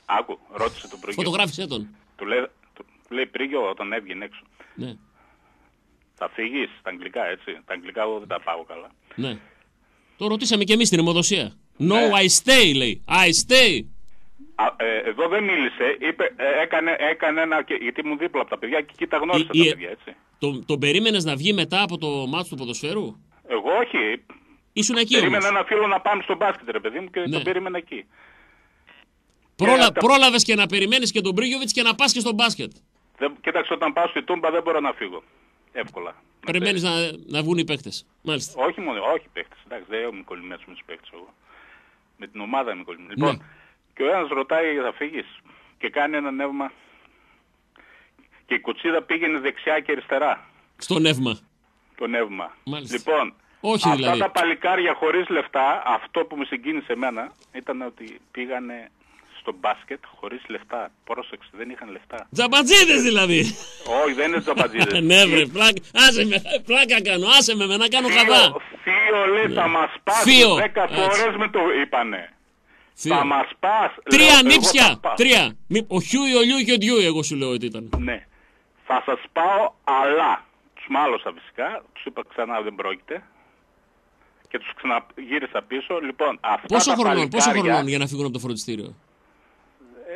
Άκου, ρώτησε τον Πρίγιο.
Φωτογράφησέ τον.
Του λέει, του λέει Πρίγιο όταν έβγαινε έξω.
Ναι.
Θα φύγεις στα αγγλικά, έτσι. Τα αγγλικά εγώ δεν τα πάω καλά.
ναι. Το ρωτήσαμε και εμείς στην αιμοδοσία. No,
Ναι.
I stay, λέει. I stay.
Α, ε, εδώ δεν μίλησε, είπε, ε, έκανε, έκανε ένα, και- γιατί ήμουν δίπλα από τα παιδιά και εκεί τα γνώρισα
Η- η-
τα παιδιά, έτσι.
Το, τον περίμενες να βγει μετά από το μάτσο του ποδοσφαίρου;
Εγώ όχι,
Ήσουν εκεί
περίμενα
όμως.
ένα φίλο να πάμε στο μπάσκετ, ρε παιδί μου, και
Ναι.
τον περίμενα εκεί.
Πρόλα,
Ε, τα-
Πρόλαβες και να περιμένεις και τον Μπρίγιοβιτς και να πας και στο μπάσκετ.
Δεν, κοίταξε, όταν πάω στη Τούμπα δεν μπορώ να φύγω. Εύκολα. Να
Περιμένεις να, να βγουν οι παίκτες. Μάλιστα.
Όχι μόνο, όχι παίχτες. Εντάξει, δεν είμαι κολλημένος με τους παίχτες εγώ. Με την ομάδα είμαι κολλημένος. Λοιπόν,
Ναι.
και ο ένας ρωτάει θα φύγεις; Και κάνει ένα νεύμα και η κουτσίδα πήγαινε δεξιά και αριστερά
Στο νεύμα.
το νεύμα.
Μάλιστα.
Λοιπόν,
Όχι
αυτά
δηλαδή.
τα παλικάρια χωρίς λεφτά, αυτό που με συγκίνησε εμένα ήταν ότι πήγανε στο μπάσκετ χωρίς λεφτά. Πρόσεξε, δεν είχαν λεφτά.
Τζαμπατζίδες δηλαδή.
Όχι, δεν είναι τζαμπατζίδες. [LAUGHS]
ναι, βρε, πλάκα, άσε με, πλάκα κάνω, άσε με, με να κάνω χαβά.
Θείο, θείο λέει θα μας πας
Θείο,
δέκα
έτσι.
φορές με το είπανε.
Θείο.
Θα μας πας.
Τρία
Λέω, εγώ
ανίψια,
θα πάω.
τρία. Μη- Ο Χιούι, ο Λιούι και ο Ντιούι, εγώ σου λέω ότι ήταν.
Ναι. Θα σας πάω, αλλά τους μάλωσα φυσικά. Τους είπα ξανά δεν πρόκειται. Και τους ξαναγύρισα πίσω. Λοιπόν, αυτά
Πόσο
τα
χρονών, πόσο
παλικάρια-
χρονών για να φύγουν από το φροντιστήριο;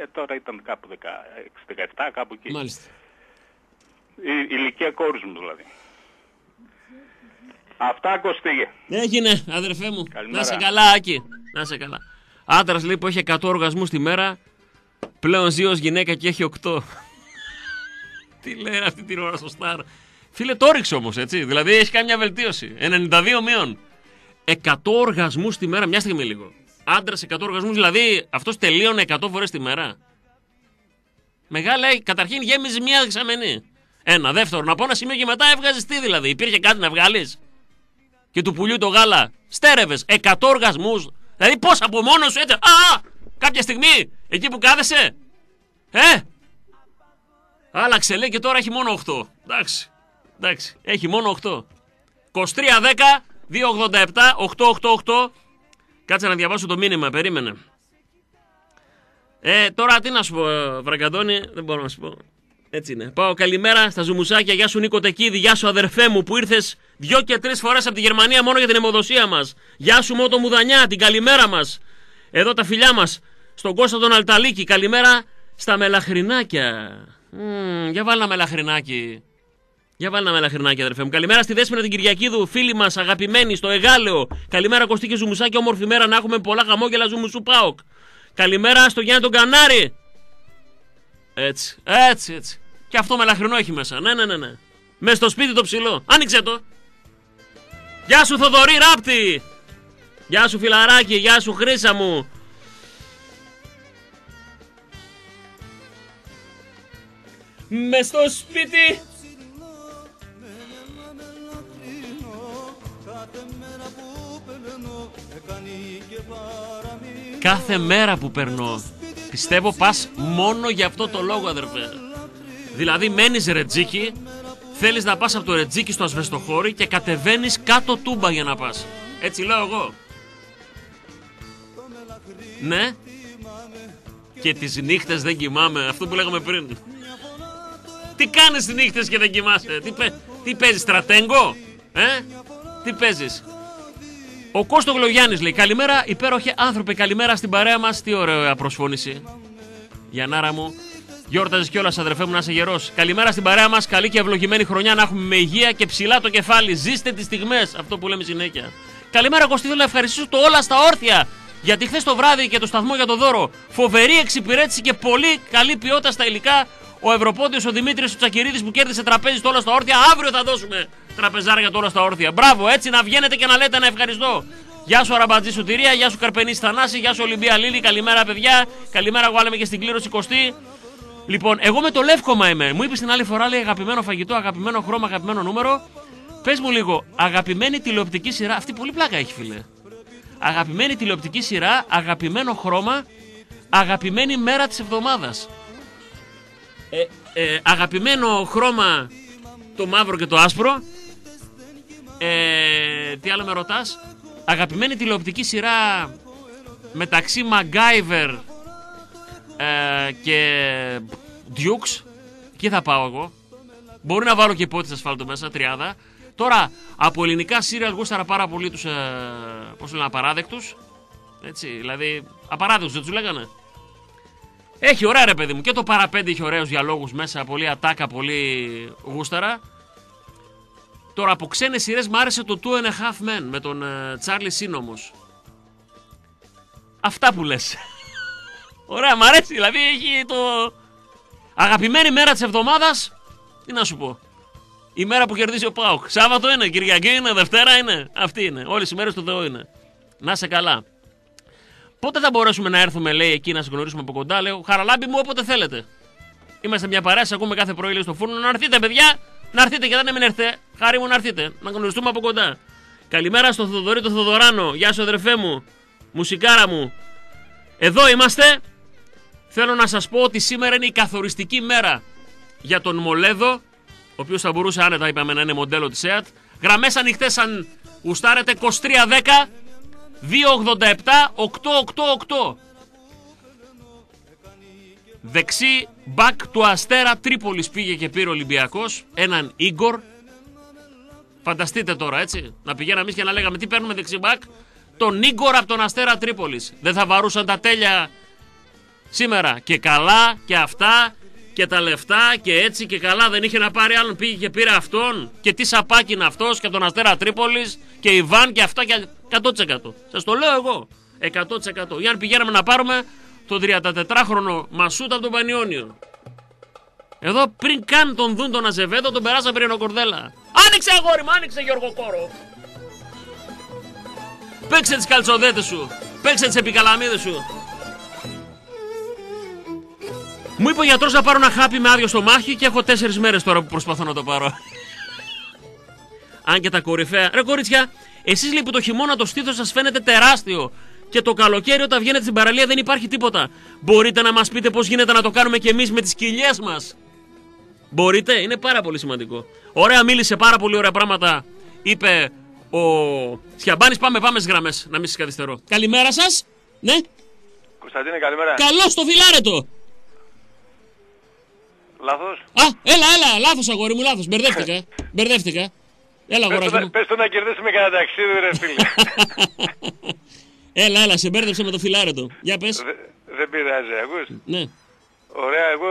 Ε, τώρα ήταν κάπου 16-17, κάπου εκεί.
Μάλιστα.
Η, η ηλικία κόρης μου δηλαδή. Αυτά Κωστή.
Έγινε, αδερφέ μου.
Καλημέρα.
Να σε καλά, Άκη. Να σε καλά. Άντρας λέει που έχει 100 οργασμούς τη μέρα, πλέον ζει ως γυναίκα και έχει 8. Τι λέει αυτή την ώρα στο Σταρ. Φίλε, το ρίξε όμως, έτσι. Δηλαδή έχει κάνει μια βελτίωση. 92 μείον. 100 οργασμούς τη μέρα, μια στιγμή λίγο. Άντρα 100 οργασμούς, δηλαδή αυτός τελείωνε 100 φορές τη μέρα. Μεγάλα, ε, καταρχήν γέμιζε μια δεξαμενή. Ένα. Δεύτερον, από ένα σημείο και μετά έβγαζες τι δηλαδή. Υπήρχε κάτι να βγάλεις. Και του πουλιού το γάλα. Στέρευες 100 οργασμούς. Δηλαδή πώς από μόνος σου έτσι. Α! Κάποια στιγμή εκεί που κάθεσαι. Ε! Άλλαξε λέει και τώρα έχει μόνο 8. Εντάξει. Εντάξει. Έχει μόνο 8. 2310 287 888. Κάτσε να διαβάσω το μήνυμα. Περίμενε. Ε, τώρα τι να σου πω, ε, Βραγκαντώνη, δεν μπορώ να σου πω. Έτσι είναι. Πάω καλημέρα στα ζουμουσάκια. Γεια σου Νίκο Τεκίδη. Γεια σου αδερφέ μου που ήρθες δυο και τρεις φορές από τη Γερμανία μόνο για την αιμοδοσία μας. Γεια σου Μότο Μουδανιά, την καλημέρα μας. Εδώ τα φιλιά μας. Στον Κώστα τον Αλταλίκη. Καλημέρα στα μελαχρινάκια. Μμμ, για βάλει ένα μελαχρινάκι. Για βάλει ένα μελαχρινάκι, αδερφέ μου. Καλημέρα στη Δέσποινα την Κυριακίδου, φίλοι μας, αγαπημένοι, στο Εγάλεο. Καλημέρα Κωστή και Ζουμουσάκη, όμορφη μέρα να έχουμε πολλά χαμόγελα Ζουμουσού Πάοκ. Καλημέρα στο Γιάννη τον Κανάρη. Έτσι, έτσι, έτσι. Και αυτό μελαχρινό έχει μέσα. Ναι, ναι, ναι, ναι. Με στο σπίτι το ψηλό. Άνοιξε το. Γεια σου Θοδωρή Ράπτη. Γεια σου φιλαράκι, γεια σου Χρύσα μου. Με στο σπίτι. Κάθε μέρα που περνώ Πιστεύω πας μόνο για αυτό το λόγο αδερφέ. Δηλαδή μένεις ρετζίκι Θέλεις να πας από το ρετζίκι στο ασβεστοχώρι Και κατεβαίνεις κάτω τούμπα για να πας. Έτσι λέω εγώ. Ναι. Και τις νύχτες δεν κοιμάμαι. Αυτό που λέγαμε πριν Τι κάνεις τις νύχτες και δεν κοιμάσαι; Τι, παι- τι παίζεις στρατέγκο; Ε; Τι παίζεις; Ο Κώστο Γλογιάννης λέει: Καλημέρα, υπέροχε άνθρωποι. Καλημέρα στην παρέα μας. Τι ωραία προσφώνηση. Γιανάρα μου. Γιόρταζες κιόλας, αδερφέ μου, να είσαι γερός. Καλημέρα στην παρέα μας. Καλή και ευλογημένη χρονιά να έχουμε με υγεία και ψηλά το κεφάλι. Ζήστε τις στιγμές. Αυτό που λέμε συνέχεια. Καλημέρα, Κωστή. Θέλω να ευχαριστήσω το όλα στα όρθια. Γιατί χθες το βράδυ και το σταθμό για το δώρο. Φοβερή εξυπηρέτηση και πολύ καλή ποιότητα στα υλικά. Ο Ευρωπόδιο ο Δημήτρης ο Τσακυρίδης που κέρδισε τραπέζι στο όλα στα όρθια. Αύριο θα δώσουμε τραπεζάρια το όλα στα όρθια. Μπράβο, έτσι να βγαίνετε και να λέτε να ευχαριστώ. Γεια σου Αραμπατζή Σωτηρία, γεια σου Καρπενής Θανάση, γεια σου Ολυμπία Λίλη, καλημέρα παιδιά. Καλημέρα, βάλαμε και στην κλήρωση Κωστή. Λοιπόν, εγώ με το λεύκομα είμαι. Μου είπες την άλλη φορά, λέει αγαπημένο φαγητό, αγαπημένο χρώμα, αγαπημένο νούμερο. Πες μου λίγο, αγαπημένη τηλεοπτική σειρά. Αυτή πολύ πλάκα έχει, φίλε. Αγαπημένη τηλεοπτική σειρά, αγαπημένο χρώμα, αγαπημένη μέρα της εβδομάδας. Ε, ε, αγαπημένο χρώμα το μαύρο και το άσπρο. Ε, τι άλλο με ρωτάς; Αγαπημένη τηλεοπτική σειρά μεταξύ MacGyver ε, και Dukes. Εκεί θα πάω εγώ. Μπορεί να βάλω και υπότιτλοι ασφάλτο μέσα, τριάδα. Τώρα, από ελληνικά σύριαλ γούσταρα πάρα πολύ τους, ε, πώς λένε, απαράδεκτους. Έτσι, δηλαδή, απαράδεκτους δεν τους λέγανε; Έχει ωραία ρε παιδί μου. Και το παραπέντε έχει ωραίους διαλόγους μέσα, πολύ ατάκα, πολύ γούσταρα. Τώρα από ξένες σειρές μου άρεσε το Two and a Half Men με τον Τσάρλι Σίνομος. Αυτά που λες. [LAUGHS] Ωραία, μ' αρέσει. Δηλαδή έχει το... Αγαπημένη μέρα της εβδομάδας, τι να σου πω. Η μέρα που κερδίζει ο Πάοκ. Σάββατο είναι, Κυριακή είναι, Δευτέρα είναι. Αυτή είναι. Όλες οι μέρες του Θεού είναι. Να είσαι καλά. Πότε θα μπορέσουμε να έρθουμε, λέει, εκεί να σε γνωρίσουμε από κοντά; Λέω, Χαραλάμπη μου, όποτε θέλετε. Είμαστε μια παρέα, σε ακούμε κάθε πρωί λέει, στο φούρνο. Να έρθετε, παιδιά, να έρθετε και δεν μην έρθετε. Χάρη μου να έρθετε, να γνωριστούμε από κοντά. Καλημέρα στο Θοδωρή το Θοδωράνο. Γεια σου, αδερφέ μου. Μουσικάρα μου. Εδώ είμαστε. Θέλω να σας πω ότι σήμερα είναι η καθοριστική μέρα για τον Μολέδο, ο οποίος θα μπορούσε άνετα, είπαμε, να είναι μοντέλο της ΕΑΤ. Γραμμές ανοιχτές αν γουστάρετε 2310 287 888. Δεξί μπακ του Αστέρα Τρίπολης πήγε και πήρε ο Ολυμπιακός. Έναν Ίγκορ. Φανταστείτε τώρα έτσι. Να πηγαίναμε εμείς και να λέγαμε τι παίρνουμε δεξί μπακ. Τον Ίγκορ από τον Αστέρα Τρίπολης. Δεν θα βαρούσαν τα τέλεια σήμερα. Και καλά και αυτά. και τα λεφτά και έτσι και καλά δεν είχε να πάρει άλλον πήγε και πήρε αυτόν και τι σαπάκι είναι αυτός και τον Αστέρα Τρίπολης και η Βαν και αυτά και 100%. Σας το λέω εγώ. 100%. Ή αν πηγαίναμε να πάρουμε το 34χρονο Μασούτα από τον Πανιόνιο. Εδώ πριν καν τον δουν τον Αζεβέδο τον περάσα πριν ο Κορδέλα. Άνοιξε αγόρι μου, άνοιξε Γιώργο Κόρο. Παίξε τις καλτσοδέτες σου. Παίξε τις επικαλαμίδες σου. Μου είπε ο γιατρός να πάρω ένα χάπι με άδειο στο μάχη και έχω τέσσερις μέρες τώρα που προσπαθώ να το πάρω. Αν και τα κορυφαία. Ρε κορίτσια, εσείς λέει που το χειμώνα το στήθος σας φαίνεται τεράστιο και το καλοκαίρι όταν βγαίνετε στην παραλία δεν υπάρχει τίποτα. Μπορείτε να μας πείτε πώς γίνεται να το κάνουμε κι εμείς με τις κοιλιές μας. Μπορείτε, είναι πάρα πολύ σημαντικό. Ωραία, μίλησε πάρα πολύ ωραία πράγματα. Είπε ο Σιαμπάνης, πάμε, πάμε στις γραμμές, να μην σας καθυστερώ. Καλημέρα σας. Ναι.
Κωνσταντίνε, καλημέρα.
Καλώς το φιλάρετο.
Λάθος.
Α, έλα, έλα, λάθος αγόρι μου, λάθος. Μπερδεύτηκα. [LAUGHS] Μπερδεύτηκα. Έλα,
Πες
αγοράκι
το,
μου.
πες το να κερδίσουμε κανένα ταξίδι, ρε φίλε. [LAUGHS]
Έλα, έλα, σε μπέρδεψα με το φιλάρετο. Για πες.
Δε- Δεν πειράζει, ακούς.
Ναι.
Ωραία, εγώ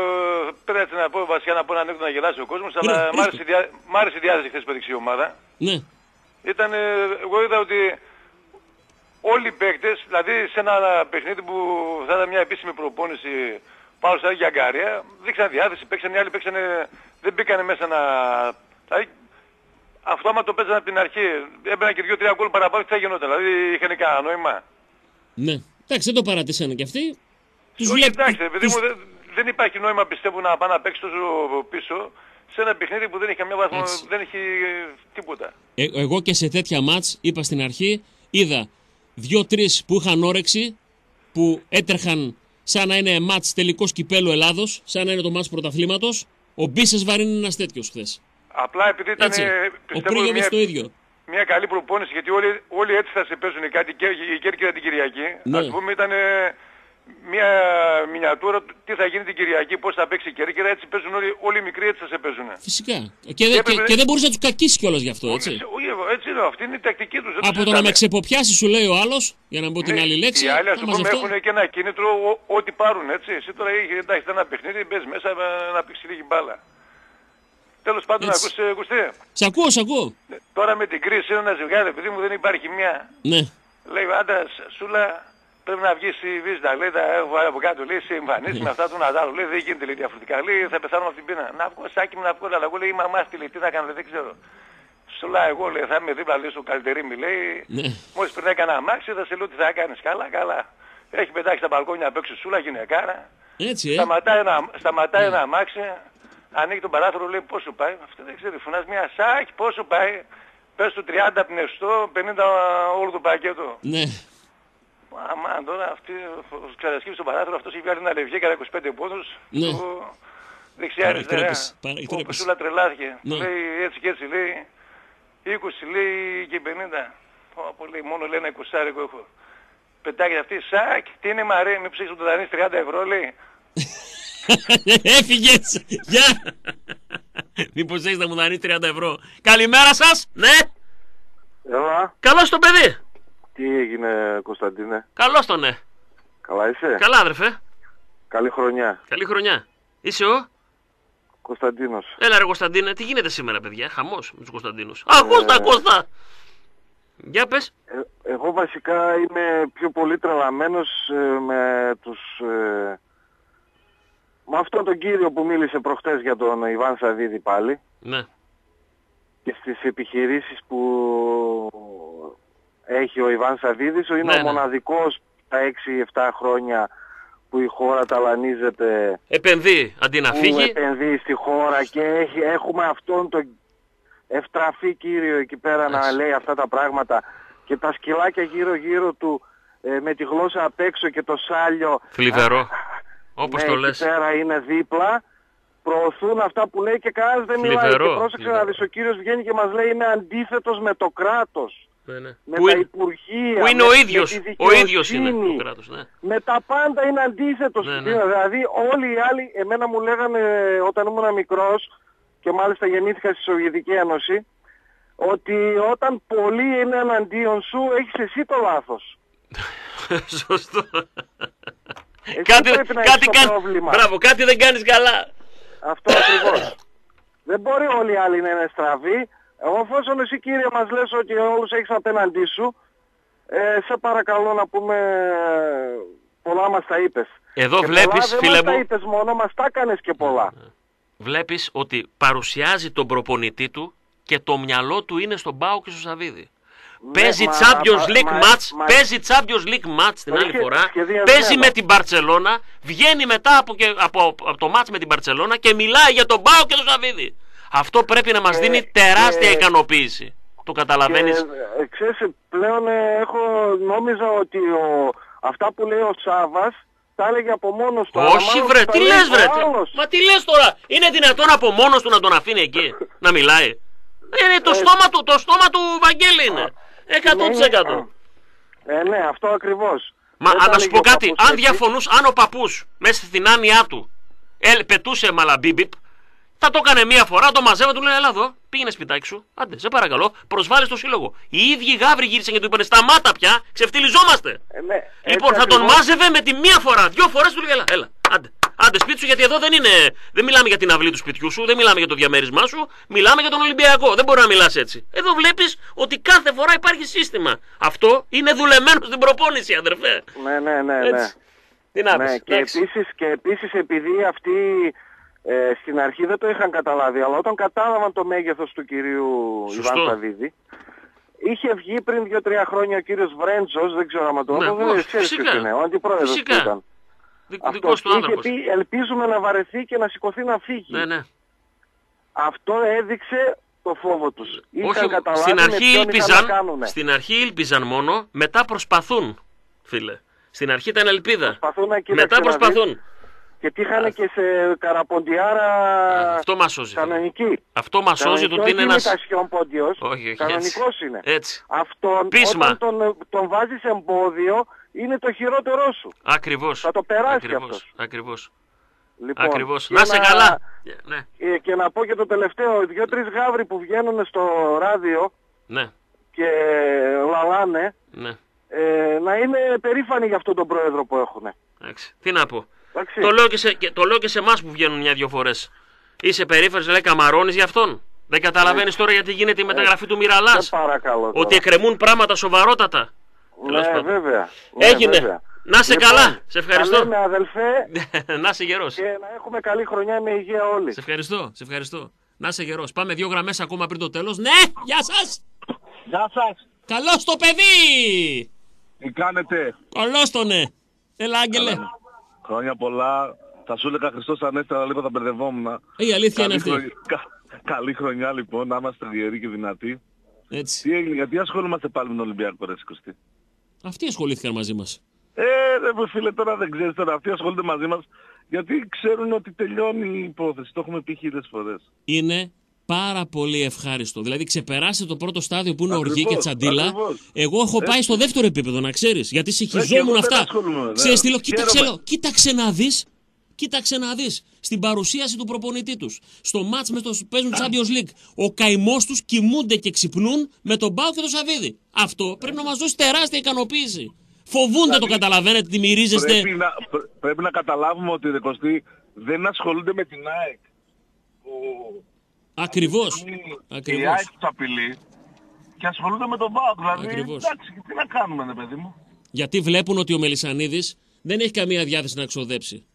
πέρα έτσι να πω, βασικά να πω ένα ανέκδοτο να γελάσει ο κόσμος,
Ωραία,
αλλά μ' άρεσε,
ρίχτε.
η διά- μ' άρεσε η διάθεση χθες που έδειξε η ομάδα.
Ναι.
Ήταν, ε, εγώ είδα ότι όλοι οι παίκτες, δηλαδή σε ένα παιχνίδι που θα ήταν μια επίσημη προπόνηση πάνω στα για Αγκάρια, δείξαν διάθεση, παίξαν οι άλλοι, παίξανε, δεν μπήκανε μέσα να... Δηλαδή, αυτό άμα το παίζανε από την αρχή, έμπαιναν και δύο-τρία γκολ παραπάνω, τι θα γινόταν, δηλαδή είχαν κανένα νόημα.
Ναι. Εντάξει, δεν το παρατήσανε κι αυτοί. Τους
Όχι,
βλέπ-
εντάξει, επειδή
τους-
μου δεν, δεν υπάρχει νόημα πιστεύω να πάνε να παίξει τόσο πίσω σε ένα παιχνίδι που δεν έχει καμία βαθμό,
Έτσι.
δεν έχει ε, τίποτα.
Ε, εγώ και σε τέτοια μάτς είπα στην αρχή, είδα δύο-τρεις που είχαν όρεξη, που έτρεχαν σαν να είναι μάτς τελικός κυπέλου Ελλάδος, σαν να είναι το μάτς πρωταθλήματος. Ο Μπίσες Βαρύν είναι ένας τέτοιος χθες.
Απλά επειδή ήταν
Έτσι.
ε,
Ο
πιστεύω
Πρίγιοβιτς
μια,
το ίδιο.
μια καλή προπόνηση γιατί όλοι, όλοι έτσι θα σε παίζουν κάτι και η Κέρκυρα την Κυριακή.
Ναι.
Ας πούμε ήταν ε, μια μινιατούρα του τι θα γίνει την Κυριακή, πώς θα παίξει η Κέρκυρα, έτσι παίζουν όλοι, όλοι οι μικροί έτσι θα σε παίζουν.
Φυσικά. Και, δε- και,
έπρεπε-
και δεν μπορούσε να τους κακίσει κιόλας γι' αυτό, έτσι.
Όχι, έτσι είναι, αυτή είναι η τακτική τους. δεν το
Από το να
συζητάμε.
με ξεποπιάσει, σου λέει ο άλλος, για να μην πω την
Ναι,
άλλη λέξη,
Οι άλλοι ας
θα
το πούμε
μαζευτώ.
έχουν και ένα κίνητρο ό- ό,τι πάρουν έτσι. Εσύ τώρα έχει εντάξει ένα παιχνίδι, μπες μέσα ε, να πήξει λίγη μπάλα. Τέλος πάντων,
Έτσι.
ακούς ε, Κωστή,
Σ' ακούω, σ' ακούω.
τώρα με την κρίση είναι ένα ζευγάρι, επειδή μου δεν υπάρχει μια.
Ναι.
Λέει ο άντρας, Σούλα, πρέπει να βγεις στη Βίστα. Λέει, τα έχω βάλει από κάτω, λέει, σε εμφανίσεις με αυτά του Ναδάλου. Λέει, δεν γίνεται λέει, διαφορετικά. Λέει, θα πεθάνω από την πείνα. Να βγω, σάκι μου να βγω, αλλά εγώ λέει, η μαμά στη λέει, τι θα κάνω, λέει, δεν ξέρω. Σούλα, εγώ λέει, θα είμαι δίπλα, λέει, στο καλυτερίμι, λέει,
Ναι.
μόλις περνάει κανένα αμάξι, θα σε λέω τι θα κάνεις. Καλά, καλά. Έχει πετάξει τα μπαλκόνια απ' έξω Σούλα, γυναικάρα.
Έτσι, ε.
Σταματάει ένα, σταματάει ένα αμάξι, ανοίγει τον παράθυρο, λέει πόσο πάει. Αυτό δεν ξέρει, φωνάζει μια σάκι, πόσο πάει; Πες του 30 πνευστό, 50 όλο το πακέτο.
Ναι.
Αμά, τώρα αυτή, ξανασκύψει τον παράθυρο, αυτός έχει βγάλει ένα λευγέ κατά 25 πόντους.
Ναι.
Το Δεξιά αριστερά.
Παρεκτρέπεις, παρεκτρέπεις.
Ο Πεσούλα τρελάθηκε.
Ναι.
Λέει έτσι και έτσι, λέει 20, λέει και 50. Πω, πω, λέει, μόνο λέει ένα 20 έχω. Πετάγει αυτή, σακ, τι είναι μαρέ, μην ψήξεις το δανείς 30 ευρώ, λέει. [LAUGHS] [LAUGHS]
Έφυγες. Γεια. Μήπως έχεις να μου δανεί 30 ευρώ. Καλημέρα σας. Ναι.
Έλα,
Καλώς το παιδί.
τι έγινε Κωνσταντίνε,
Καλώς το ναι.
καλά είσαι,
Καλά αδερφέ.
καλή χρονιά,
Καλή χρονιά. Είσαι ο;
Κωνσταντίνος.
Έλα ρε Κωνσταντίνε, τι γίνεται σήμερα παιδιά; Χαμός με τους Κωνσταντίνους. Α, Κώστα, Κώστα. Για πες.
Ε, εγώ βασικά είμαι πιο πολύ τρελαμένος ε, με τους... Ε, με αυτόν τον κύριο που μίλησε προχτές για τον Ιβάν Σαββίδη πάλι
Ναι.
και στις επιχειρήσεις που έχει ο Ιβάν Σαββίδης. Είναι
Ναι,
ο
ναι.
μοναδικός τα 6-7 χρόνια που η χώρα ταλανίζεται
Επενδύει αντί να
που
φύγει.
επενδύει στη χώρα και έχει, έχουμε αυτόν τον ευτραφή κύριο εκεί πέρα να
Έτσι.
λέει αυτά τα πράγματα και τα σκυλάκια γύρω γύρω του ε, με τη γλώσσα απ' έξω και το σάλιο
Θλιβερό. Όπως
ναι,
το
εκεί
λες.
πέρα είναι δίπλα προωθούν αυτά που λέει και κανένας δεν μιλάει
Θλιβερό,
και πρόσεξε
θλιβερό.
να δεις ο κύριος βγαίνει και μας λέει είναι αντίθετος με το κράτος
Ναι, ναι.
με
Που
τα
είναι,
υπουργεία,
που είναι
με-
ο
με
ίδιος.
τη
Ο ίδιος είναι
δικαιοσύνη.
το κράτος. Ναι.
Με τα πάντα είναι αντίθετος.
Ναι, ναι.
Δηλαδή όλοι οι άλλοι, εμένα μου λέγανε όταν ήμουν μικρός και μάλιστα γεννήθηκα στη Σοβιετική Ένωση, ότι όταν πολλοί είναι εναντίον σου έχεις εσύ το λάθος. [LAUGHS]
Σωστό.
Εσύ
κάτι
πρέπει να έχεις
κάτι
το
κάνει.
πρόβλημα.
Μπράβο, κάτι δεν κάνεις καλά.
Αυτό ακριβώς. Δεν μπορεί όλοι οι άλλοι να είναι στραβοί. Εγώ εφόσον εσύ κύριε μας λες ότι όλους έχεις απέναντί σου, ε, σε παρακαλώ να πούμε ε, πολλά μας τα είπες.
Εδώ
Και
βλέπεις,
πολλά δεν
φίλε
μας τα
μου-
είπες μόνο, μας τα έκανες και πολλά.
Βλέπεις ότι παρουσιάζει τον προπονητή του και το μυαλό του είναι στον Πάο και στο Σαββίδι. Παίζει
μα-
Champions
μα-
League
μα-
match,
μα-
παίζει Champions League match την
Το
άλλη
είχε
φορά,
σχεδιασμένο.
παίζει με την Μπαρτσελώνα, βγαίνει μετά από, και, από, από το match με την Μπαρτσελώνα και μιλάει για τον Πάο και τον Σαββίδι. Αυτό πρέπει να μας
Και-
δίνει τεράστια
και-
ικανοποίηση. Το καταλαβαίνεις;
Και, ε, ξέρεις, πλέον ε, έχω νόμιζα ότι ο, αυτά που λέει ο Σάβας τα έλεγε από μόνος του. αλλά
Όχι
μάλλον
βρε,
τα
τι
λέει
λες
ο
βρε.
άλλος.
Μα τι λες τώρα. Είναι δυνατόν από μόνος του να τον αφήνει εκεί να μιλάει; Είναι το στόμα του, το στόμα του Βαγγέλη είναι. 100%.
Ε, ναι, αυτό ακριβώς.
Μα
Δεν
α,
τα
να σου
έλεγε
πω
ο
κάτι,
παππούς
αν
έτσι.
διαφωνούσε, αν ο παππούς μέσα στην άνοιά του ε, πετούσε μαλαμπίμπιπ, θα το έκανε μία φορά, το μαζεύε, του λένε Ελά εδώ, πήγαινε σπιτάκι σου. Άντε, σε παρακαλώ, προσβάλλεις το σύλλογο. Οι ίδιοι γάβροι γύρισαν και του είπαν Σταμάτα πια, ξεφτυλιζόμαστε.
Ε, ναι,
λοιπόν,
έτσι
θα τον
ακριβώς.
μάζευε με τη μία φορά, δύο φορές του λέγε Έλα, έλα, άντε. Άντε σπίτι σου, γιατί εδώ δεν είναι. Δεν μιλάμε για την αυλή του σπιτιού σου, δεν μιλάμε για το διαμέρισμά σου, μιλάμε για τον Ολυμπιακό. Δεν μπορεί να μιλάς έτσι. Εδώ βλέπεις ότι κάθε φορά υπάρχει σύστημα. Αυτό είναι δουλεμένο στην προπόνηση, αδερφέ.
Ναι, ναι, ναι. ναι.
Έτσι. Τι να
Ναι,
πεις,
και
εντάξει.
επίσης, και επίσης επειδή αυτοί ε, στην αρχή δεν το είχαν καταλάβει, αλλά όταν κατάλαβαν το μέγεθος του κυρίου
Σωστό.
Ιβάν Σαββίδη, είχε βγει πριν 2-3 χρόνια ο κύριος Βρέντζος, δεν ξέρω αν το
Ναι,
ναι,
όχι,
ξέρεις
φυσικά.
ποιος είναι, ο αντιπρόεδρος που
Φυσικά.
ήταν.
Δι-
Αυτό
Δικός του
και είχε
άνθρωπος.
πει ελπίζουμε να βαρεθεί και να σηκωθεί να φύγει.
Ναι, ναι.
Αυτό έδειξε το φόβο τους. Είχαν
Όχι,
καταλάβει
στην
με
αρχή,
ποιον είχαν να
ήλπιζαν,
κάνουνε.
στην αρχή ήλπιζαν μόνο, μετά προσπαθούν, φίλε. Στην αρχή ήταν ελπίδα.
Προσπαθούν να κοίταξε
μετά
να δεις.
προσπαθούν.
Και τύχανε και σε καραποντιάρα
Αυτό μας σώζει. φίλε.
κανονική.
Αυτό μας σώζει το ότι είναι ένας...
ημιτασιόν πόντιος,
Όχι, όχι,
κανονικός
έτσι.
είναι.
Έτσι.
Αυτόν,
Πείσμα.
όταν τον, τον βάζεις εμπόδιο, είναι το χειρότερό σου.
Ακριβώς.
Θα το περάσει
Ακριβώς.
αυτός.
Ακριβώς.
Λοιπόν,
Ακριβώς.
και
Να σε καλά. Ναι,
ε, Και να πω και το τελευταίο, οι δύο-τρεις γάβροι που βγαίνουν στο ράδιο
ναι,
και λαλάνε,
ναι.
ε, να είναι περήφανοι για αυτόν τον πρόεδρο που έχουν.
Εντάξει. Τι να πω.
Εντάξει.
Το λέω και σε, και, το λέω και σε εμάς που βγαίνουν μια-δυο φορές. Είσαι περήφανος, λέει καμαρώνεις για αυτόν. Δεν καταλαβαίνεις τώρα γιατί γίνεται η μεταγραφή του Μυραλάς.
Σε παρακαλώ. τώρα.
Ότι εκκρεμούν πράγματα σοβαρότατα. Τέλος
Ναι,
πάντων.
βέβαια. Ναι,
Έγινε.
βέβαια.
Να σε
Λοιπόν,
καλά. Σε ευχαριστώ.
τα λέμε, αδελφέ [LAUGHS]
να είσαι γερός.
και να έχουμε καλή χρονιά με υγεία όλοι.
Σε ευχαριστώ. Σε ευχαριστώ. Να είσαι γερός. Πάμε δύο γραμμές ακόμα πριν το τέλος. Ναι, γεια σας.
Γεια σας.
Καλώς το παιδί.
Τι κάνετε;
Καλώς το ναι. Έλα Άγγελε.
Χρόνια πολλά. Θα σου έλεγα Χριστός Ανέστη, αλλά λίγο θα μπερδευόμουν.
Ε, Η αλήθεια είναι
Καλή
αυτή.
χρονιά- κα- Καλή χρονιά λοιπόν, να είμαστε διεροί και δυνατοί.
Έτσι.
Τι έγινε, γιατί ασχολούμαστε πάλι με τον Ολυμπιακό ρε Κωστή.
Αυτοί ασχολήθηκαν μαζί μας.
Ε, ρε μου φίλε, τώρα δεν ξέρεις τώρα. Αυτοί ασχολούνται μαζί μας γιατί ξέρουν ότι τελειώνει η υπόθεση. Το έχουμε πει χίλιες φορές.
είναι πάρα πολύ ευχάριστο. Δηλαδή, ξεπεράστε το πρώτο στάδιο που είναι
Ακριβώς,
οργή και τσαντίλα.
ακριβώς.
Εγώ έχω πάει
Έτσι.
στο δεύτερο επίπεδο, να ξέρεις. Γιατί
και
συγχυζόμουν
εγώ δεν
αυτά.
ασχολούμαι, ναι.
Ξέρεις τι λέω, κοίταξε,
Χαίρομαι.
λέω, κοίταξε να δεις. Κοίταξε να δεις στην παρουσίαση του προπονητή τους. Στο μάτς με το που παίζουν Champions League. Ο καημός τους κοιμούνται και ξυπνούν με τον Μπάου και τον Σαββίδι. Αυτό πρέπει να μας δώσει τεράστια ικανοποίηση. Φοβούνται το καταλαβαίνετε, τη μυρίζεστε.
Δηλαδή, Πρέπει να, πρέ- πρέπει να καταλάβουμε ότι ρε Κωστή δεν ασχολούνται με την ΑΕΚ.
Ακριβώς.
Η
Ακριβώς.
ΑΕΚ τους απειλεί και ασχολούνται με τον ΠΑΟΚ. Δηλαδή,
Ακριβώς.
εντάξει, τι να κάνουμε, ρε παιδί μου.
Γιατί βλέπουν ότι ο Μελισανίδης δεν έχει καμία διάθεση να ξοδέψει.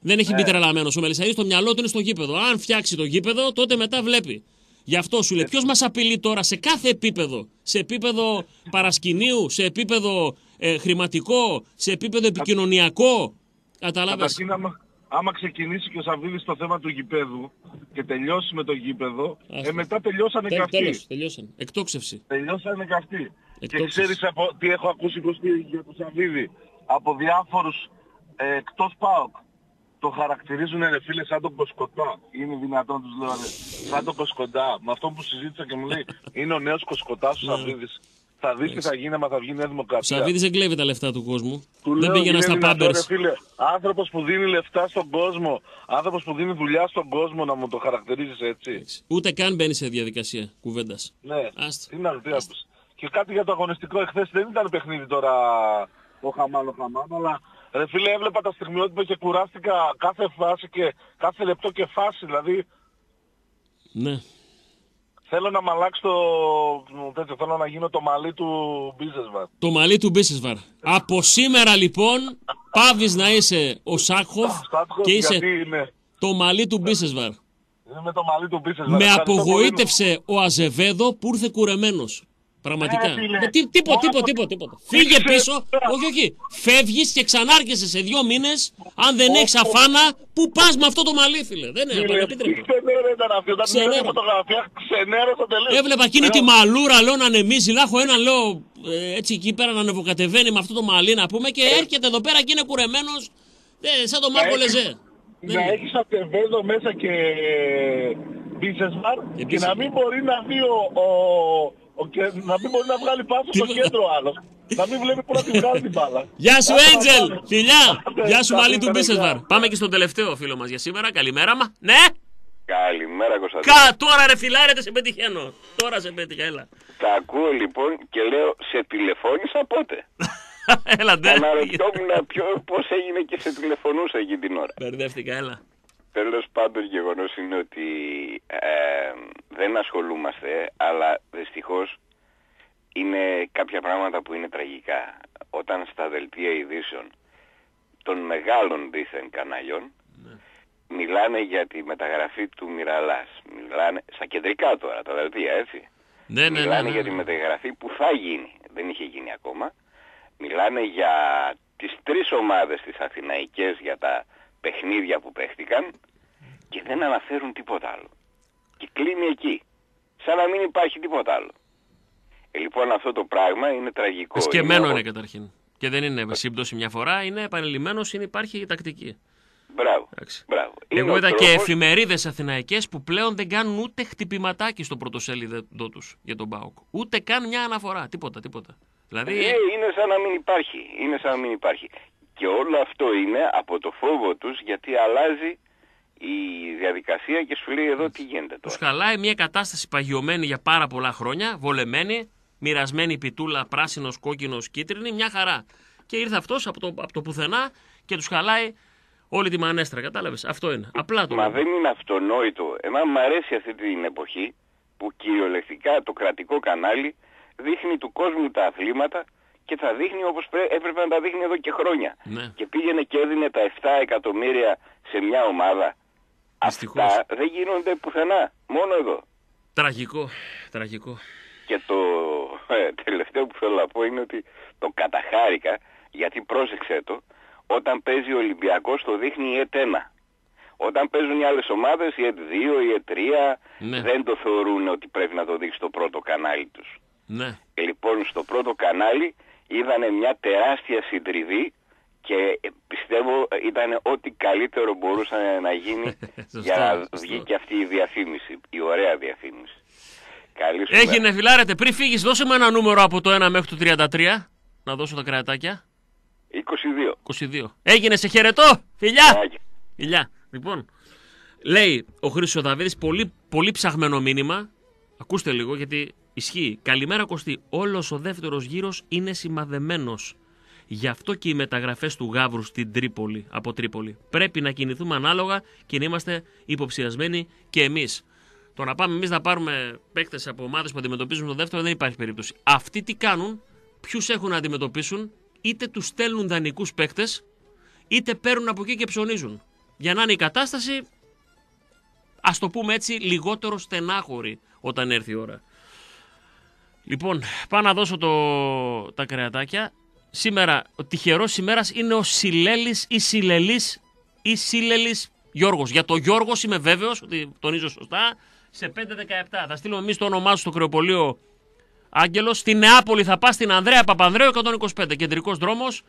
Δεν έχει μπει τρελαμένος. Ο Μελισανίδη το μυαλό του είναι στο γήπεδο. Αν φτιάξει το γήπεδο, τότε μετά βλέπει. Γι' αυτό σου λέει, ποιος μας απειλεί τώρα σε κάθε επίπεδο; Σε επίπεδο παρασκηνίου, σε επίπεδο ε, χρηματικό, σε επίπεδο επικοινωνιακό. Κατάλαβε.
Καταρχήν, άμα, άμα ξεκινήσει και ο Σαββίδης στο θέμα του γηπέδου και τελειώσει με το γήπεδο, ε, μετά τελειώσανε και αυτοί.
Τέλος, τελειώσαν. Εκτόξευση.
Τελειώσανε και αυτοί. Και
Εκτόξευση.
ξέρεις από, τι έχω ακούσει Κωστή, για τον Σαββίδη από διάφορους ε, εκτός ΠΑΟΚ. Το χαρακτηρίζουν ρε φίλε σαν τον Κοσκοτά. Είναι δυνατόν τους λέω ρε. Σαν τον Κοσκοτά. Με αυτό που συζήτησα και μου λέει είναι ο νέος Κοσκοτάς ο Σαββίδης. Θα δεις τι θα γίνει άμα θα βγει η Νέα
Ο
Δημοκρατία.
Σαββίδης δεν κλέβει τα λεφτά του κόσμου.
Του
δεν
λέω,
πήγαινα
είναι
στα
δυνατόν,
πάμπερ.
ρε φίλε, άνθρωπος που δίνει λεφτά στον κόσμο, άνθρωπος που δίνει δουλειά στον κόσμο να μου το χαρακτηρίζεις έτσι.
Ούτε καν μπαίνει σε διαδικασία κουβέντας.
Ναι,
Άστα.
τι να τι να πεις. Και κάτι για το αγωνιστικό εχθές δεν ήταν παιχνίδι τώρα ο Χαμάν ο Χαμάν, αλλά Ρε φίλε, έβλεπα τα στιγμιότυπα και κουράστηκα κάθε φάση και κάθε λεπτό και φάση. Δηλαδή,
Ναι.
θέλω να μ' αλλάξει το τέτοιο, θέλω να γίνω το μαλλί του Μπίζεσβαρ.
Το μαλλί του Μπίσεσβαρ. Από σήμερα λοιπόν πάβεις να είσαι ο Σάκχοφ και είσαι
Γιατί είναι,
το μαλλί του Μπίσεσβαρ.
είναι με το μαλλί του Μπίζεσβαρ.
Με
Ευχαριστώ πολύ.
απογοήτευσε ο Αζεβέδο που ήρθε κουρεμένος. Πραγματικά.
Ε, φίλε.
Ε, τι- Τίποτα,
Μόνο-
τίποτα, τίποτα, τίποτα. Φύγε
Ήξερε-
πίσω. Όχι, όχι. Φεύγεις και ξανάρχεσαι σε δύο μήνες. Αν δεν έχεις αφάνα, πού πας με αυτό το μαλλί, φίλε. Δεν είναι
Φίλε,
επίτρεπτο.
Ξενέρα ήταν αυτή. Όταν
Ξενέρα.
πήρα τη φωτογραφία, ξενέρωσα τελείως.
Έβλεπα εκείνη τη μαλούρα, λέω να ανεμίζει. Λάχω έναν, λέω ε, έτσι εκεί πέρα να ανεβοκατεβαίνει με αυτό το μαλλί να πούμε και έρχεται εδώ πέρα και είναι κουρεμένος. σαν τον Μάρκο
έχεις-
Λεζέ.
Να έχεις Ατεβέδο μέσα και Μπίζεσβαρ και να μην μπορεί να δει ο, ο, ο- και να μην μπορεί να βγάλει πάσο στο κέντρο ο άλλος. Να μην βλέπει πού να τη βγάλει την μπάλα.
Γεια σου,
Άντε,
Έντζελ!
πάμε.
Φιλιά!
Άντε,
Γεια σου,
καλή
μαλλί του
μέρα,
Μπίσεσβαρ.
γεια.
Πάμε και στον τελευταίο φίλο μας για σήμερα. Καλημέρα μα. Ναι!
Καλημέρα Κωνσταντίνο.
Κα, τώρα ρε φιλάρε, δεν σε πετυχαίνω. Τώρα σε πέτυχα, έλα.
Τα ακούω λοιπόν και λέω σε τηλεφώνησα πότε; [LAUGHS]
έλα, ντε.
Αναρωτιόμουν ποιο- πώς έγινε και σε τηλεφωνούσα εκείνη την ώρα.
Μπερδεύτηκα, έλα.
Τέλος πάντων γεγονός είναι ότι ε, δεν ασχολούμαστε, αλλά δυστυχώς είναι κάποια πράγματα που είναι τραγικά. Όταν στα δελτία ειδήσεων των μεγάλων δίθεν καναλιών μιλάνε για τη μεταγραφή του Μιραλάς. Μιλάνε στα κεντρικά τώρα τα δελτία, έτσι.
Ναι, ναι, ναι,
Μιλάνε
ναι,
για τη
ναι.
μεταγραφή που θα γίνει. Δεν είχε γίνει ακόμα. Μιλάνε για τις τρεις ομάδες τις Αθηναϊκές για τα παιχνίδια που παίχτηκαν και δεν αναφέρουν τίποτα άλλο. Και κλείνει εκεί. Σαν να μην υπάρχει τίποτα άλλο. Ε, λοιπόν αυτό το πράγμα είναι τραγικό.
Σκεμμένο
Είναι
είναι καταρχήν. Και δεν είναι σύμπτωση μια φορά, είναι επανειλημμένος, είναι υπάρχει η τακτική.
Μπράβο. Μπράβο. Είναι
Εγώ
ο
είδα και
τρόπος-
εφημερίδες Αθηναϊκές που πλέον δεν κάνουν ούτε χτυπηματάκι στο πρωτοσέλιδο τους για τον Μπάουκ. Ούτε καν μια αναφορά. Τίποτα, τίποτα. Δηλαδή.
Ε, είναι σαν να μην υπάρχει. Είναι σαν να μην υπάρχει. Και όλο αυτό είναι από το φόβο τους γιατί αλλάζει η διαδικασία και σου λέει εδώ τι γίνεται
Τους
τώρα.
χαλάει μια κατάσταση παγιωμένη για πάρα πολλά χρόνια, βολεμένη, μοιρασμένη πιτούλα, πράσινος, κόκκινος, κίτρινη, μια χαρά. Και ήρθε αυτός από το, από το πουθενά και τους χαλάει όλη τη μανέστρα. Κατάλαβες; Αυτό είναι. Απλά το
Μα
λέω.
δεν είναι αυτονόητο. Εμένα μου αρέσει αυτή την εποχή που κυριολεκτικά το κρατικό κανάλι δείχνει του κόσμου τα αθλήματα και θα δείχνει όπως πρέ- έπρεπε να τα δείχνει εδώ και χρόνια.
Ναι.
Και πήγαινε και έδινε τα 7 εκατομμύρια σε μια ομάδα. Αυτά δεν γίνονται πουθενά. Μόνο εδώ.
Τραγικό. Τραγικό.
Και το ε, τελευταίο που θέλω να πω είναι ότι το καταχάρηκα γιατί πρόσεξε το όταν παίζει ο Ολυμπιακός το δείχνει η ΕΤ1. Όταν παίζουν οι άλλες ομάδες, η ΕΤ2, η ΕΤ3
Ναι.
δεν το θεωρούν ότι πρέπει να το δείξει στο πρώτο κανάλι τους.
Ναι.
Ε, Λοιπόν, στο πρώτο κανάλι είδανε μια τεράστια συντριβή και ε, πιστεύω ε, ήταν ό,τι καλύτερο μπορούσε να γίνει [LAUGHS] για να
σωστό.
βγει και αυτή η διαφήμιση, η ωραία διαφήμιση. Καλή σου
Έγινε,
μέρα.
φιλάρετε. Πριν φύγεις, δώσε μου ένα νούμερο από το 1 μέχρι το 33. Να δώσω τα κρεατάκια.
22.
22. Έγινε, σε χαιρετώ. Φιλιά. Φιλιά. Λοιπόν, λέει ο Χρήστος Δαβίδης πολύ, πολύ ψαχμένο μήνυμα. Ακούστε λίγο γιατί ισχύει. Καλημέρα Κωστή. Όλος ο δεύτερος γύρος είναι σημαδεμένος. Γι' αυτό και οι μεταγραφές του Γαύρου στην Τρίπολη, από Τρίπολη. Πρέπει να κινηθούμε ανάλογα και να είμαστε υποψιασμένοι και εμείς. Το να πάμε εμείς να πάρουμε παίκτες από ομάδες που αντιμετωπίζουν το δεύτερο δεν υπάρχει περίπτωση. Αυτοί τι κάνουν, ποιους έχουν να αντιμετωπίσουν, είτε τους στέλνουν δανεικούς παίκτες, είτε παίρνουν από εκεί και ψωνίζουν. Για να είναι η κατάσταση, ας το πούμε έτσι, λιγότερο στενάχωρη όταν έρθει η ώρα. Λοιπόν, πάω να δώσω το, τα κρεατάκια. Σήμερα, ο τυχερός ημέρας είναι ο Σιλέλης ή Σιλελής ή Σίλελης Γιώργος. Για το Γιώργος είμαι βέβαιος ότι τονίζω σωστά. Σε 5-17 θα στείλουμε εμείς το όνομά σου στο κρεοπολείο Άγγελος. Στη Νεάπολη θα πας στην Ανδρέα Παπανδρέου 125. Κεντρικός δρόμος,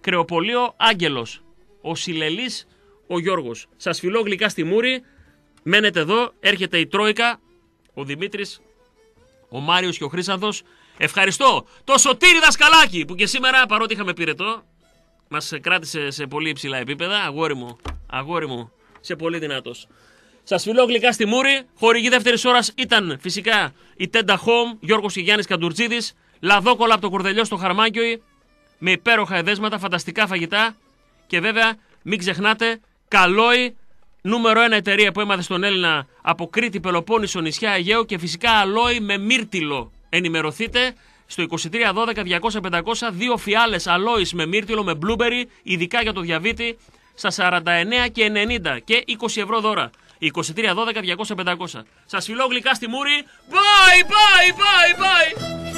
κρεοπολείο Άγγελος. Ο Σιλελής, ο Γιώργος. Σας φιλώ γλυκά στη Μούρη. Μένετε εδώ, έρχεται η Τρόικα, ο Δημήτρης ο Μάριος και ο Χρήσανθος. Ευχαριστώ το Σωτήρι Δασκαλάκη που και σήμερα παρότι είχαμε πυρετό μας κράτησε σε πολύ υψηλά επίπεδα. Αγόρι μου, αγόρι μου, σε πολύ δυνατός. Σας φιλώ γλυκά στη Μούρη. Χορηγή δεύτερης ώρας ήταν φυσικά η Tenda Home, Γιώργος και Γιάννης Καντουρτζίδης. Λαδόκολα από το Κορδελιό στο Χαρμάκιοι με υπέροχα εδέσματα, φανταστικά φαγητά. Και βέβαια, μην ξεχνάτε, καλόι νούμερο ένα εταιρεία που έμαθε στον Έλληνα από Κρήτη, Πελοπόννησο, νησιά Αιγαίου και φυσικά αλόι με μύρτιλο. Ενημερωθείτε στο 2312 200 500 δύο φιάλες αλόις με μύρτιλο με blueberry, ειδικά για το διαβήτη, στα 49 και 90 και 20 ευρώ δώρα. 2312 200 500. Σας φιλώ γλυκά στη μούρη. Bye, bye, bye, bye.